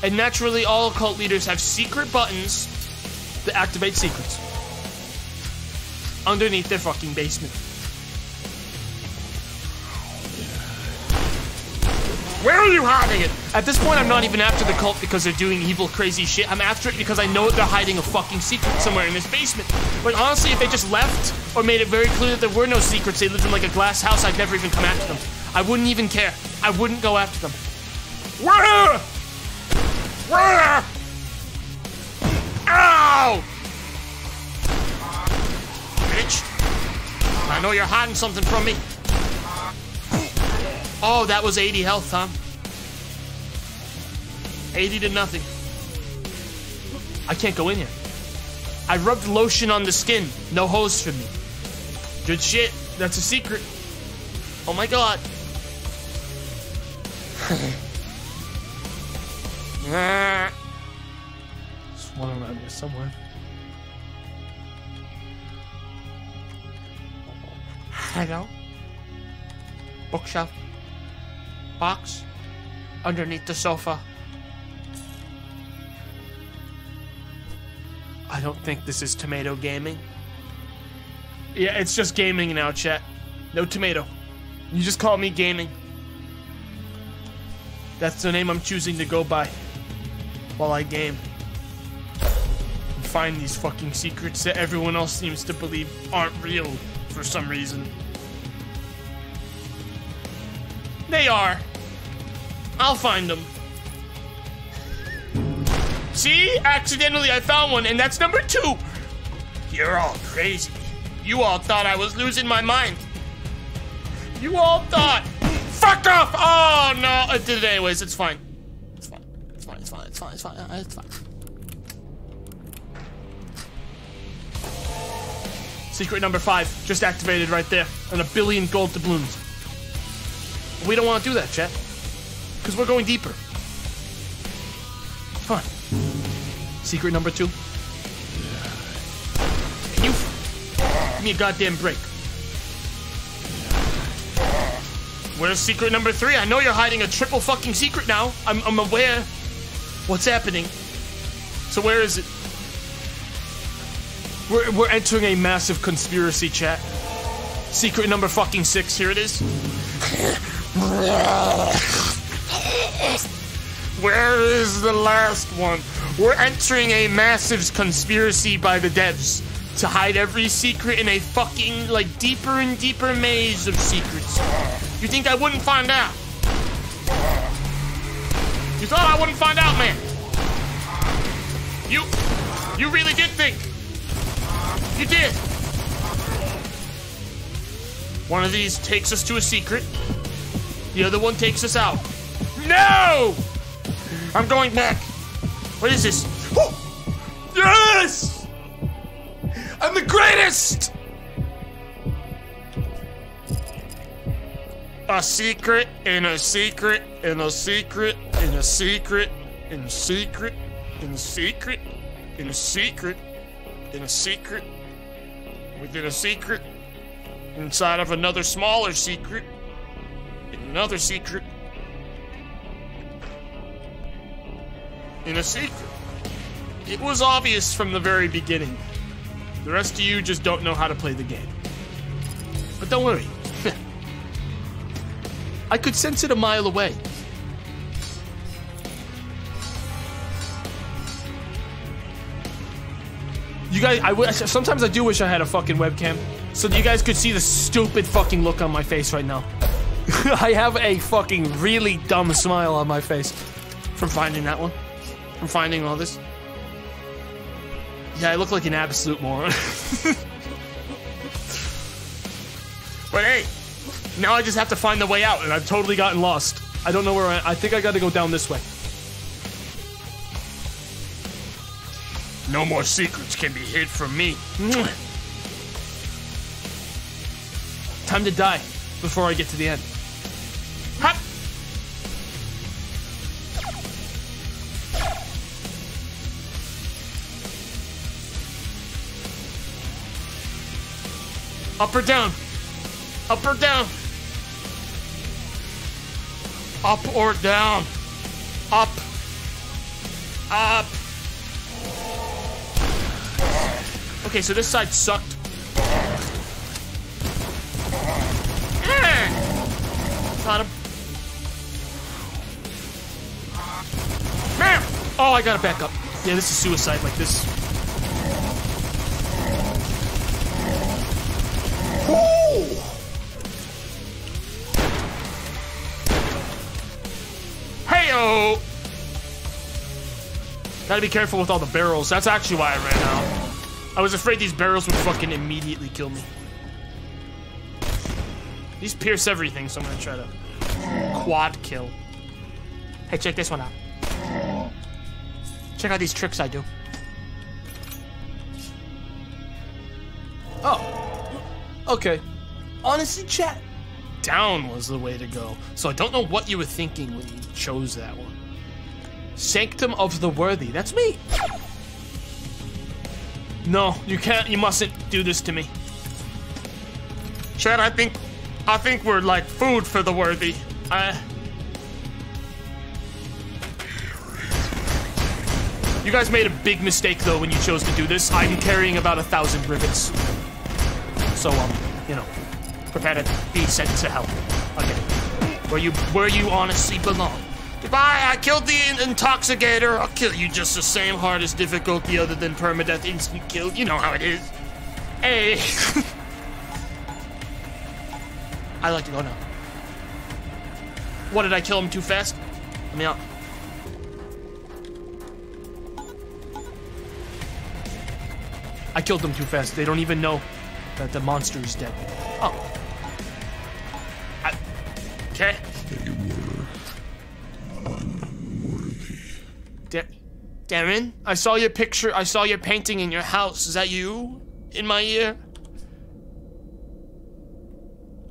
A: And naturally, all cult leaders have secret buttons that activate secrets underneath their fucking basement. Where are you hiding it? At this point, I'm not even after the cult because they're doing evil, crazy shit. I'm after it because I know they're hiding a fucking secret somewhere in this basement. But honestly, if they just left or made it very clear that there were no secrets, they lived in like a glass house, I'd never even come after them. I wouldn't even care. I wouldn't go after them. Where? Ow! Bitch. I know you're hiding something from me. Oh, that was 80 health, huh? 80 to nothing. I can't go in here. I rubbed lotion on the skin. No hose for me. Good shit. That's a secret. Oh my god. There's one around here somewhere. Hello? Bookshelf? Box? Underneath the sofa? I don't think this is Tomato Gaming. Yeah, it's just gaming now, chat. No tomato. You just call me gaming. That's the name I'm choosing to go by while I game. And find these fucking secrets that everyone else seems to believe aren't real for some reason. They are. I'll find them. See? Accidentally I found one, and that's number two. You're all crazy. You all thought I was losing my mind. You all thought. Fuck off! Oh no! I did it anyways. It's fine. It's fine. It's fine. It's fine. It's fine. Fine. It's fine. Secret number five just activated right there, and a billion gold doubloons. We don't want to do that, chat, because we're going deeper. On.
C: Secret number two.
A: Can you give me a goddamn break? Where's secret number three? I know you're hiding a triple fucking secret now. I'm, I'm aware. What's happening? So where is it?
C: We're, we're entering a massive conspiracy chat. Secret number fucking six. Here it is.
A: Where is the last one? We're entering a massive conspiracy by the devs to hide every secret in a fucking, like, deeper and deeper maze of secrets. You think I wouldn't find out? You thought I wouldn't find out, man? You, you really did think. You did. One of these takes us to a secret. The other one takes us out. No! I'm going back. What is this?
C: Yes! I'm the greatest!
A: A secret in a secret in a secret in a secret in a secret in a secret in a secret in a secret within a secret inside of another smaller secret in another secret in a secret. It was obvious from the very beginning. The rest of you just don't know how to play the game. But don't worry. I could sense it a mile away. You guys, I sometimes I do wish I had a fucking webcam so that you guys could see the stupid fucking look on my face right now. I have a fucking really dumb smile on my face from finding that one, from finding all this. Yeah, I look like an absolute moron. but hey, now I just have to find the way out, and I've totally gotten lost. I don't know where I. I think I got to go down this way. No more secrets can be hid from me. Time to die before I get to the end. Hop. Up or down? Up or down? Up or down? Up. Up. Okay, so this side sucked. Got him. Man! Oh, I gotta back up. Yeah, this is suicide like this. Gotta be careful with all the barrels. That's actually why I ran out. I was afraid these barrels would fucking immediately kill me. These pierce everything, so I'm gonna try to quad kill. Hey, check this one out. Check out these tricks I do.
C: Oh. Okay. Honestly, chat.
A: Down was the way to go. So I don't know what you were thinking when you chose that one.
C: Sanctum of the Worthy. That's me. No, you can't. You mustn't do this to me.
A: Chad, I think, I think we're like food for the worthy. I. You guys made a big mistake though when you chose to do this. I'm carrying about a thousand rivets. So um, you know, prepare to be sent to hell again, where you where you honestly belong. Goodbye. I killed the in- intoxicator. I'll kill you just the same hardest difficulty other than permadeath instant kill. You know how it is. Hey. I like to go now. What did I kill him too fast? Let me out. I killed them too fast. They don't even know that the monster is dead. Oh. I, okay. Da- Darren, I saw your picture. I saw your painting in your house. Is that you? In my ear?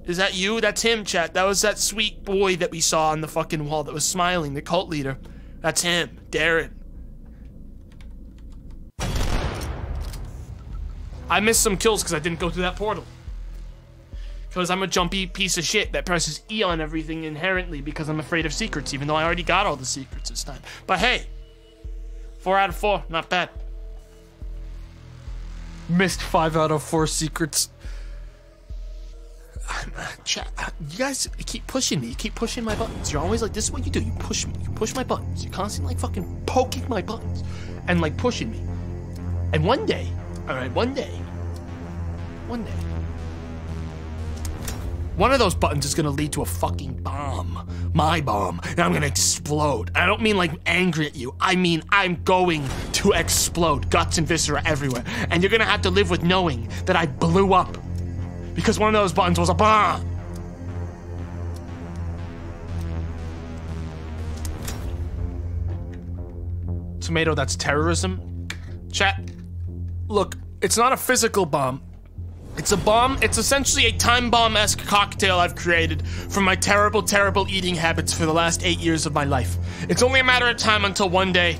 A: Is that you? That's him, chat. That was that sweet boy that we saw on the fucking wall that was smiling, the cult leader. That's him, Darren. I missed some kills because I didn't go through that portal. Because I'm a jumpy piece of shit that presses E on everything inherently because I'm afraid of secrets, even though I already got all the secrets this time. But hey, four out of four, not bad.
C: Missed five out of four secrets.
A: You guys keep pushing me. You keep pushing my buttons. You're always like, this is what you do. You push me. You push my buttons. You're constantly like fucking poking my buttons and like pushing me. And one day, all right, one day, one day, one of those buttons is gonna lead to a fucking bomb. My bomb. And I'm gonna explode. I don't mean like angry at you. I mean I'm going to explode. Guts and viscera everywhere. And you're gonna have to live with knowing that I blew up. Because one of those buttons was a bomb. Tomato, that's terrorism. Chat. Look, it's not a physical bomb. It's a bomb. It's essentially a time bomb esque cocktail I've created from my terrible, terrible eating habits for the last eight years of my life. It's only a matter of time until one day.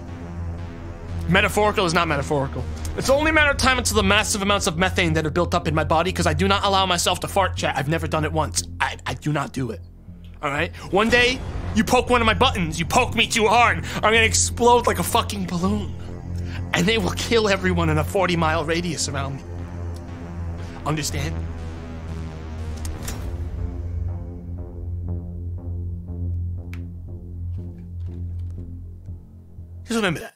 A: Metaphorical is not metaphorical. It's only a matter of time until the massive amounts of methane that are built up in my body because I do not allow myself to fart chat. I've never done it once. I, I do not do it. Alright? One day, you poke one of my buttons, you poke me too hard, I'm gonna explode like a fucking balloon. And they will kill everyone in a 40 mile radius around me. Understand? Just remember that.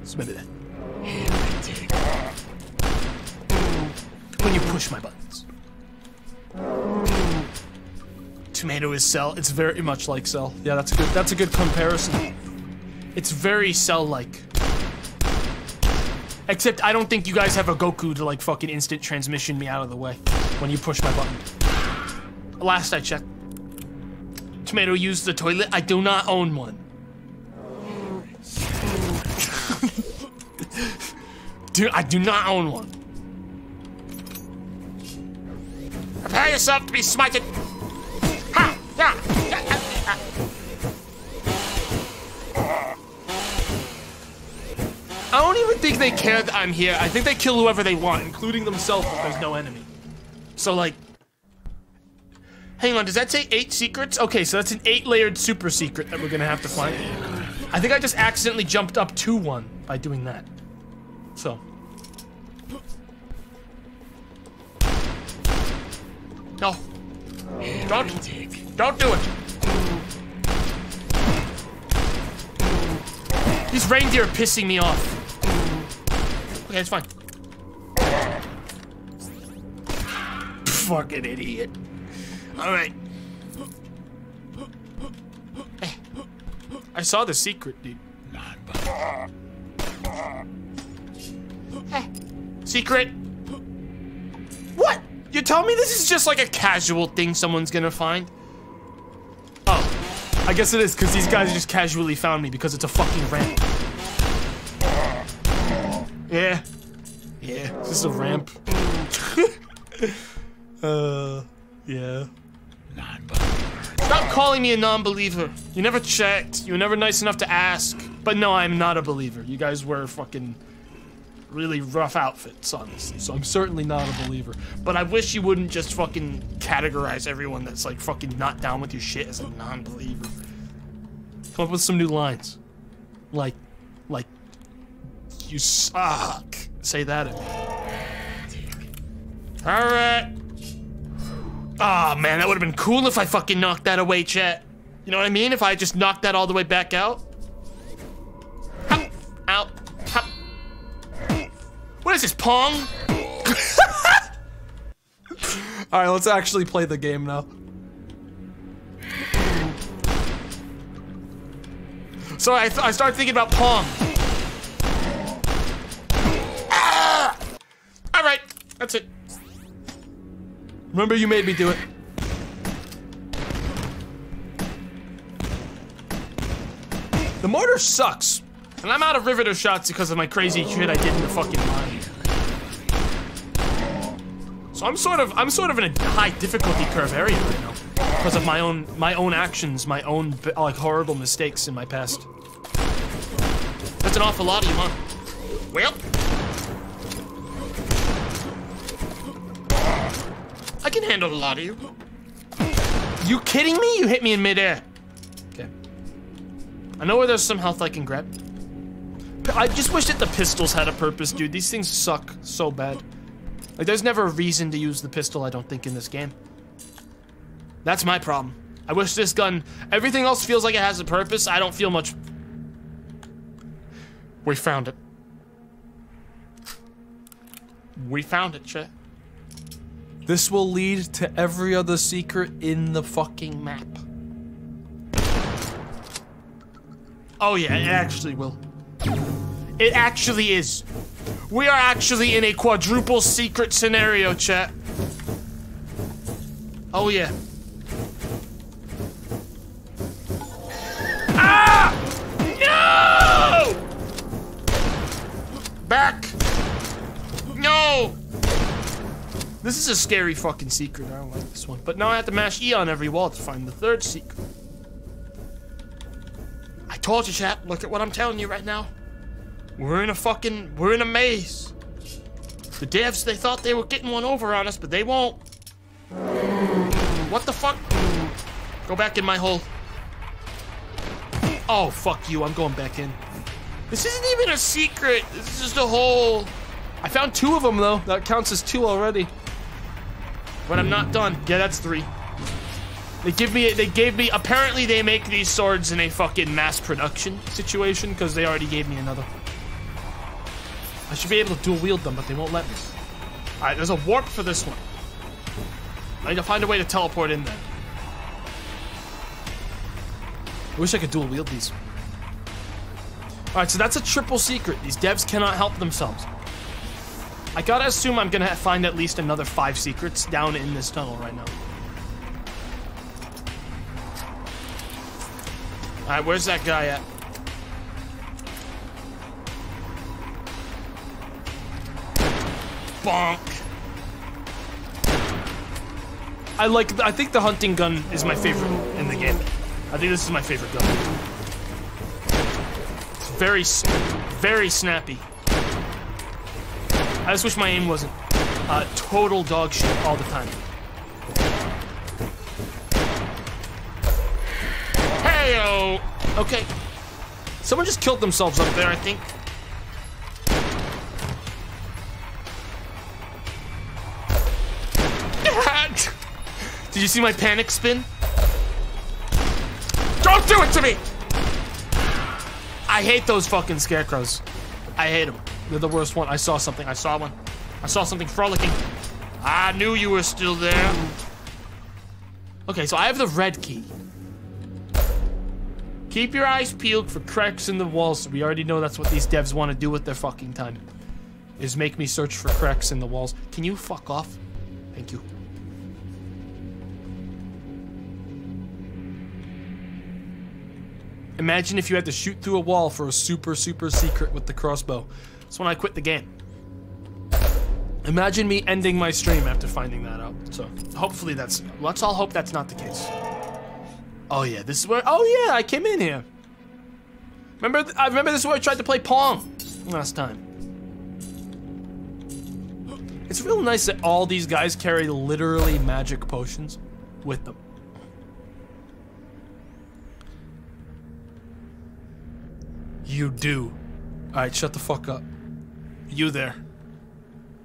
A: Just remember that. When you push my buttons. Tomato is cell. It's very much like cell.
C: Yeah, that's a good. That's a good comparison.
A: It's very cell-like. Except I don't think you guys have a Goku to like fucking instant transmission me out of the way when you push my button. Last I checked. Tomato used the toilet. I do not own one. Dude, I do not own one. Prepare yourself to be smited. I don't even think they care that I'm here. I think they kill whoever they want, including themselves if there's no enemy. So, like... Hang on, does that say eight secrets? Okay, so that's an eight-layered super secret that we're gonna have to find. I think I just accidentally jumped up to one by doing that. So... No. Don't. Don't do it. These reindeer are pissing me off. Okay, it's fine. Fucking idiot. Alright. I saw the secret, dude. Eh. Secret? What? You tell me this is just like a casual thing someone's gonna find? Oh,
C: I guess it is because these guys just casually found me because it's a fucking ramp.
A: Yeah. Yeah, this is a ramp.
C: Uh, yeah.
A: Stop calling me a non-believer. You never checked. You were never nice enough to ask. But no, I'm not a believer. You guys were fucking really rough outfits, honestly. So I'm certainly not a believer. But I wish you wouldn't just fucking categorize everyone that's like fucking not down with your shit as a non-believer. Come up with some new lines. Like, like, you suck. Say that. at me. Alright. Ah, oh, man, that would have been cool if I fucking knocked that away, chat. You know what I mean? If I just knocked that all the way back out. Out. What is this, Pong?
C: All right, let's actually play the game now.
A: So I, I started thinking about Pong. That's it.
C: Remember, you made me do it. The mortar sucks.
A: And I'm out of riveter shots because of my crazy shit I did in the fucking mine. So I'm sort of I'm sort of in a high difficulty curve area right now because of my own my own actions, my own like horrible mistakes in my past. That's an awful lot of you, huh? Well. I can handle a lot of you.
C: You kidding me? You hit me in midair. Okay. I know where there's some health I can grab. I just wish that the pistols had a purpose, dude. These things suck so bad. Like, there's never a reason to use the pistol, I don't think, in this game. That's my problem. I wish this gun... Everything else feels like it has a purpose. I don't feel much...
A: We found it. We found it, Chet.
C: This will lead to every other secret in the fucking map.
A: Oh yeah, it actually will. It actually is. We are actually in a quadruple secret scenario, chat. Oh yeah. Ah! No! Back! No! This is a scary fucking secret. I don't like this one. But now I have to mash E on every wall to find the third secret. I told you, chat. Look at what I'm telling you right now. We're in a fucking, we're in a maze. The devs, they thought they were getting one over on us, but they won't. What the fuck? Go back in my hole. Oh, fuck you. I'm going back in. This isn't even a secret. This is just a hole.
C: I found two of them, though. That counts as two already.
A: But I'm not done. Yeah, that's three. They give me, they gave me, apparently they make these swords in a fucking mass production situation, because they already gave me another.
C: I should be able to dual wield them, but they won't let me.
A: Alright, there's a warp for this one. I need to find a way to teleport in there.
C: I wish I could dual wield these. Alright, so that's a triple secret. These devs cannot help themselves. I gotta assume I'm gonna find at least another five secrets down in this tunnel right now.
A: Alright, where's that guy at? Bonk.
C: I like. I think the hunting gun is my favorite in the game. I think this is my favorite gun. It's very, very snappy. I just wish my aim wasn't uh, total dog shit all the time.
A: Heyo! Okay,
C: Someone just killed themselves up there.
A: I think. Did you see my panic spin? Don't do it to me! I hate those fucking scarecrows. I hate them.
C: They're the worst one. I saw something.
A: I saw one. I saw something frolicking. I knew you were still there.
C: Okay, so I have the red key.
A: Keep your eyes peeled for
C: Cracks in the walls. We already know that's what these devs want to do with their fucking time. Is make me search for cracks in the walls. Can you fuck off? Thank you. Imagine if you had to shoot through a wall for a super, super secret with the crossbow. That's when I quit the game. Imagine me ending my stream after finding that out. So hopefully that's. Let's all hope that's not the case. Oh yeah, this is where. Oh yeah, I came in here. Remember? I remember this is where I tried to play Pong last time. It's real nice that all these guys carry literally magic potions with them. You do. Alright, shut the fuck up.
A: You there.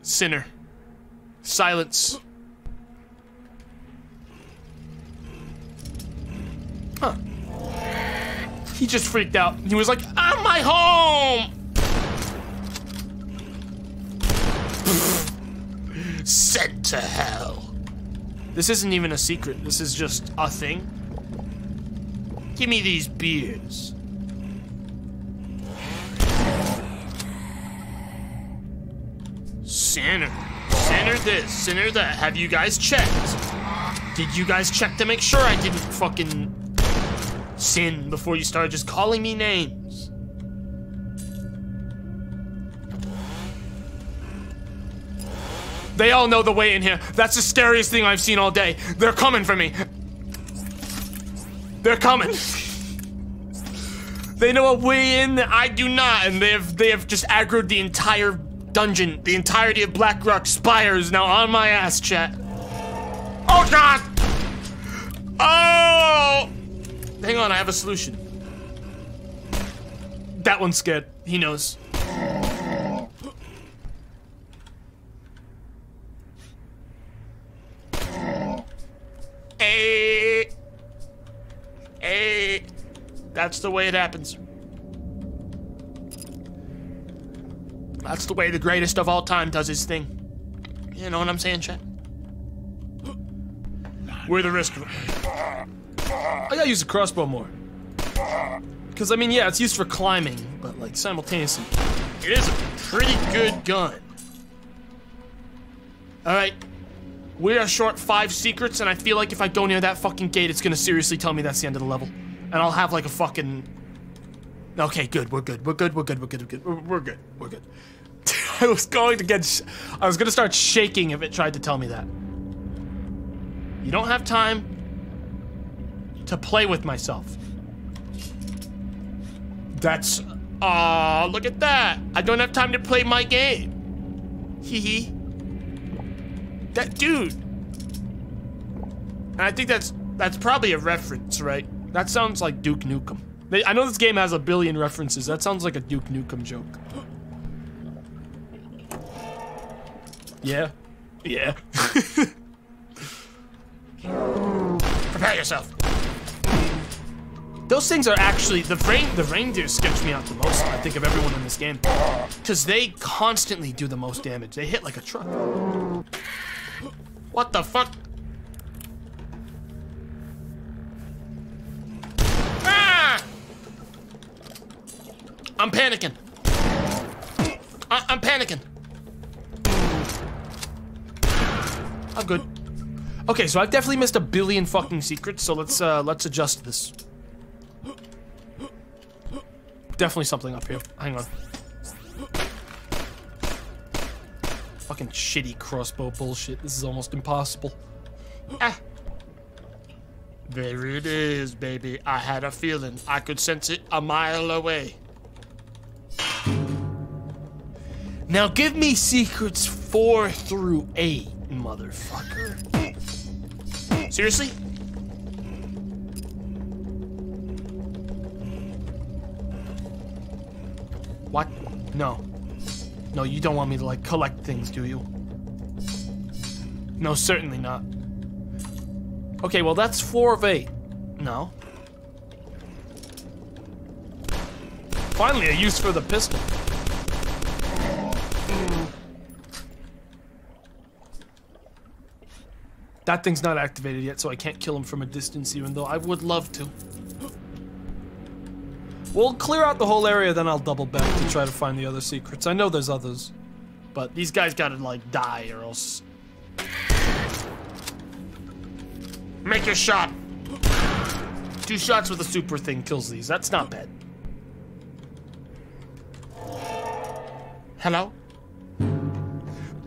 A: Sinner. Silence.
C: Huh.
A: He just freaked out. He was like, I'm my home! Sent to hell. This isn't even a secret. This is just a thing. Give me these beers. Sinner. Sinner this, sinner that. Have you guys checked? Did you guys check to make sure I didn't fucking sin before you started just calling me names? They all know the way in here. That's the scariest thing I've seen all day. They're coming for me. They're coming. They know a way in that I do not, and they have they have just aggroed the entire dungeon. The entirety of Blackrock Spire is now on my ass, chat. Oh god! Oh! Hang on, I have a solution. That one's scared. He knows. Hey! Hey! That's the way it happens. That's the way the greatest of all time does his thing. You know what I'm saying, chat? We're the risk.
C: I gotta use the crossbow more. Because, I mean, yeah, it's used for climbing, but, like, simultaneously.
A: It is a pretty good gun. Alright. We are short five secrets, and I feel like if I go near that fucking gate, it's gonna seriously tell me that's the end of the level. And I'll have like a fucking. Okay, good. We're good. We're good. We're good. We're good. We're good. We're, we're good. We're good.
C: I was going to get. I was gonna start shaking if it tried to tell me that.
A: You don't have time to play with myself. That's. Aw, look at that. I don't have time to play my game. Hee hee. That dude. And I think that's that's probably a reference, right?
C: That sounds like Duke Nukem. They- I know this game has a billion references. That sounds like a Duke Nukem joke. Yeah. Yeah.
A: Prepare yourself. Those things are actually the rain. The reindeer sketch me out the most. I think of everyone in this game, because they constantly do the most damage. They hit like a truck. What the fuck? I'm panicking. I- I'm panicking. I'm good.
C: Okay, so I've definitely missed a billion fucking secrets. So let's uh let's adjust this. Definitely something up here. Hang on. Fucking shitty crossbow bullshit. This is almost impossible.
A: Ah. There it is, baby. I had a feeling. I could sense it a mile away. Now give me secrets four through eight, motherfucker. Seriously?
C: What? No. No, you don't want me to like collect things, do you?
A: No, certainly not.
C: Okay, well that's four of eight. No. Finally, a use for the pistol. That thing's not activated yet, so I can't kill him from a distance, even though I would love to. We'll clear out the whole area, then I'll double back to try to find the other secrets. I know there's others.
A: But these guys gotta, like, die or else. Make your shot. Two shots with a super thing kills these. That's not bad. Hello?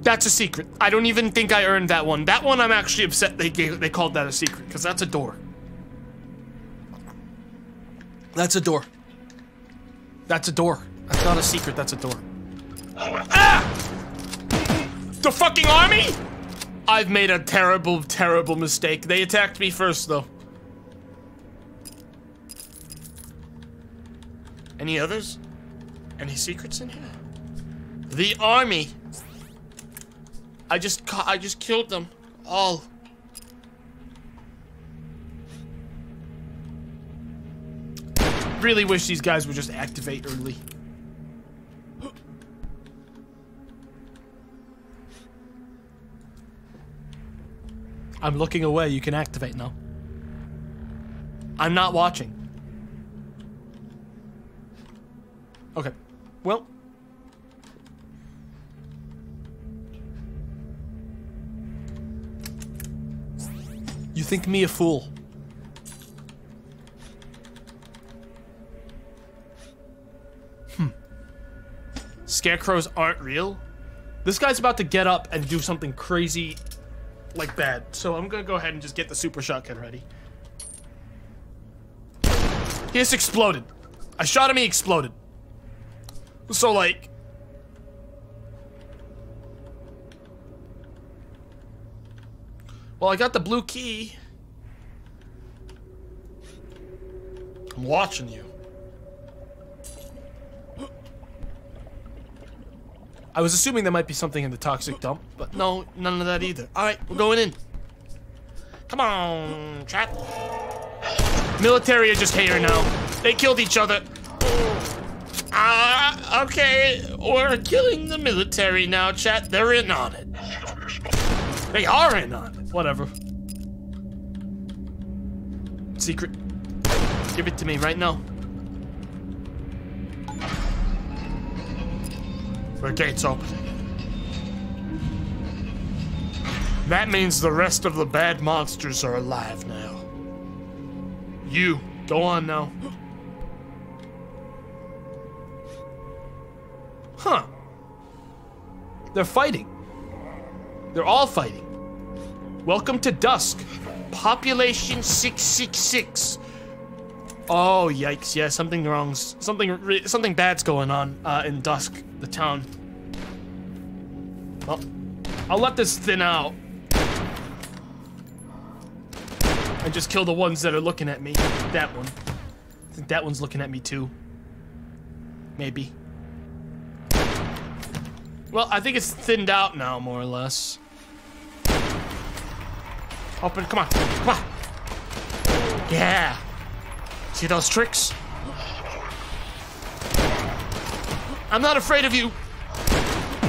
A: That's a secret. I don't even think I earned that one. That one I'm actually upset they gave they called that a secret, because that's a door.
C: That's a door. That's a door. That's not a secret, that's a door. Ah!
A: The fucking army? I've made a terrible, terrible mistake. They attacked me first, though. Any others? Any secrets in here? The army. I just, I just killed them all. Really wish these guys would just activate early.
C: I'm looking away, you can activate now.
A: I'm not watching.
C: Okay. Well. You think me a fool? Hmm.
A: Scarecrows aren't real.
C: This guy's about to get up and do something crazy.
A: like bad. So I'm gonna go ahead and just get the super shotgun ready. He just exploded. I shot him, he exploded. So, like. Well, I got the blue key. I'm watching you. I was assuming there might be something in the toxic dump, but no, none of that either. Alright, we're going in. Come on, chat. Military are just here now. They killed each other. Ah, okay. We're killing the military now, chat. They're in on it. They are in on it. Whatever. Secret. Give it to me right now. The gate's open. That means the rest of the bad monsters are alive now. You, go on now. Huh. They're fighting. They're all fighting. Welcome to Dusk. Population 666. Oh yikes! Yeah, something wrong's something something bad's going on uh, in Dusk, the town. Well, I'll let this thin out. And just kill the ones that are looking at me. That one. I think that one's looking at me too. Maybe. Well, I think it's thinned out now, more or less. Open, come on, come on. Yeah. See those tricks? I'm not afraid of you.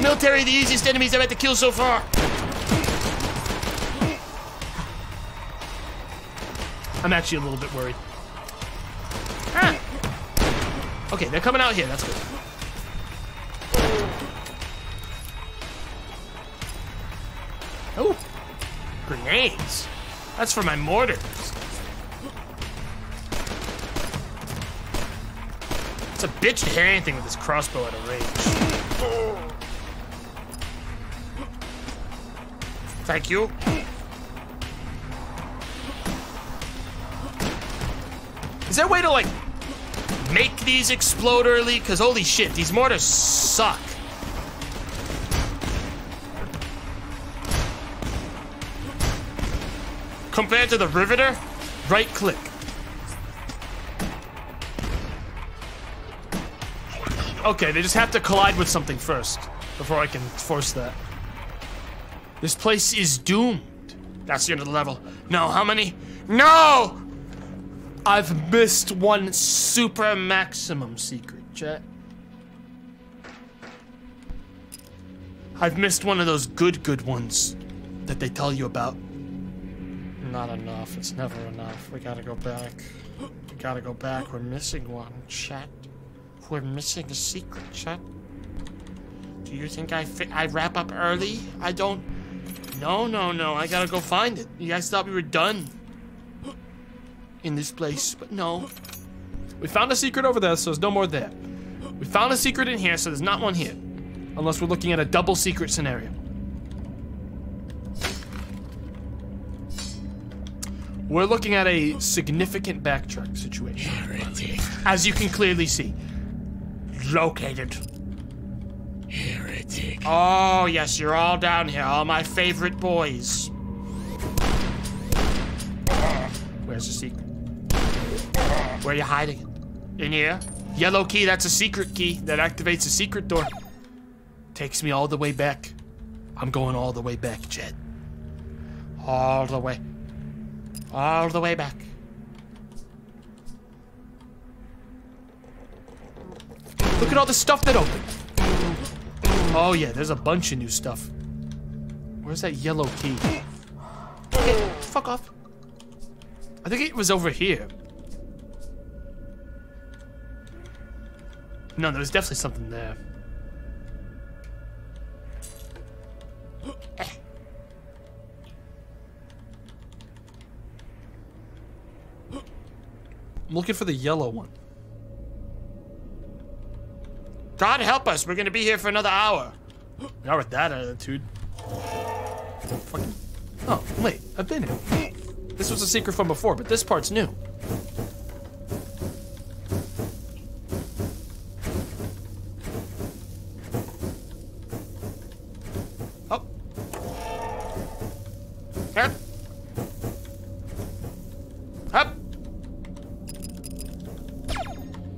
A: Military, the easiest enemies I've had to kill so far. I'm actually a little bit worried. Ah. Okay, they're coming out here. That's good. Grenades. That's for my mortars. It's a bitch to hit anything with this crossbow at a range. Thank you. Is there a way to like make these explode early? Cause holy shit, these mortars suck. Compared to the Riveter, right click. Okay, they just have to collide with something first before I can force that. This place is doomed. That's the end of the level. No, how many? No! I've missed one super maximum secret, chat. I've missed one of those good, good ones that they tell you about. Not enough. It's never enough. We gotta go back. We gotta go back. We're missing one, chat. We're missing a secret, chat. Do you think I I wrap up early? I don't. No, no, no. I gotta go find it. You guys thought we were done in this place, but no. We found a secret over there, so there's no more there. We found a secret in here, so there's not one here. Unless we're looking at a double secret scenario. We're looking at a significant backtrack situation. As you can clearly see. Located.
B: Heretic.
G: Oh, yes, you're all down here. All my favorite boys. Where's the secret? Where are you hiding it? In here? Yellow key, that's a secret key that activates a secret door. Takes me all the way back. I'm going all the way back, Jed. All the way. All the way back. Look at all the stuff that opened. Oh yeah, there's a bunch of new stuff. Where's that yellow key? Okay, fuck off. I think it was over here. No, there's definitely something there. I'm looking for the yellow one. God help us, we're gonna be here for another hour. Not with that attitude. Fucking. Oh, wait, I've been here. This was a secret from before, but this part's new.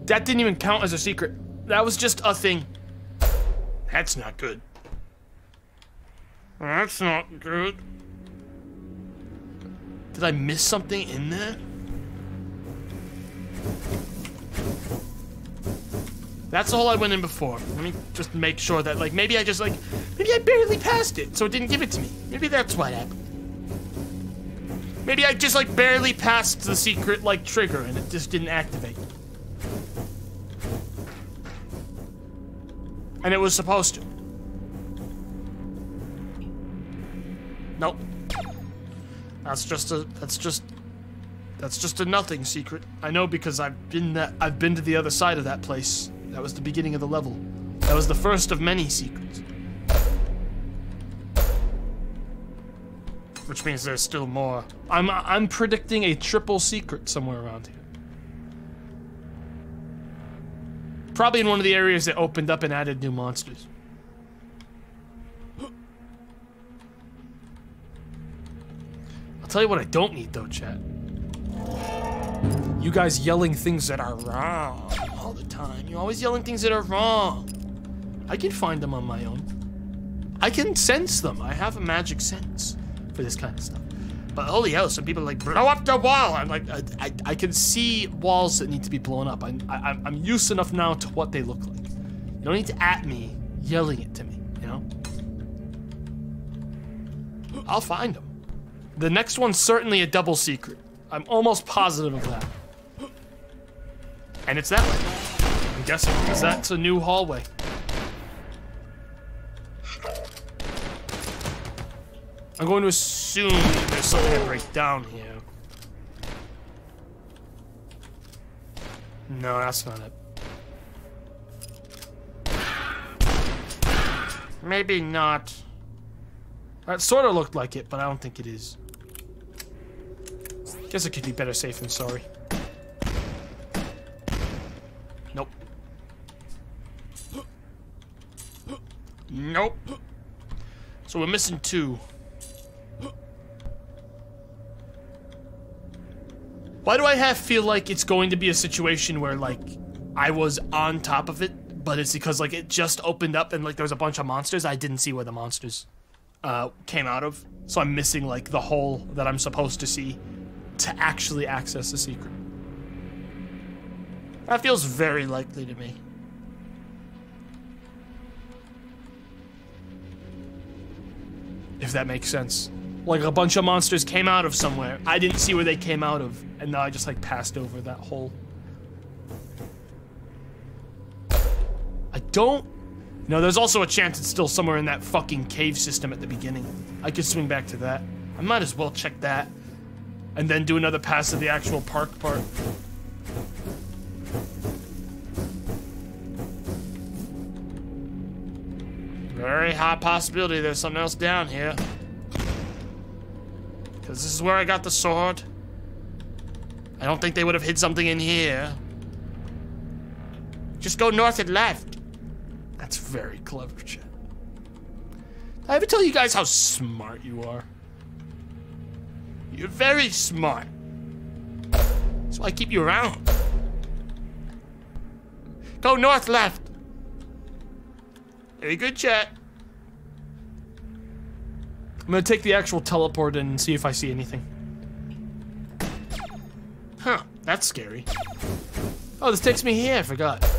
A: That didn't even count as a secret. That was just a thing.
H: That's not good. That's not good.
A: Did I miss something in there? That's all I went in before. Let me just make sure that, like, maybe I just, like, maybe I barely passed it, so it didn't give it to me. Maybe that's what happened. Maybe I just, like, barely passed the secret, like, trigger and it just didn't activate. And it was supposed to. Nope. That's just a, that's just, that's just a nothing secret. I know because I've been that, I've been to the other side of that place. That was the beginning of the level. That was the first of many secrets. Which means there's still more. I'm I'm predicting a triple secret somewhere around here. Probably in one of the areas that opened up and added new monsters. I'll tell you what I don't need though, chat. You guys yelling things that are wrong all the time. You're always yelling things that are wrong. I can find them on my own. I can sense them. I have a magic sense for this kind of stuff. But holy hell, some people like, blow up the wall. I'm like, I, I, I can see walls that need to be blown up. I, I, I'm used enough now to what they look like. You don't need to at me yelling it to me, you know? I'll find them. The next one's certainly a double secret. I'm almost positive of that. And it's that way. I'm guessing, because that's a new hallway. I'm going to assume there's something right down here. No, that's not it. Maybe not. That sort of looked like it, but I don't think it is. Guess it could be better safe than sorry. Nope.
H: Nope.
A: So we're missing two. Why do I feel like it's going to be a situation where like I was on top of it, but it's because like it just opened up and like there was a bunch of monsters. I didn't see where the monsters uh, came out of, so I'm missing like the hole that I'm supposed to see to actually access the secret. That feels very likely to me. If that makes sense. Like a bunch of monsters came out of somewhere. I didn't see where they came out of, and now I just like passed over that hole. I don't. No, there's also a chance it's still somewhere in that fucking cave system at the beginning. I could swing back to that. I might as well check that. And then do another pass of the actual park part. Very high possibility there's something else down here. Because this is where I got the sword. I don't think they would have hid something in here. Just go north and left. That's very clever. Did I ever tell you guys how smart you are? You're very smart. That's why I keep you around. Go north, left. Very good, Chet. I'm gonna take the actual teleport and see if I see anything. Huh, that's scary. Oh, this takes me here, I forgot.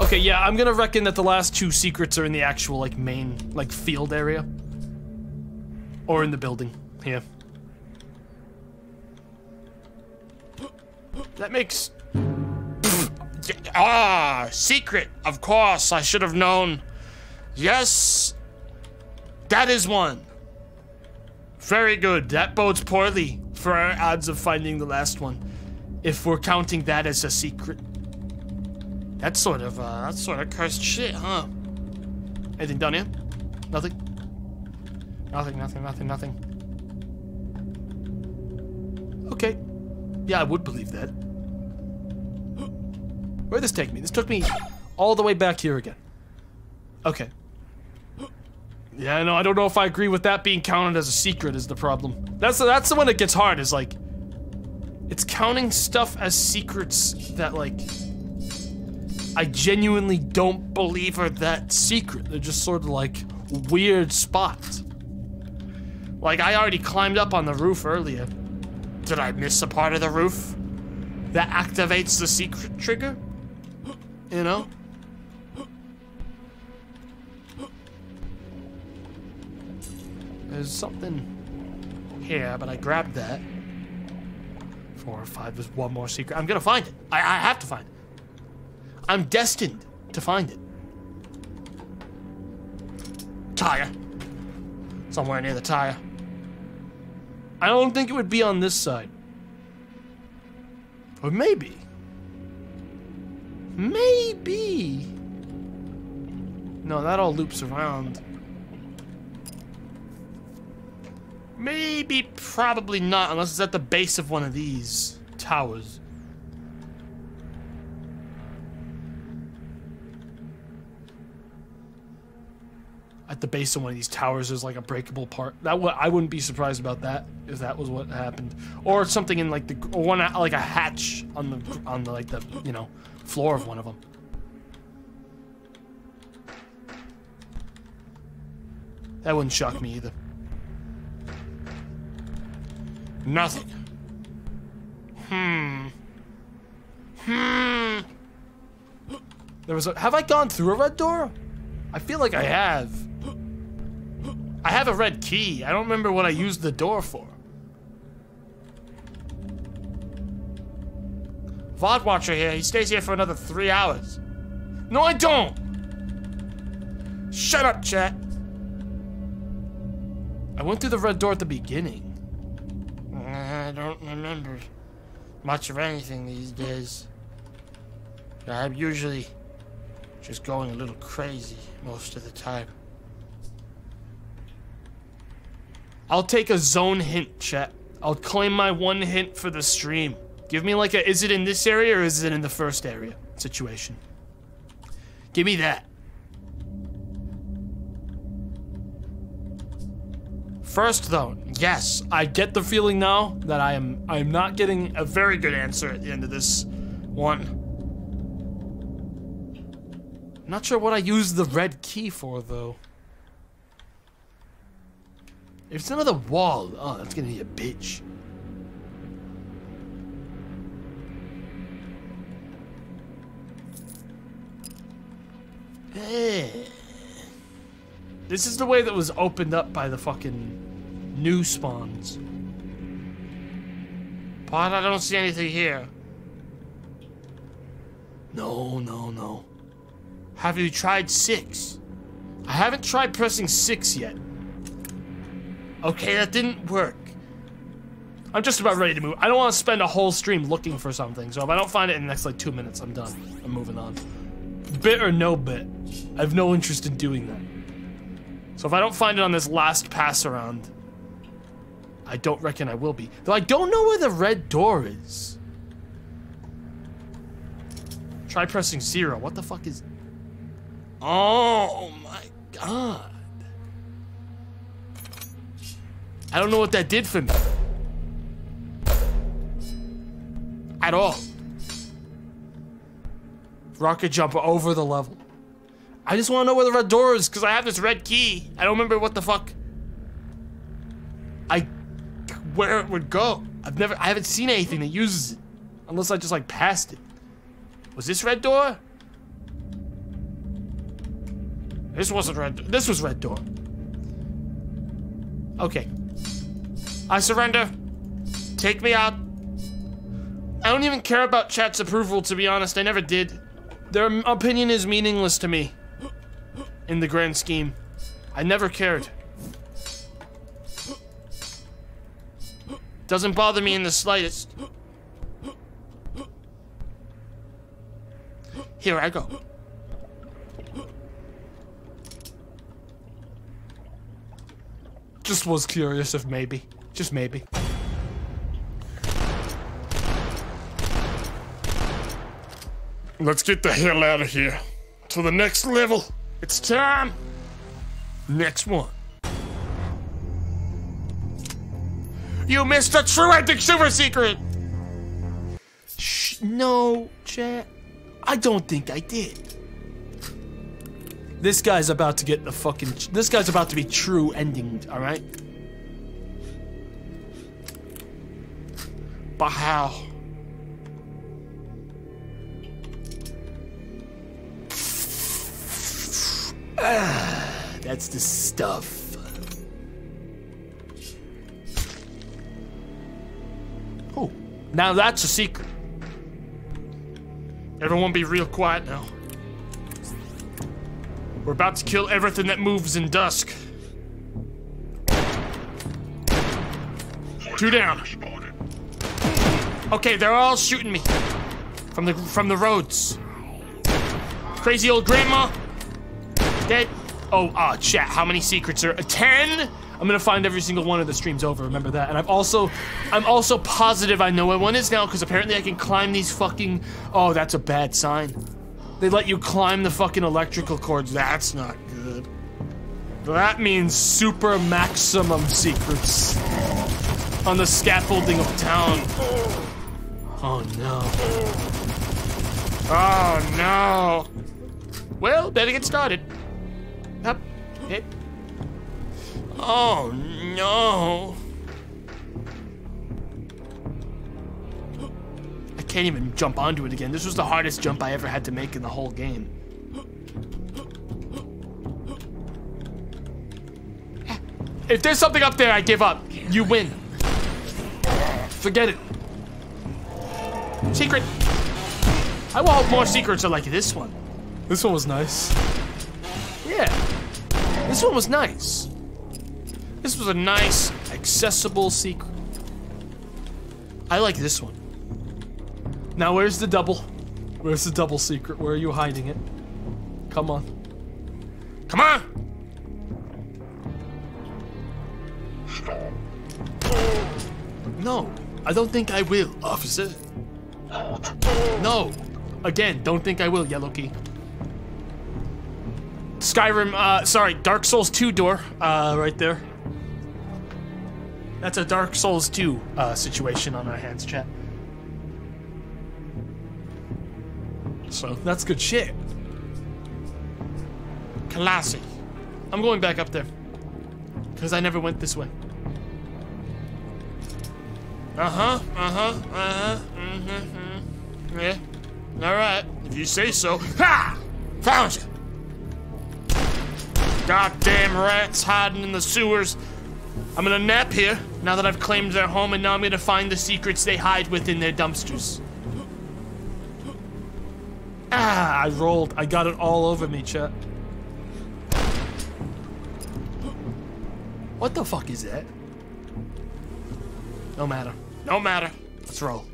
A: Okay, yeah, I'm gonna reckon that the last two secrets are in the actual, like, main, like, field area. Or in the building, here. That makes...
H: Ah, secret. Of course, I should have known. Yes, that is one.
A: Very good. That bodes poorly for our odds of finding the last one. If we're counting that as a secret.
H: That's sort of, uh, that's sort of cursed shit, huh?
A: Anything done here? Nothing? Nothing, nothing, nothing, nothing. Okay. Yeah, I would believe that. Where'd this take me? This took me all the way back here again. Okay. Yeah, no, I don't know if I agree with that being counted as a secret is the problem. That's that's the one that gets hard, is like... It's counting stuff as secrets that, like... I genuinely don't believe are that secret. They're just sort of like weird spots. Like I already climbed up on the roof earlier. Did I miss a part of the roof that activates the secret trigger? You know? There's something here, but I grabbed that. Four or five. There's one more secret. I'm gonna find it. I, I have to find it. I'm destined to find it. Tire. Somewhere near the tire. I don't think it would be on this side. Or maybe. Maybe. No, that all loops around. Maybe, probably not, unless it's at the base of one of these towers. At the base of one of these towers, there's like a breakable part. That would I wouldn't be surprised about that if that was what happened, or something in like the one like a hatch on the on the like the you know floor of one of them. That wouldn't shock me either. Nothing. Hmm. Hmm. There was a. Have I gone through a red door? I feel like I have. I have a red key. I don't remember what I used the door for. VOD Watcher here. He stays here for another three hours. No, I don't. Shut up, chat. I went through the red door at the beginning. I don't remember much of anything these days. I'm usually just going a little crazy most of the time. I'll take a zone hint, chat. I'll claim my one hint for the stream. Give me like a is it in this area or is it in the first area situation. Give me that. First though, yes, I get the feeling now that I am I am not getting a very good answer at the end of this one. Not sure what I used the red key for though. If it's another wall, oh, that's gonna be a bitch. Hey. This is the way that was opened up by the fucking new spawns. But I don't see anything here. No, no, no. Have you tried six? I haven't tried pressing six yet. Okay, that didn't work. I'm just about ready to move. I don't want to spend a whole stream looking for something, so if I don't find it in the next like two minutes, I'm done. I'm moving on. Bit or no bit, I have no interest in doing that. So if I don't find it on this last pass around, I don't reckon I will be. Though I don't know where the red door is. Try pressing zero. What the fuck is... Oh my god. I don't know what that did for me. At all. Rocket jump over the level. I just want to know where the red door is because I have this red key. I don't remember what the fuck. Where it would go. I've never I haven't seen anything that uses it. Unless I just like passed it. Was this red door? This wasn't red. This was red door. Okay. I surrender. Take me out. I don't even care about chat's approval, to be honest. I never did. Their opinion is meaningless to me. In the grand scheme. I never cared. Doesn't bother me in the slightest. Here I go. Just was curious if maybe. Just maybe.
I: Let's get the hell out of here. To the next level. It's time. Next one. You missed a true ending super secret!
A: Shh, no, chat. I don't think I did.
C: This guy's about to get the fucking. This guy's about to be true ending. All right.
A: But how?
C: That's the stuff. Now that's a secret.
A: Everyone be real quiet now. We're about to kill everything that moves in dusk. Two down. Okay, they're all shooting me from the from the roads. Crazy old grandma. Dead. Oh, ah, chat. How many secrets are? Ten.
C: I'm gonna find every single one of the streams over. Remember that. And I'm also, I'm also positive I know where one is now because apparently I can climb these fucking. Oh, that's a bad sign. They let you climb the fucking electrical cords. That's not good. That means super maximum secrets on the scaffolding of town. Oh no.
A: Oh no. Well, better get started. Oh no.
C: I can't even jump onto it again. This was the hardest jump I ever had to make in the whole game.
A: If there's something up there, I give up. You win.
C: Forget it.
A: Secret. I want more secrets like this one.
C: This one was nice. Yeah. This one was nice.
A: This was a nice.
C: Accessible secret. I like this one. Now where's the double? Where's the double secret? Where are you hiding it? Come on.
A: Come on.
C: No, I don't think I will, officer. No. Again, don't think I will, Yellow Key.
A: Skyrim, uh, sorry, Dark Souls 2 door,
C: Uh, right there.
A: That's a Dark Souls 2 uh, situation on our hands, chat.
C: So that's good shit.
A: Classic. I'm going back up there. Because I never went this way. Uh-huh, uh-huh, uh-huh, mm-hmm, mm-hmm. Yeah. Alright, if you say so. Ha! Found you! Goddamn rats hiding in the sewers. I'm gonna nap here, now that I've claimed their home, and now I'm gonna find the secrets they hide within their dumpsters.
C: Ah, I rolled. I got it all over me, chat. What the fuck is that? No matter.
A: No matter.
C: Let's roll.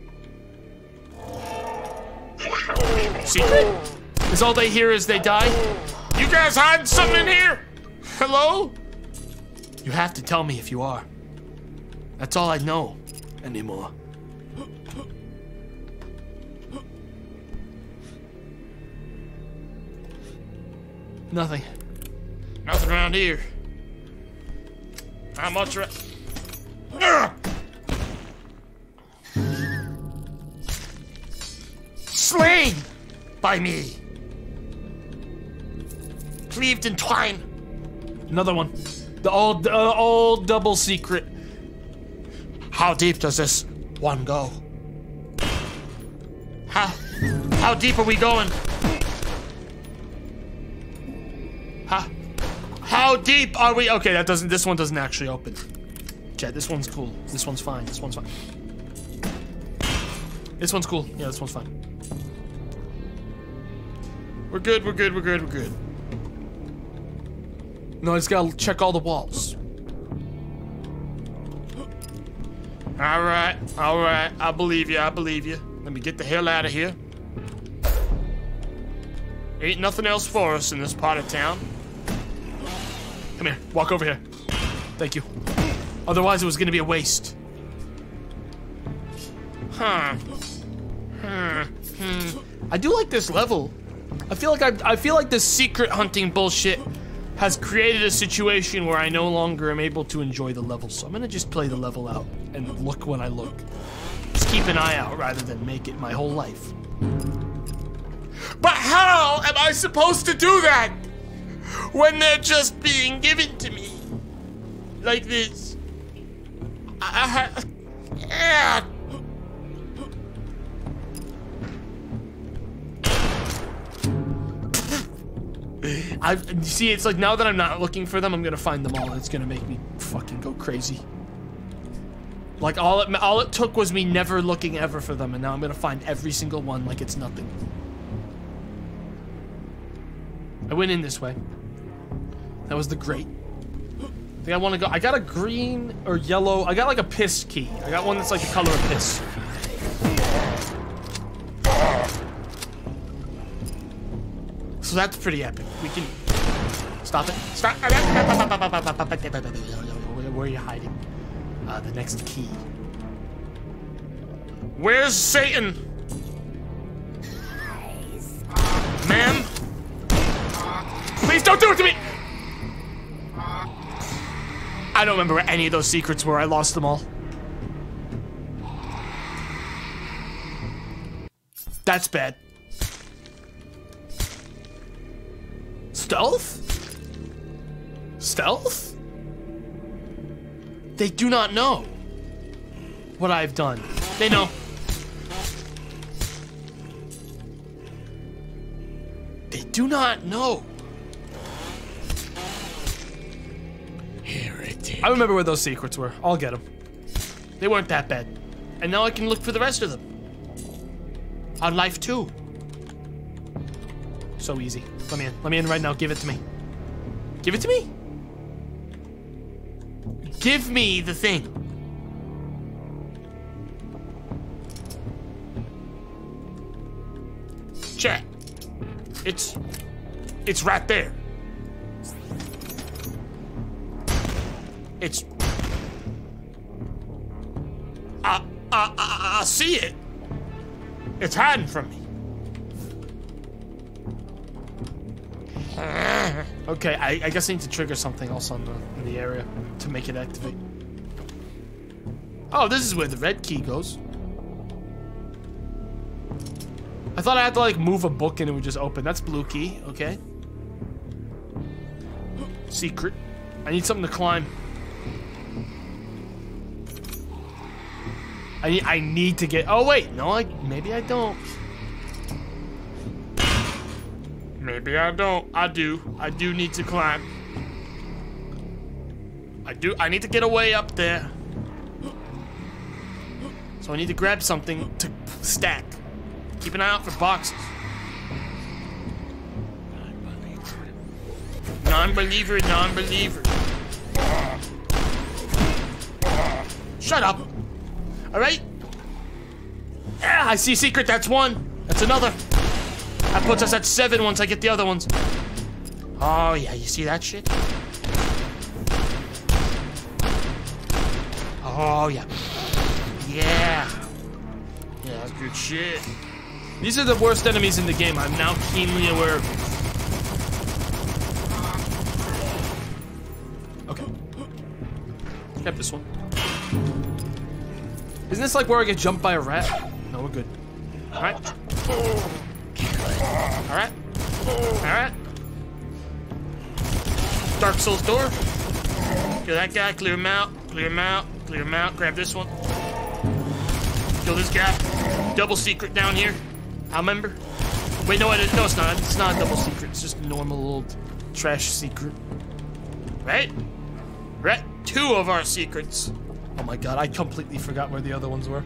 A: Secret? Is all they hear as they die? You guys hiding something in here? Hello?
C: You have to tell me if you are. That's all I know anymore. Nothing.
A: Nothing around here. Not much ra-! Slain by me. Cleaved in twine.
C: Another one. The old, uh, old double secret.
A: How deep does this one go? How, how deep are we going? How, how deep are we? Okay, that doesn't. This one doesn't actually open. Chat, this one's cool. This one's fine. This one's fine. This one's cool. Yeah, this one's fine. We're good. We're good. We're good. We're good.
C: No, I just gotta check all the walls.
A: All right. All right. I believe you. I believe you. Let me get the hell out of here. Ain't nothing else for us in this part of town. Come here. Walk over here.
C: Thank you.
A: Otherwise, it was gonna be a waste. Huh. Hmm. Hmm. I do like this level. I feel like I, I feel like this secret hunting bullshit has created a situation where I no longer am able to enjoy the level. So I'm gonna just play the level out and look when I look. Just keep an eye out rather than make it my whole life. But how am I supposed to do that when they're just being given to me like this? I, I, yeah. I see. It's like now that I'm not looking for them, I'm gonna find them all. and It's gonna make me fucking go crazy. Like all it all it took was me never looking ever for them, and now I'm gonna find every single one like it's nothing. I went in this way. That was the grate. I think I want to go. I got a green or yellow. I got like a piss key. I got one that's like the color of piss. So that's pretty epic. We can stop it. Stop. Where, where are you hiding? Uh, the next key. Where's Satan? Ma'am? Please don't do it to me! I don't remember where any of those secrets were. I lost them all. That's bad. Stealth? Stealth? They do not know what I've done. They know. They do not know.
B: Heretic.
C: I remember where those secrets were. I'll get them.
A: They weren't that bad. And now I can look for the rest of them. On life too.
C: So easy. Let me in. Let me in right now. Give it to me. Give it to me.
A: Give me the thing. Check. It's it's right there. It's I I I, I see it. It's hiding from me.
C: Okay, I, I guess I need to trigger something else on the in the area to make it activate.
A: Oh, this is where the red key goes. I thought I had to like move a book and it would just open. That's blue key, okay. Secret.
C: I need something to climb. I need, I need to get. Oh wait, no, I maybe I don't.
A: Maybe I don't. I do. I do need to climb. I do. I need to get away up there. So I need to grab something to stack. Keep an eye out for boxes. Non-believer, non-believer. Shut up. All right. Yeah, I see secret. That's one. That's another. That puts us at seven once I get the other ones. Oh, yeah, you see that shit? Oh, yeah. Yeah. Yeah, that's good shit.
C: These are the worst enemies in the game. I'm now keenly aware of. Okay. Grab this one. Isn't this like where I get jumped by a rat? No, we're good.
A: All right. All right. All right. Dark Souls door. Kill that guy. Clear him out. Clear him out. Clear him out. Grab this one. Kill this guy. Double secret down here. I remember. Wait, no, I. No, it's not. It's not a double secret. It's just normal old trash secret. Right? Right? Two of our secrets.
C: Oh my god, I completely forgot where the other ones were.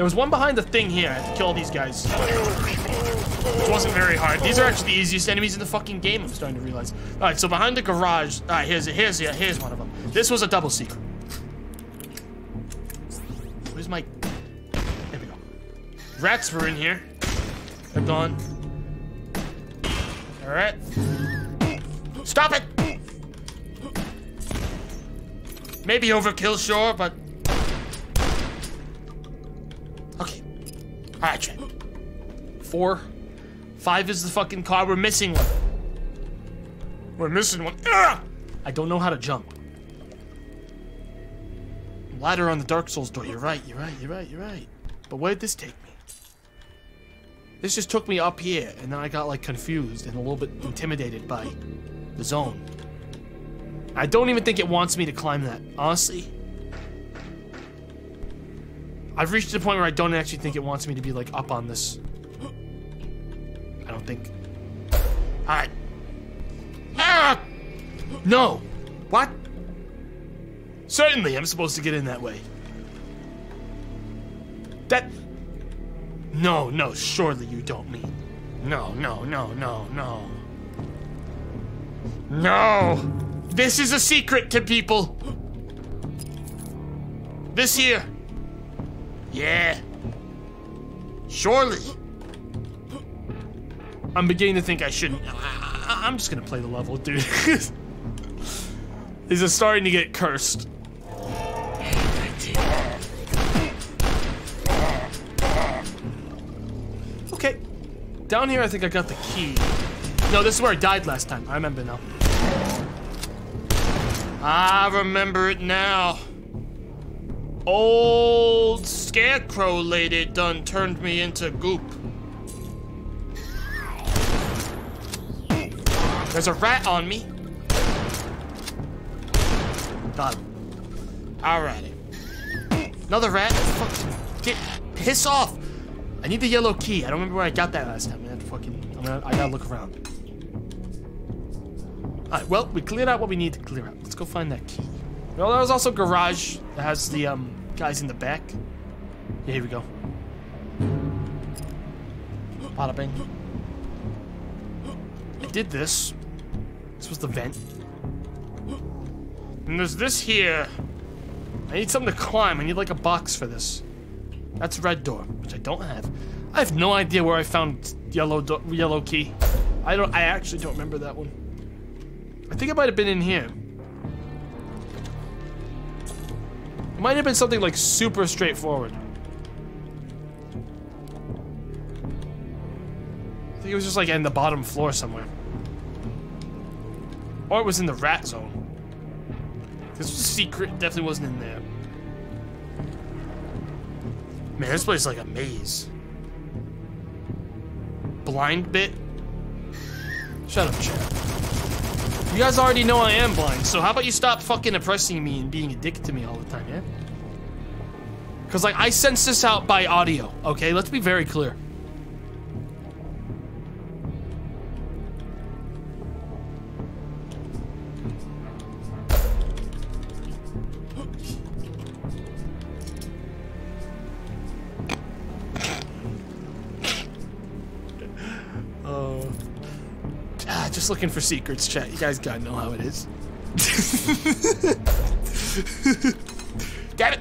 C: There was one behind the thing here.
A: I had to kill all these guys. Which wasn't very hard. These are actually the easiest enemies in the fucking game, I'm starting to realize. Alright, so behind the garage. Alright, here's here's here's one of them. This was a double secret. Where's my There we go. Rats were in here. They're gone. Alright. Stop it! Maybe overkill, sure, but Alright, Trent. Four. Five is the fucking car. We're missing one. We're missing one. Ugh! I don't know how to jump. Ladder on the Dark Souls door. You're right, you're right, you're right, you're right. But where did this take me? This just took me up here, and then I got like confused and a little bit intimidated by the zone. I don't even think it wants me to climb that, honestly. I've reached the point where I don't actually think it wants me to be like up on this. I don't think. Alright. Ah! No! What? Certainly, I'm supposed to get in that way. That. No, no, surely you don't mean. No, no, no, no, no. No! This is a secret to people! This here. Yeah. Surely. I'm beginning to think I shouldn't. I, am just gonna play the level, dude. These are starting to get cursed. Okay. Down here, I think I got the key. No, this is where I died last time. I remember now. I remember it now. Old scarecrow lady done turned me into goop. There's a rat on me. God. Alrighty. Another rat. Fucking get piss off. I need the yellow key. I don't remember where I got that last time. I have to fucking. I'm gonna, I gotta look around. Alright, well, we cleared out what we need to clear out. Let's go find that key. Well, there was also garage that has the um guys in the back. Yeah, here we go. Bada bing. I did this. This was the vent. And there's this here. I need something to climb. I need like a box for this. That's red door, which I don't have. I have no idea where I found yellow yellow key. I don't. I actually don't remember that one. I think it might have been in here. Might have been something like super straightforward. I think it was just like in the bottom floor somewhere. Or it was in the rat zone. This was secret, definitely wasn't in there. Man, this place is like a maze. Blind bit? Shut up, chat. You guys already know I am blind, so how about you stop fucking oppressing me and being a dick to me all the time, yeah? Because, like, I sense this out by audio, okay? Let's be very clear. Looking for secrets, chat. You guys gotta know how it is. Damn it!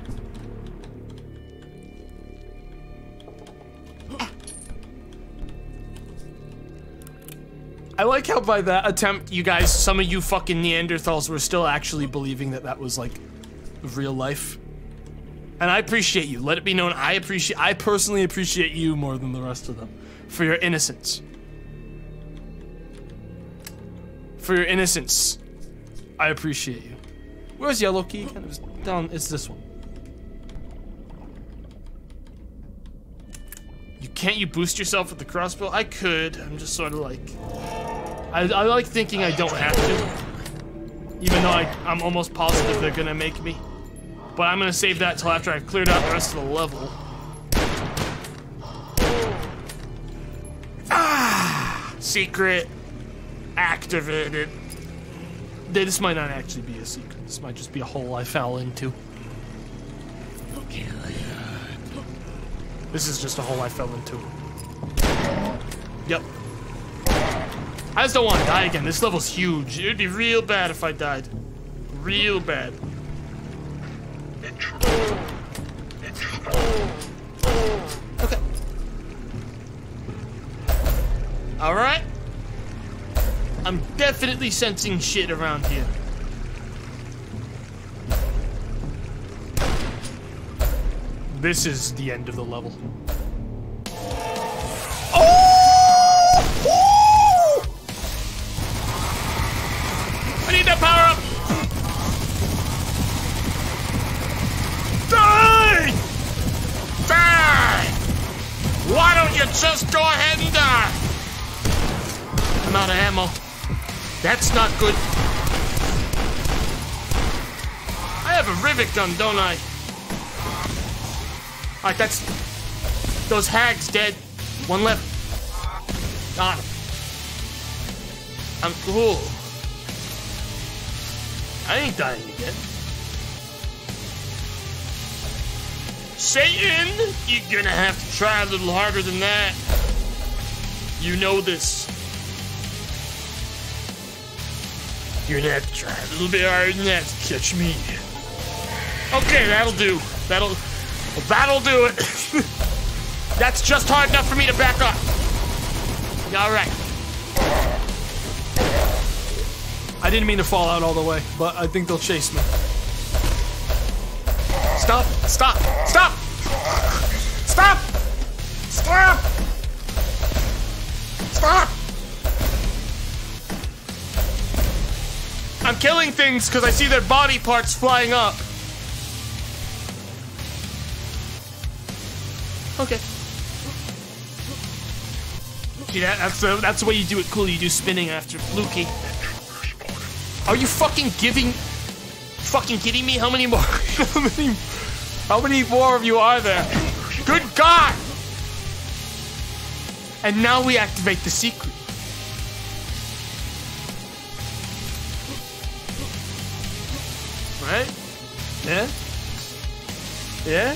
A: I like how by that attempt, you guys, some of you fucking Neanderthals were still actually believing that that was like real life. And I appreciate you. Let it be known, I appreciate, I personally appreciate you more than the rest of them for your innocence. For your innocence. I appreciate you. Where's yellow key? Kind of down. It's this one. You can't you boost yourself with the crossbow? I could. I'm just sort of like. I, I like thinking I don't have to. Even though I, I'm almost positive they're gonna make me. But I'm gonna save that till after I've cleared out the rest of the level. Ah! Secret activated. This might not actually be a secret. This might just be a hole I fell into. This is just a hole I fell into. Yep. I just don't want to die again. This level's huge. It would be real bad if I died. Real bad. Okay. Alright. I'm definitely sensing shit around here. This is the end of the level. Oh! I need that power up! Die! Die! Why don't you you just go ahead and die? I'm out of ammo. That's not good. I have a rivet gun, don't I? Alright, that's... Those hags dead. One left. Got him. I'm cool. I ain't dying again. Satan, you're gonna have to try a little harder than that. You know this. You're gonna have to try a little bit harder than that to catch me. Okay, that'll do. That'll that'll do it. That's just hard enough for me to back up. Alright.
C: I didn't mean to fall out all the way, but I think they'll chase me.
A: Stop! Stop! Stop! Stop! Stop! Stop! I'm killing things because I see their body parts flying up. Okay. See that? That's the that's the way you do it. Cool. You do spinning after Lukey. Are you fucking giving? Fucking kidding me? How many more? how many? How many more of you are there? Good God! And now we activate the secret. Right? Yeah? Yeah?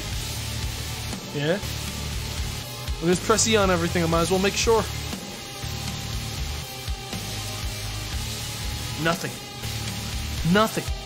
A: Yeah? Well, there's press E on everything. I might as well make sure. Nothing. Nothing.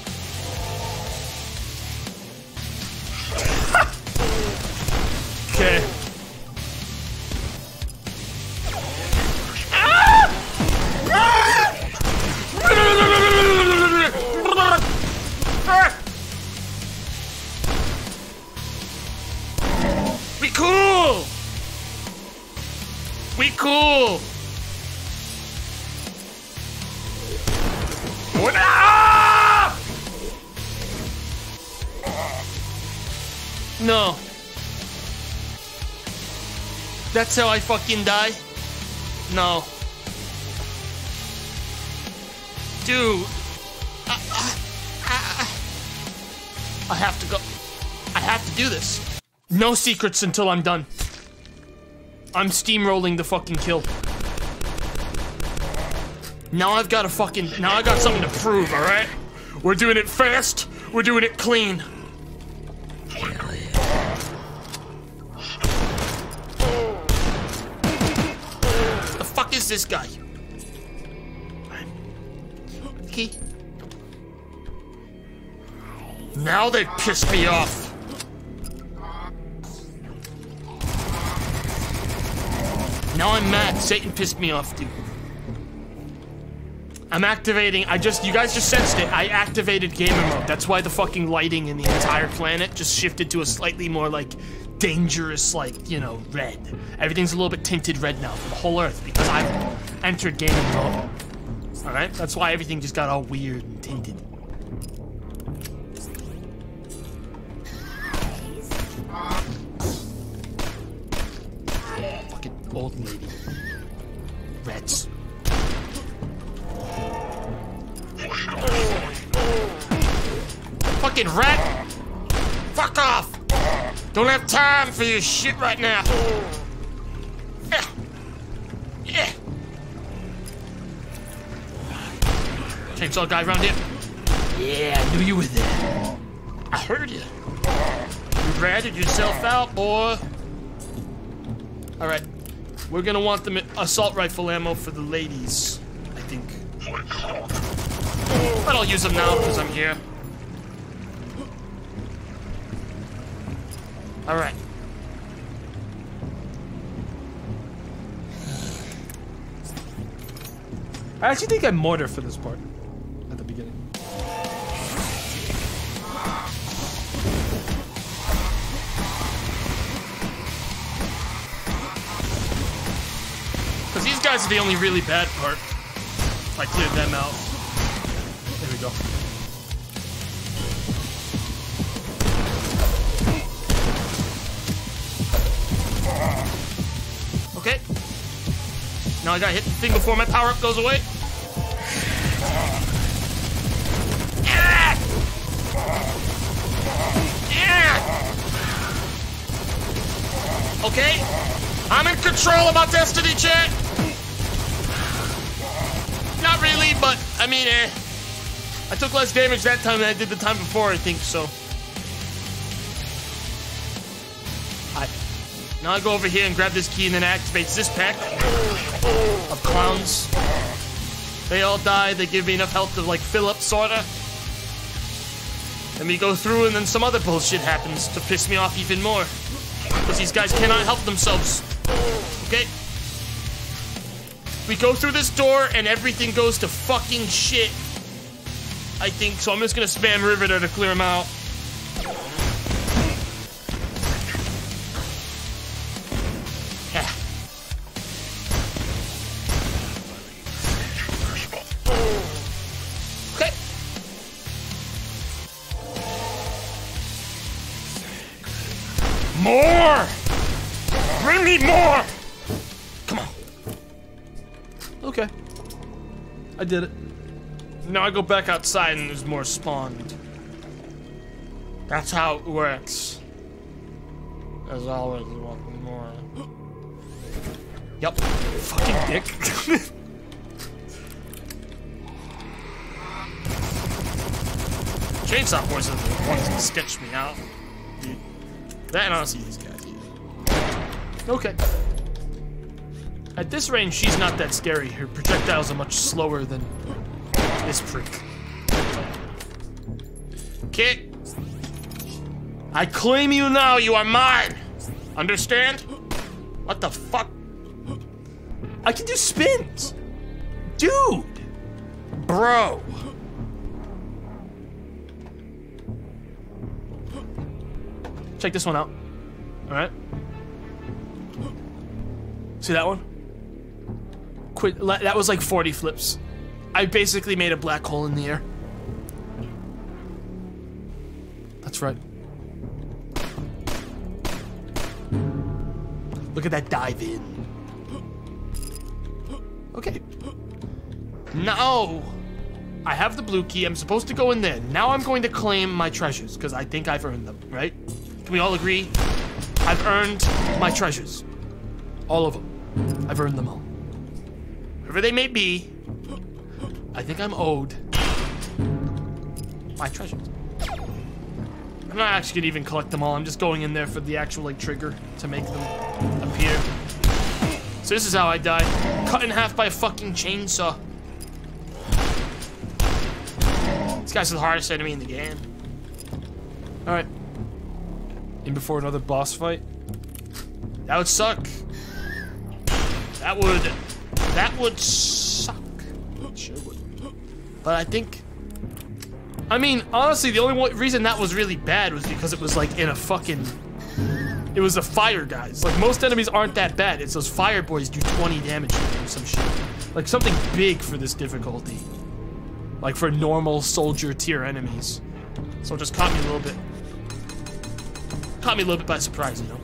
A: That's how I fucking die? No. Dude. I, I, I, have to go. I have to do this. No secrets until I'm done. I'm steamrolling the fucking kill. Now I've got a fucking. Now I got something to prove, alright? We're doing it fast, we're doing it clean. Fuck is this guy? Key. Now they pissed me off. Now I'm mad. Satan pissed me off, dude. I'm activating. I just, you guys just sensed it. I activated gamer mode. That's why the fucking lighting in the entire planet just shifted to a slightly more like dangerous, like, you know, red. Everything's a little bit tinted red now for the whole Earth because I've entered gaming mode. Alright? That's why everything just got all weird and tinted. Fucking old lady. Reds. Fucking rat! Fuck off! Don't have time for your shit right now. Yeah. Yeah. Chainsaw guy around here. Yeah, I knew you were there. I heard you. You ratted yourself out, boy. Alright. We're gonna want the assault rifle ammo for the ladies, I think. But I'll use them now because I'm here. Alright.
C: I actually think I mortar for this part at the beginning.
A: Because these guys are the only really bad part. If I cleared them out. There we go. I gotta hit the thing before my power up goes away. Okay, I'm in control of my destiny, chat. Not really, but I mean, eh. I took less damage that time than I did the time before, I think, so. I, now I go over here and grab this key and then activates this pack clowns. They all die, they give me enough health to like fill up, sorta. And we go through and then some other bullshit happens to piss me off even more. Because these guys cannot help themselves. Okay? We go through this door and everything goes to fucking shit. I think so. I'm just gonna spam Riveter to clear him out.
C: I
A: go back outside and there's more spawned. That's how it works. As always one more. Yep.
C: Fucking dick.
A: Chainsaw Boys are the ones that sketch me out. That and honestly these guys.
C: okay. At this range, she's not that scary. Her projectiles are much slower than this prick.
A: Kit! I claim you now, you are mine! Understand? What the fuck?
C: I can do spins! Dude!
A: Bro!
C: Check this one out. Alright. See that one? Quit. That was like 40 flips. I basically made a black hole in the air. That's right. Look at that dive in. Okay.
A: No! I have the blue key. I'm supposed to go in there. Now I'm going to claim my treasures because I think I've earned them, right? Can we all agree? I've earned my treasures.
C: All of them. I've earned them all.
A: Whoever they may be, I think I'm owed my treasures. I'm not actually gonna even collect them all. I'm just going in there for the actual like trigger to make them appear. So this is how I die. Cut in half by a fucking chainsaw. This guy's the hardest enemy in the game.
C: Alright. In before another boss fight?
A: That would suck. That would that would suck. It sure would. But I think I mean, honestly, the only reason that was really bad was because it was like in a fucking it was a fire guys. Like most enemies aren't that bad. It's those fire boys do 20 damage to or some shit. Like something big for this difficulty. Like for normal soldier tier enemies. So it just caught me a little bit. Caught me a little bit by surprise, you know.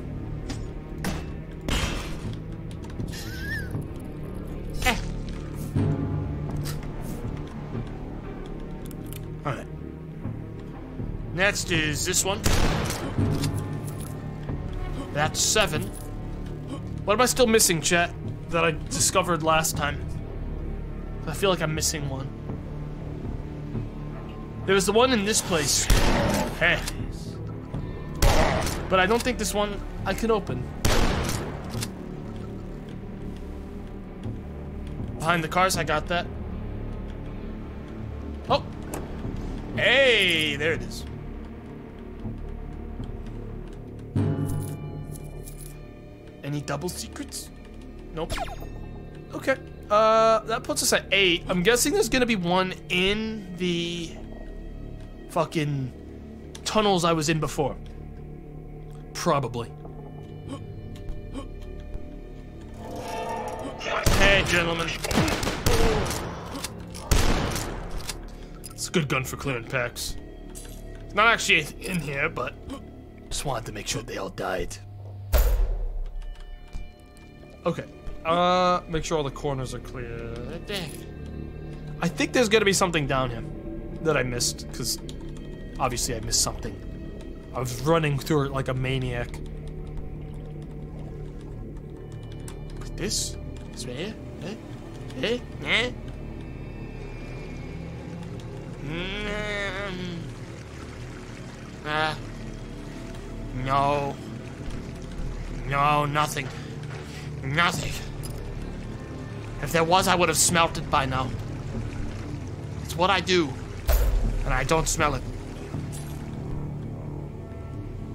A: Alright. Next is this one. That's seven.
C: What am I still missing, chat? That I discovered last time.
A: I feel like I'm missing one. There was the one in this place. Hey.
C: But I don't think this one I can open.
A: Behind the cars, I got that. Oh! Hey, there it is. Any double secrets? Nope.
C: Okay. Uh, that puts us at eight. I'm guessing there's gonna be one in the fucking tunnels I was in before. Probably.
A: Hey, gentlemen.
C: It's a good gun for clearing packs.
A: It's not actually in here, but
C: Just wanted to make sure they all died. Okay. Uh, make sure all the corners are clear. I think there's gonna be something down here that I missed, because obviously I missed something. I was running through it like a maniac.
A: This? This right here? Eh? Eh? Eh? Mm. Ah. No. No, nothing. Nothing. If there was, I would have smelt it by now. It's what I do. And I don't smell it.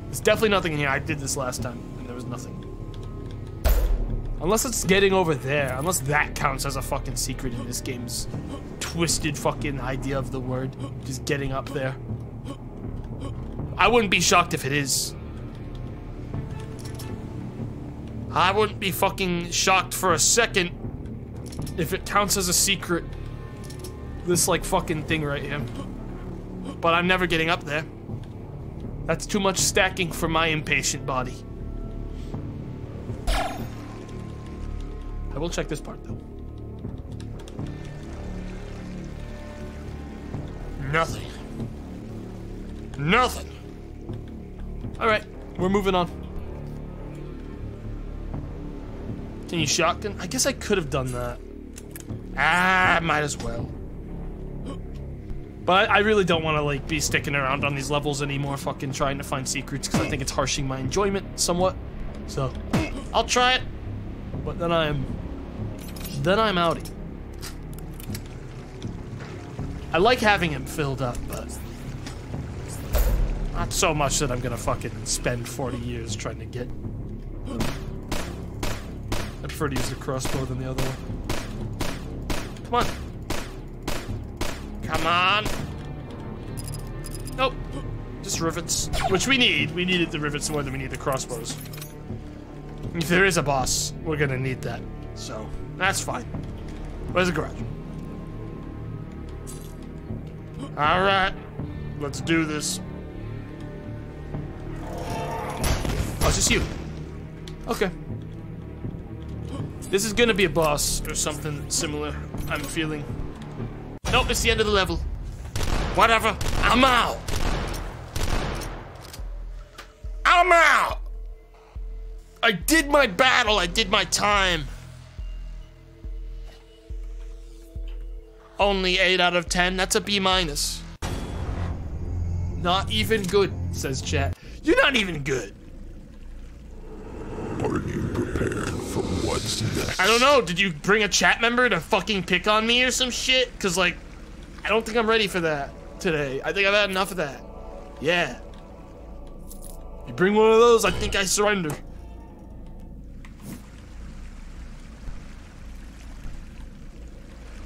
C: There's definitely nothing in here. I did this last time, and there was nothing. Unless it's getting over there. Unless that counts as a fucking secret in this game's twisted fucking idea of the word. Just getting up there.
A: I wouldn't be shocked if it is. I wouldn't be fucking shocked for a second.
C: If it counts as a secret. This, like, fucking thing right here.
A: But I'm never getting up there.
C: That's too much stacking for my impatient body. I will check this part, though.
A: Nothing. Nothing.
C: Alright, we're moving on.
A: Can you shotgun?
C: I guess I could have done that.
A: Ah, might as well.
C: But I really don't want to like be sticking around on these levels anymore, fucking trying to find secrets because I think it's harshing my enjoyment somewhat. So,
A: I'll try it.
C: but then I'm, then I'm outie. I like having him filled up, but not so much that I'm gonna fucking spend 40 years trying to get. I prefer to use the crossbow than the other one.
A: Come on. Come on. Nope. Just rivets.
C: Which we need. We needed the rivets more than we need the crossbows.
A: If there is a boss, we're gonna need that. So, that's fine. Where's the garage? Alright. Let's do this.
C: Oh, it's just you. Okay. This is gonna be a boss or something similar, I'm feeling.
A: Nope, it's the end of the level. Whatever. I'm out. I'm out. I did my battle. I did my time. Only 8 out of 10. That's a B minus.
C: Not even good, says chat. You're not even good.
B: Are you prepared for what's next?
A: I don't know. Did you bring a chat member to fucking pick on me or some shit? Cause like, I don't think I'm ready for that today. I think I've had enough of that. Yeah. You bring one of those, I think I surrender.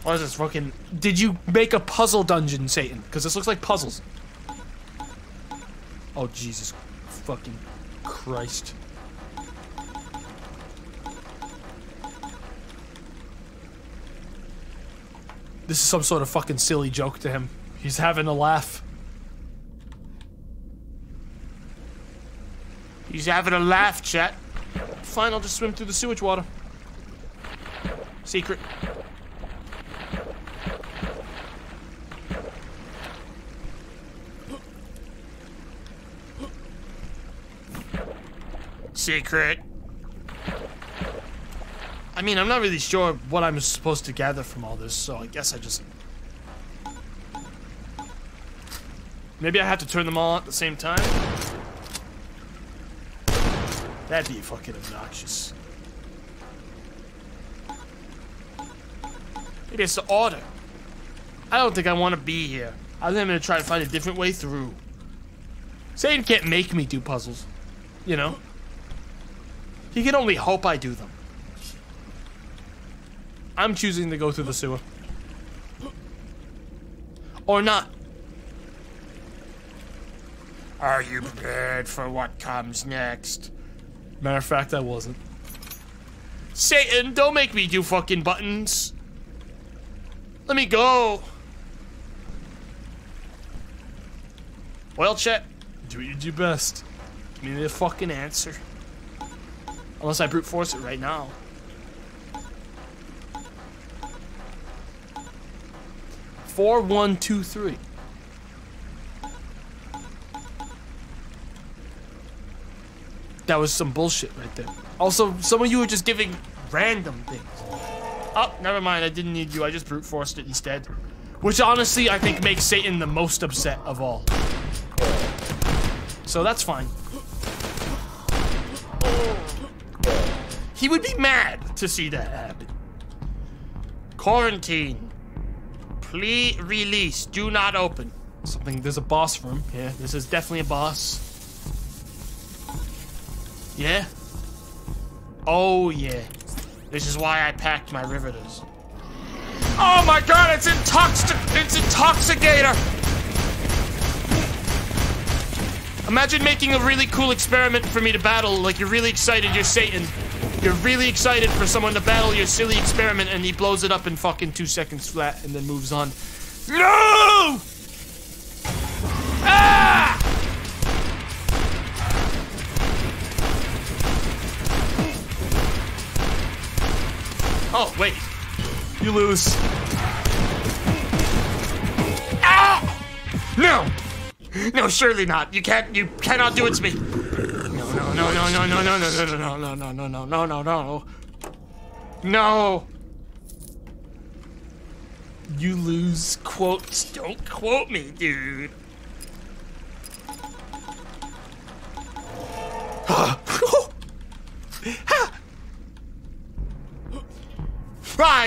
A: What is this fucking?
C: Did you make a puzzle dungeon, Satan? Because this looks like puzzles. Oh, Jesus fucking Christ. This is some sort of fucking silly joke to him. He's having a laugh.
A: He's having a laugh, chat.
C: Fine, I'll just swim through the sewage water. Secret.
A: Secret. I mean, I'm not really sure what I'm supposed to gather from all this, so I guess I just.
C: Maybe I have to turn them all at the same time. That'd be fucking obnoxious.
A: Maybe it's the order. I don't think I want to be here. I think I'm gonna try to find a different way through.
C: Satan can't make me do puzzles. You know? He can only hope I do them. I'm choosing to go through the sewer.
A: Or not. Are you prepared for what comes next?
C: Matter of fact, I wasn't.
A: Satan, don't make me do fucking buttons. Let me go. Well, Chet,
C: Do what you do best.
A: give me the fucking answer. Unless I brute force it right now.
C: Four, one, two, three. That was some bullshit right there. Also, some of you are just giving random things. Oh, never mind. I didn't need you. I just brute forced it instead. Which honestly, I think makes Satan the most upset of all. So that's fine. He would be mad to see that happen.
A: Quarantine. Please release. Do not open.
C: Something, there's a boss room.
A: Yeah, this is definitely a boss. Yeah? Oh, yeah. This is why I packed my riveters. Oh my god, it's intoxic- it's intoxicator! Imagine making a really cool experiment for me to battle, like you're really excited, you're Satan. You're really excited for someone to battle your silly experiment and he blows it up in fucking two seconds flat and then moves on. No! Ah! Oh, wait.
C: You lose.
A: Ah! No! No, surely not. You can't, you cannot do it to me. No, no, no, no, no, no, no, no, no, no, no, no, no, no, no, no, no.
C: You lose.
A: Quotes, don't quote me, dude.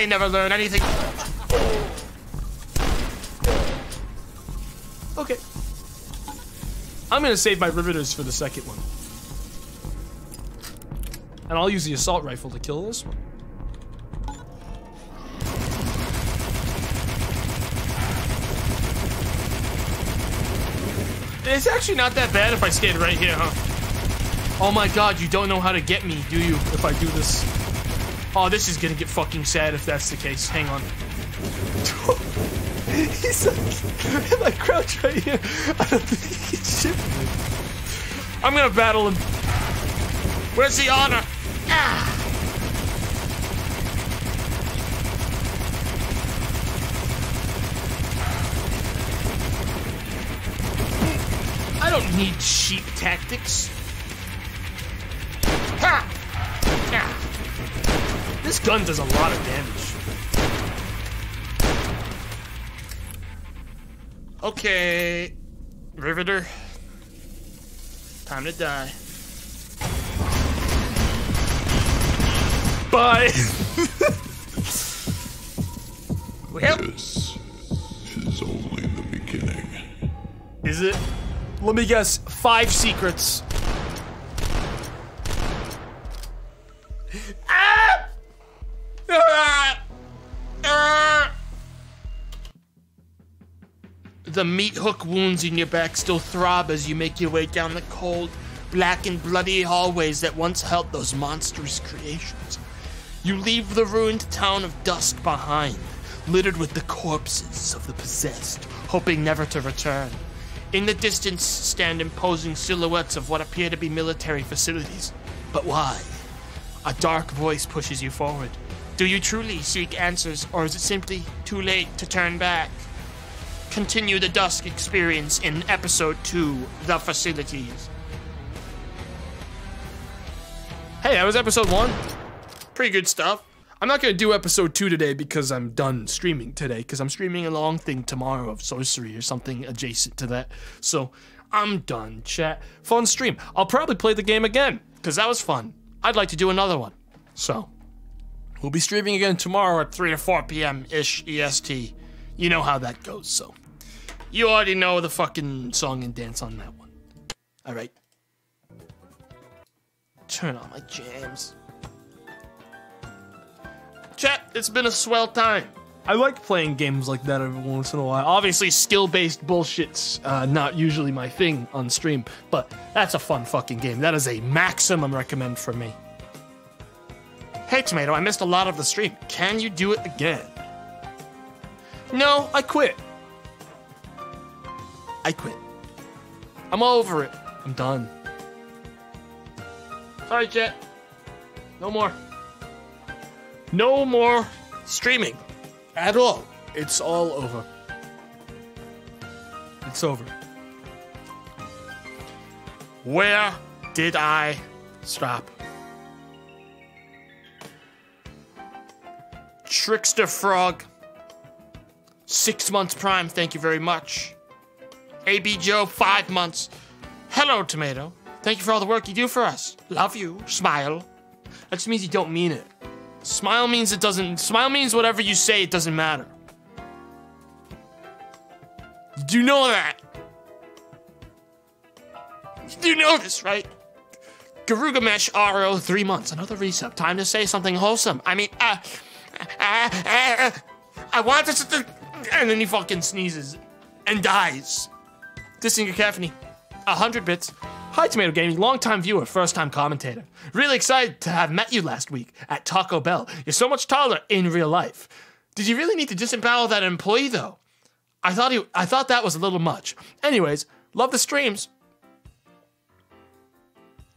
A: I never learn anything.
C: Okay. I'm gonna save my riveters for the second one. And I'll use the assault rifle to kill this one.
A: It's actually not that bad if I stayed right here, huh?
C: Oh my god, you don't know how to get me, do you, if I do this?
A: Oh, this is gonna get fucking sad if that's the case. Hang on.
C: He's like, if I crouch right here, I don't think he can shoot me.
A: I'm gonna battle him. Where's the honor? Ah! I don't need cheap tactics. Ha!
C: This gun does a lot of damage.
A: Okay, Riveter. Time to die.
C: Bye!
B: This is only the beginning.
C: Is it? Let me guess, five secrets.
A: Ah! Ah! Ah! The meat hook wounds in your back still throb as you make your way down the cold, black and bloody hallways that once held those monstrous creations. You leave the ruined town of Dusk behind, littered with the corpses of the possessed, hoping never to return. In the distance stand imposing silhouettes of what appear to be military facilities. But why? A dark voice pushes you forward. Do you truly seek answers, or is it simply too late to turn back? Continue the Dusk experience in Episode 2 The Facilities.
C: Hey, that was episode one.
A: Pretty good stuff.
C: I'm not gonna do episode two today because I'm done streaming today, because I'm streaming a long thing tomorrow of sorcery or something adjacent to that. So I'm done, chat. Fun stream. I'll probably play the game again, because that was fun. I'd like to do another one. So we'll be streaming again tomorrow at
A: 3 to 4 p.m. ish EST. You know how that goes, so. You already know the fucking song and dance on that one. Alright. Turn on my jams. Chat, it's been a swell time.
C: I like playing games like that every once in a while. Obviously, skill-based bullshit's uh, not usually my thing on stream, but that's a fun fucking game. That is a maximum recommend for me.
A: Hey, Tomato, I missed a lot of the stream. Can you do it again? No, I quit. I quit. I'm over it.
C: I'm done.
A: Sorry, Jet. No more. No more streaming. At all.
C: It's all over. It's over.
A: Where did I stop? Trickster Frog. Six months prime, thank you very much. AB Joe, five months. Hello, Tomato. Thank you for all the work you do for us. Love you. Smile. That just means you don't mean it. Smile means it doesn't. Smile means whatever you say, it doesn't matter. Do you know that. You do know this, right? Garugamesh RO, three months. Another resub. Time to say something wholesome. I mean, uh, uh, uh, I want this to. And then he fucking sneezes and dies. Dissing cacophony. A hundred bits. Hi, Tomato Gaming, longtime viewer, first time commentator. Really excited to have met you last week at Taco Bell. You're so much taller in real life. Did you really need to disembowel that employee though? I thought he, I thought that was a little much. Anyways, love the streams.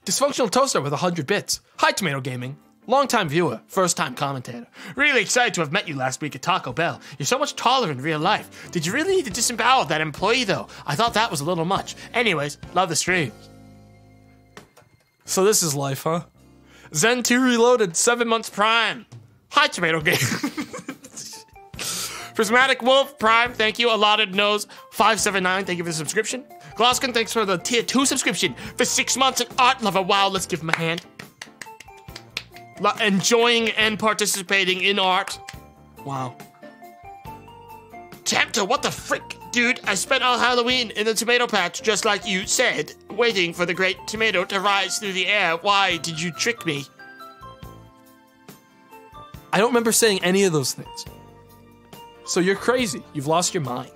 A: Dysfunctional Toaster with 100 bits. Hi, Tomato Gaming. Longtime viewer, first time commentator. Really excited to have met you last week at Taco Bell. You're so much taller in real life. Did you really need to disembowel that employee though? I thought that was a little much. Anyways, love the streams.
C: So this is life, huh?
A: Zen 2 Reloaded, 7 months prime. Hi, Tomato Game. Prismatic Wolf Prime, thank you. Allotted Nose 579, thank you for the subscription. Gloskin, thanks for the tier 2 subscription for 6 months. And Art Lover, wow, let's give him a hand. Enjoying and participating in art. Wow. Tempter, what the frick? Dude, I spent all Halloween in the tomato patch just like you said, waiting for the great tomato to rise through the air. Why did you trick me?
C: I don't remember saying any of those things. So you're crazy. You've lost your mind.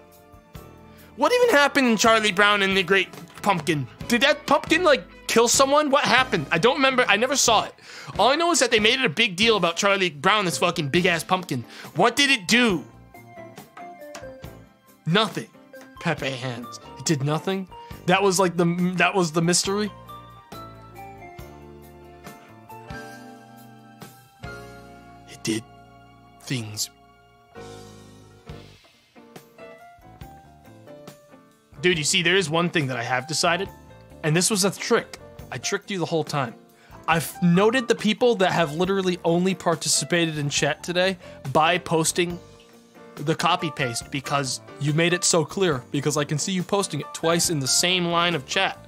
A: What even happened in Charlie Brown and the Great Pumpkin?
C: Did that pumpkin like kill someone? What happened? I don't remember. I never saw it.
A: All I know is that they made it a big deal about Charlie Brown, this fucking big ass pumpkin. What did it do? Nothing. Pepe hands.
C: It did nothing. That was like the that was the mystery.
A: It did things.
C: Dude, you see, there is one thing that I have decided, and this was a trick. I tricked you the whole time. I've noted the people that have literally only participated in chat today by posting the copy paste because you made it so clear. Because I can see you posting it twice in the same line of chat.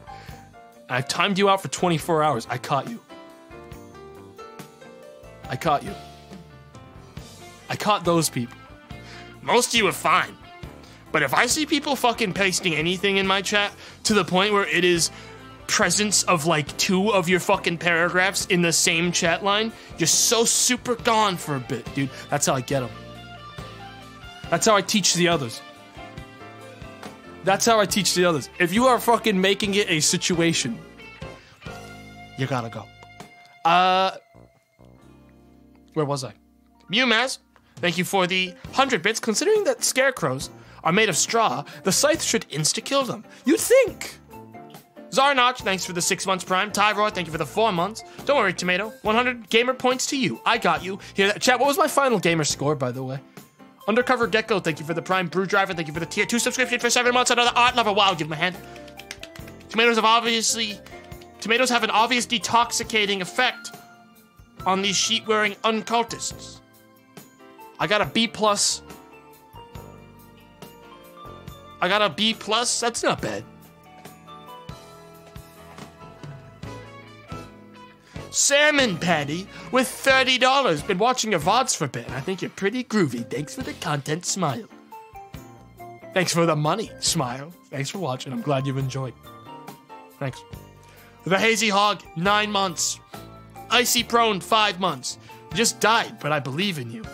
C: I timed you out for 24 hours. I caught you. I caught you. I caught those people.
A: Most of you are fine. But if I see people fucking pasting anything in my chat to the point where it is presence of like two of your fucking paragraphs in the same chat line, you're so super gone for a bit, dude.
C: That's how I get them. That's how I teach the others. That's how I teach the others. If you are fucking making it a situation, you gotta go. Uh, where was I?
A: Mewmaz, thank you for the 100 bits. Considering that scarecrows are made of straw, the scythe should insta kill them. You'd think. Zarnotch, thanks for the six months prime. Tyroy, thank you for the four months. Don't worry, Tomato. 100 gamer points to you. I got you. Here, chat. What was my final gamer score, by the way? Undercover Gecko, thank you for the prime. Brew Driver, thank you for the tier two subscription for seven months. Another art lover. Wow, give him a hand. Tomatoes have obviously. Tomatoes have an obvious detoxicating effect on these sheet wearing uncultists. I got a B plus. I got a B plus. That's not bad. Salmon Patty with $30. Been watching your VODs for a bit. I think you're pretty groovy. Thanks for the content, smile. Thanks for the money, smile. Thanks for watching. I'm glad you've enjoyed. Thanks. The Hazy Hog, nine months. Icy Prone, five months. You just died, but I believe in you.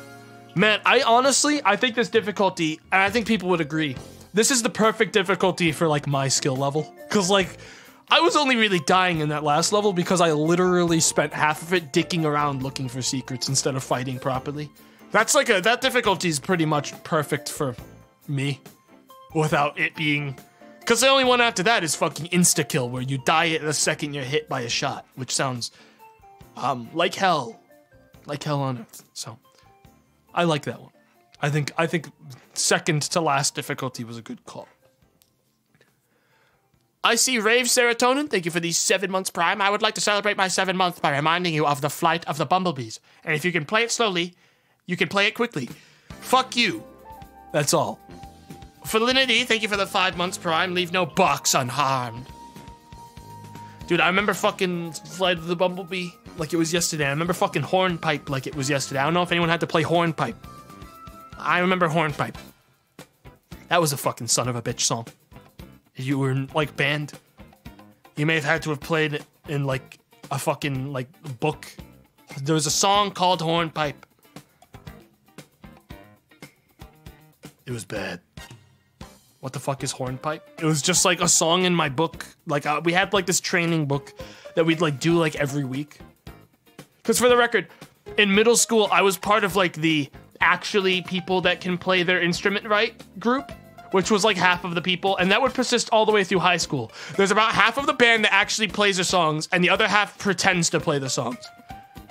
C: Man, I honestly, I think this difficulty, and I think people would agree, this is the perfect difficulty for like my skill level. Cause like, I was only really dying in that last level because I literally spent half of it dicking around looking for secrets instead of fighting properly. That's like a that difficulty is pretty much perfect for me, without it being. Cause the only one after that is fucking insta kill, where you die the second you're hit by a shot, which sounds um like hell, like hell on earth. So, I like that one. I think I think second to last difficulty was a good call.
A: I see Rave Serotonin. Thank you for the seven months prime. I would like to celebrate my seven month by reminding you of the flight of the bumblebees. And if you can play it slowly, you can play it quickly. Fuck you.
C: That's all.
A: Felinity, thank you for the five months prime. Leave no box unharmed. Dude, I remember fucking Flight of the Bumblebee like it was yesterday. I remember fucking Hornpipe like it was yesterday. I don't know if anyone had to play Hornpipe. I remember Hornpipe. That was a fucking son of a bitch song. You were like banned. you may have had to have played in like a fucking like book. There was a song called Hornpipe. It was bad. What the fuck is hornpipe? It was just like a song in my book. Like uh, we had like this training book that we'd like do like every week. Cuz for the record, in middle school I was part of like the actually people that can play their instrument right group, which was like half of the people and that would persist all the way through high school. There's about half of the band that actually plays the songs and the other half pretends to play the songs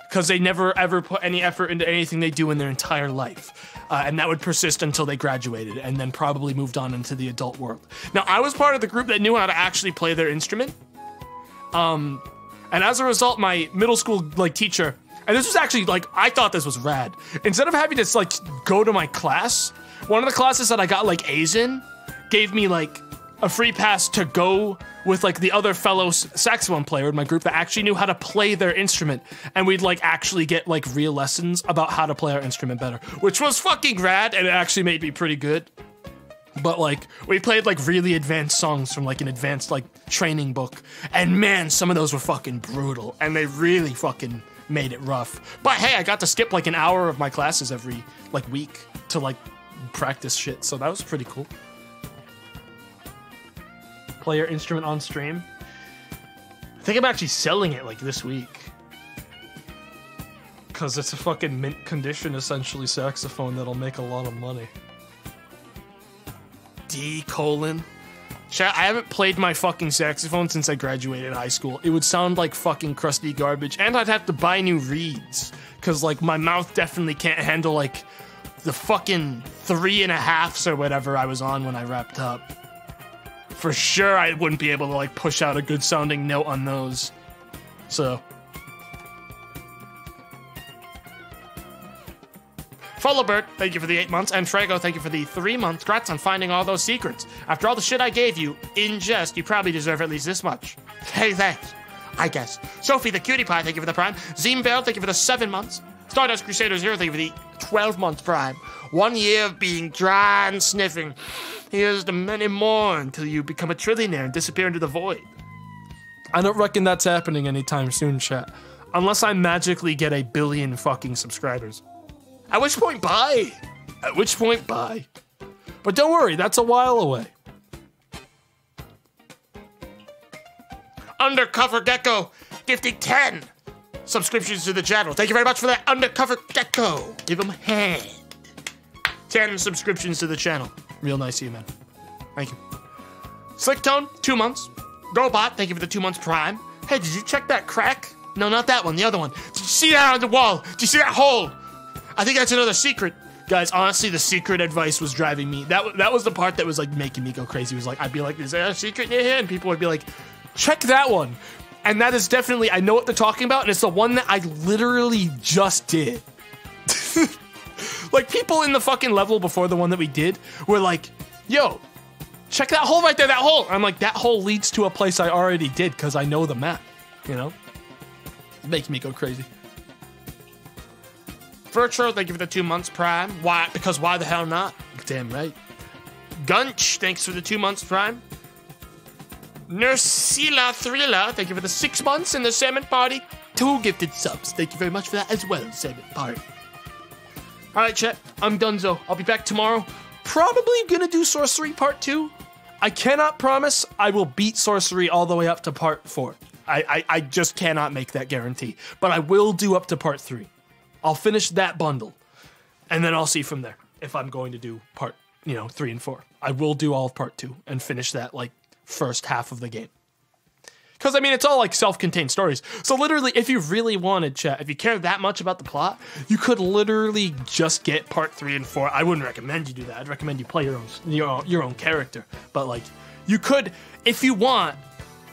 A: because they never ever put any effort into anything they do in their entire life. Uh, and that would persist until they graduated and then probably moved on into the adult world. Now, I was part of the group that knew how to actually play their instrument. Um, and as a result, my middle school like teacher, and this was actually like I thought this was rad. Instead of having to like go to my class, one of the classes that I got like A's in gave me like a free pass to go with like the other fellow saxophone player in my group that actually knew how to play their instrument. And we'd like actually get like real lessons about how to play our instrument better which was fucking rad and it actually made me pretty good. But like we played like really advanced songs from like an advanced like training book. And man some of those were fucking brutal and they really fucking made it rough. But hey i got to skip like an hour of my classes every like week to like practice shit so that was pretty cool play your instrument on stream. I think I'm actually selling it like this week. Cause it's a fucking mint condition, essentially saxophone that'll make a lot of money. D colon. Chat, I haven't played my fucking saxophone since I graduated high school. It would sound like fucking crusty garbage, and I'd have to buy new reeds. Cause like my mouth definitely can't handle like the fucking three and a halfs or whatever I was on when I wrapped up for sure I wouldn't be able to like push out a good sounding note on those. So Followbird, thank you for the eight months, and Frago, thank you for the three months. Congrats on finding all those secrets. After all the shit I gave you, in jest, you probably deserve at least this much. Hey, thanks. I guess. Sophie the Cutie Pie, thank you for the prime. Zeembell, thank you for the seven months. Stardust Crusaders Zero, thank you for the 12 month prime. One year of being dry and sniffing. Here's the many more until you become a trillionaire and disappear into the void. I don't reckon that's happening anytime soon, chat. Unless I magically get a billion fucking subscribers. At which point, bye. At which point, bye. But don't worry, that's a while away. Undercover Gecko, gifting 10 subscriptions to the channel. Thank you very much for that, Undercover Gecko. Give him a hand. 10 subscriptions to the channel. Real nice of you, man. Thank you. Slick Tone, two months. Girlbot, thank you for the two months prime. Hey, did you check that crack? No, not that one, the other one. Did you see that on the wall? Did you see that hole? I think that's another secret. Guys, honestly, the secret advice was driving me. That, that was the part that was like making me go crazy. It was like, I'd be like, is there a secret in here? And people would be like, check that one. And that is definitely, I know what they're talking about, and it's the one that I literally just did. like, people in the fucking level before the one that we did were like, yo, check that hole right there, that hole. I'm like, that hole leads to a place I already did because I know the map, you know? It makes me go crazy. Virtro, thank you for the two months prime. Why? Because why the hell not? Damn right. Gunch, thanks for the two months prime. Nursila Thrilla, thank you for the six months and the Salmon Party. Two gifted subs. Thank you very much for that as well, Salmon Party. Alright, chat. I'm Dunzo. I'll be back tomorrow. Probably gonna do Sorcery Part 2. I cannot promise I will beat Sorcery all the way up to Part 4. I, I, I just cannot make that guarantee. But I will do up to Part 3. I'll finish that bundle. And then I'll see from there if I'm going to do Part, you know, 3 and 4. I will do all of Part 2 and finish that, like, first half of the game. Because, I mean, it's all like self contained stories. So, literally, if you really wanted, chat, if you care that much about the plot, you could literally just get part three and four. I wouldn't recommend you do that. I'd recommend you play your own, your own, your own character. But, like, You could, if you want,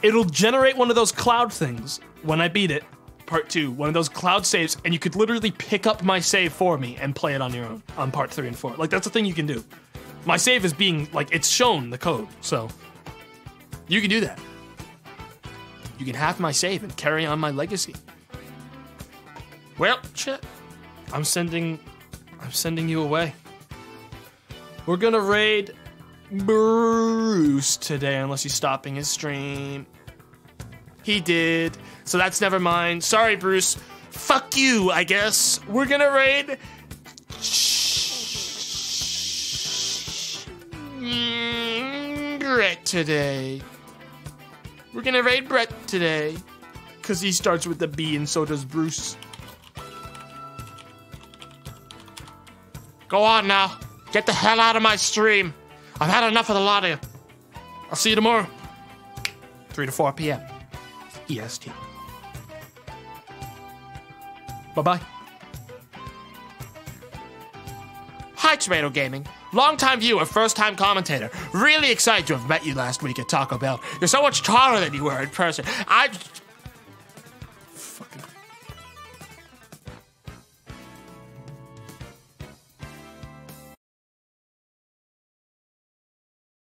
A: it'll generate one of those cloud things when I beat it, part two, one of those cloud saves, and you could literally pick up my save for me and play it on your own on part three and four. Like that's the thing you can do. My save is being like it's shown the code, so you can do that. You can have my save and carry on my legacy.
J: Well, shit.
A: I'm sending I'm sending you away. We're gonna raid Bruce today unless he's stopping his stream. He did. So that's never mind. Sorry, Bruce. Fuck you, I guess. We're gonna raid Brett today. We're gonna raid Brett today. Cause he starts with the B and so does Bruce.
J: Go on now. Get the hell out of my stream. I've had enough of the lot of you. I'll see you tomorrow. 3 to 4 p.m. EST.
A: Bye bye.
J: Hi, Tomato Gaming. Longtime viewer, first time commentator. Really excited to have met you last week at Taco Bell. You're so much taller than you were in person. I.